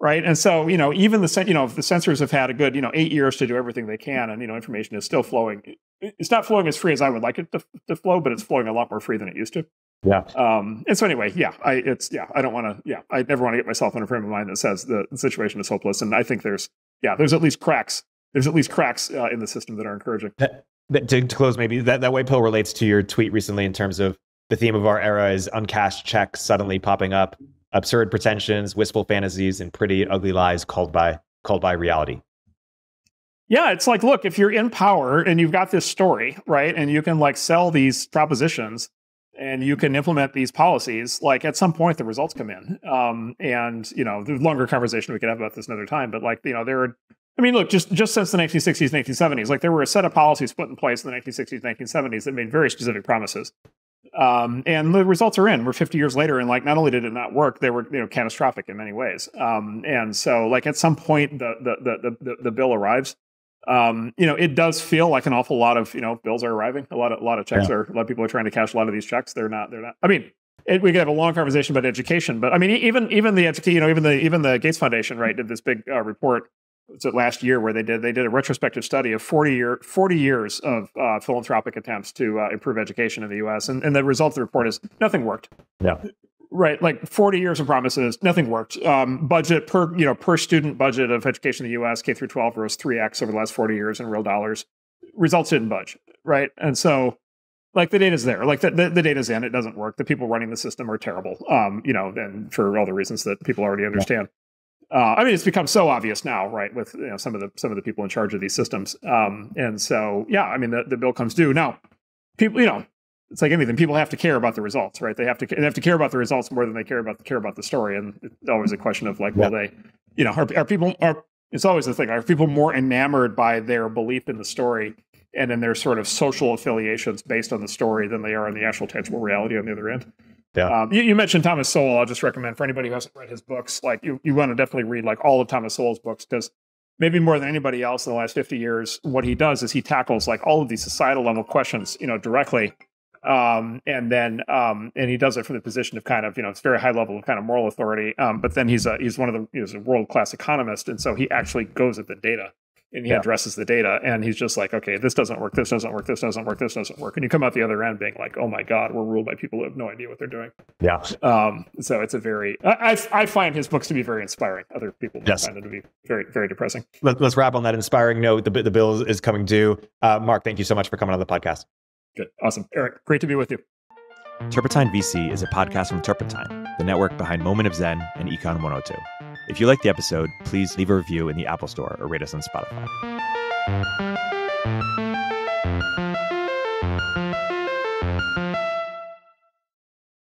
right? And so, you know, even the you know, the censors have had a good, you know, eight years to do everything they can, and you know, information is still flowing. It's not flowing as free as I would like it to, to flow, but it's flowing a lot more free than it used to. Yeah. Um, and so anyway, yeah, I it's yeah, I don't want to yeah, I never want to get myself in a frame of mind that says the, situation is hopeless. And I think there's yeah, there's at least cracks. There's at least cracks uh, in the system that are encouraging to, to close, maybe that, that white pill relates to your tweet recently in terms of the theme of our era is uncashed checks suddenly popping up, absurd pretensions, wistful fantasies, and pretty ugly lies called by called by reality. Yeah, it's like, look, if you're in power and you've got this story, right, and you can like sell these propositions and you can implement these policies, like at some point the results come in. Um, and you know, the longer conversation we could have about this another time, but like, you know, there are I mean, look, just just since the 1960s, 1970s, like there were a set of policies put in place in the 1960s, 1970s that made very specific promises. Um, and the results are in. We're 50 years later, and like not only did it not work, they were you know catastrophic in many ways. Um, and so, like at some point, the the the the, the bill arrives. Um, you know, it does feel like an awful lot of you know bills are arriving. A lot of a lot of checks yeah. are a lot of people are trying to cash a lot of these checks. They're not. They're not. I mean, it, we could have a long conversation about education, but I mean, even even the you know, even the even the Gates Foundation, right, did this big uh, report last year where they did they did a retrospective study of 40 year 40 years of uh, philanthropic attempts to uh, improve education in the U.S. and, and the result of the report is nothing worked. Yeah. Right, like 40 years of promises, nothing worked. Um, budget per you know per student budget of education in the U.S. K through 12 rose 3x over the last 40 years in real dollars. Results didn't budge, right? And so, like the data's there, like the, the, the data's in, it doesn't work. The people running the system are terrible, um, you know, and for all the reasons that people already understand. Uh, I mean, it's become so obvious now, right? With you know, some of the some of the people in charge of these systems, um, and so yeah, I mean, the, the bill comes due now. People, you know, it's like anything. People have to care about the results, right? They have to they have to care about the results more than they care about the care about the story. And it's always a question of like, yeah. well, they, you know, are, are people are? It's always the thing. Are people more enamored by their belief in the story and in their sort of social affiliations based on the story than they are on the actual tangible reality on the other end? Yeah. Um, you, you, mentioned Thomas Sowell. I'll just recommend for anybody who hasn't read his books, like you, you want to definitely read like all of Thomas Sowell's books because maybe more than anybody else in the last 50 years, what he does is he tackles like all of these societal level questions, you know, directly. Um, and then, um, and he does it from the position of kind of, you know, it's very high level of kind of moral authority. Um, but then he's a, he's one of the, he's a world class economist. And so he actually goes at the data and he yeah. addresses the data and he's just like okay this doesn't work this doesn't work this doesn't work this doesn't work and you come out the other end being like oh my god we're ruled by people who have no idea what they're doing yeah um, so it's a very I, I find his books to be very inspiring other people yes. find them to be very very depressing Let, us wrap on that inspiring note the, the bill is coming due uh, Marc thank you so much for coming on the podcast good awesome Erik great to be with you Turpentine VC is a podcast from Turpentine, the network behind Moment of Zen and Econ 102. If you like the episode, please leave a review in the Apple Store or rate us on Spotify.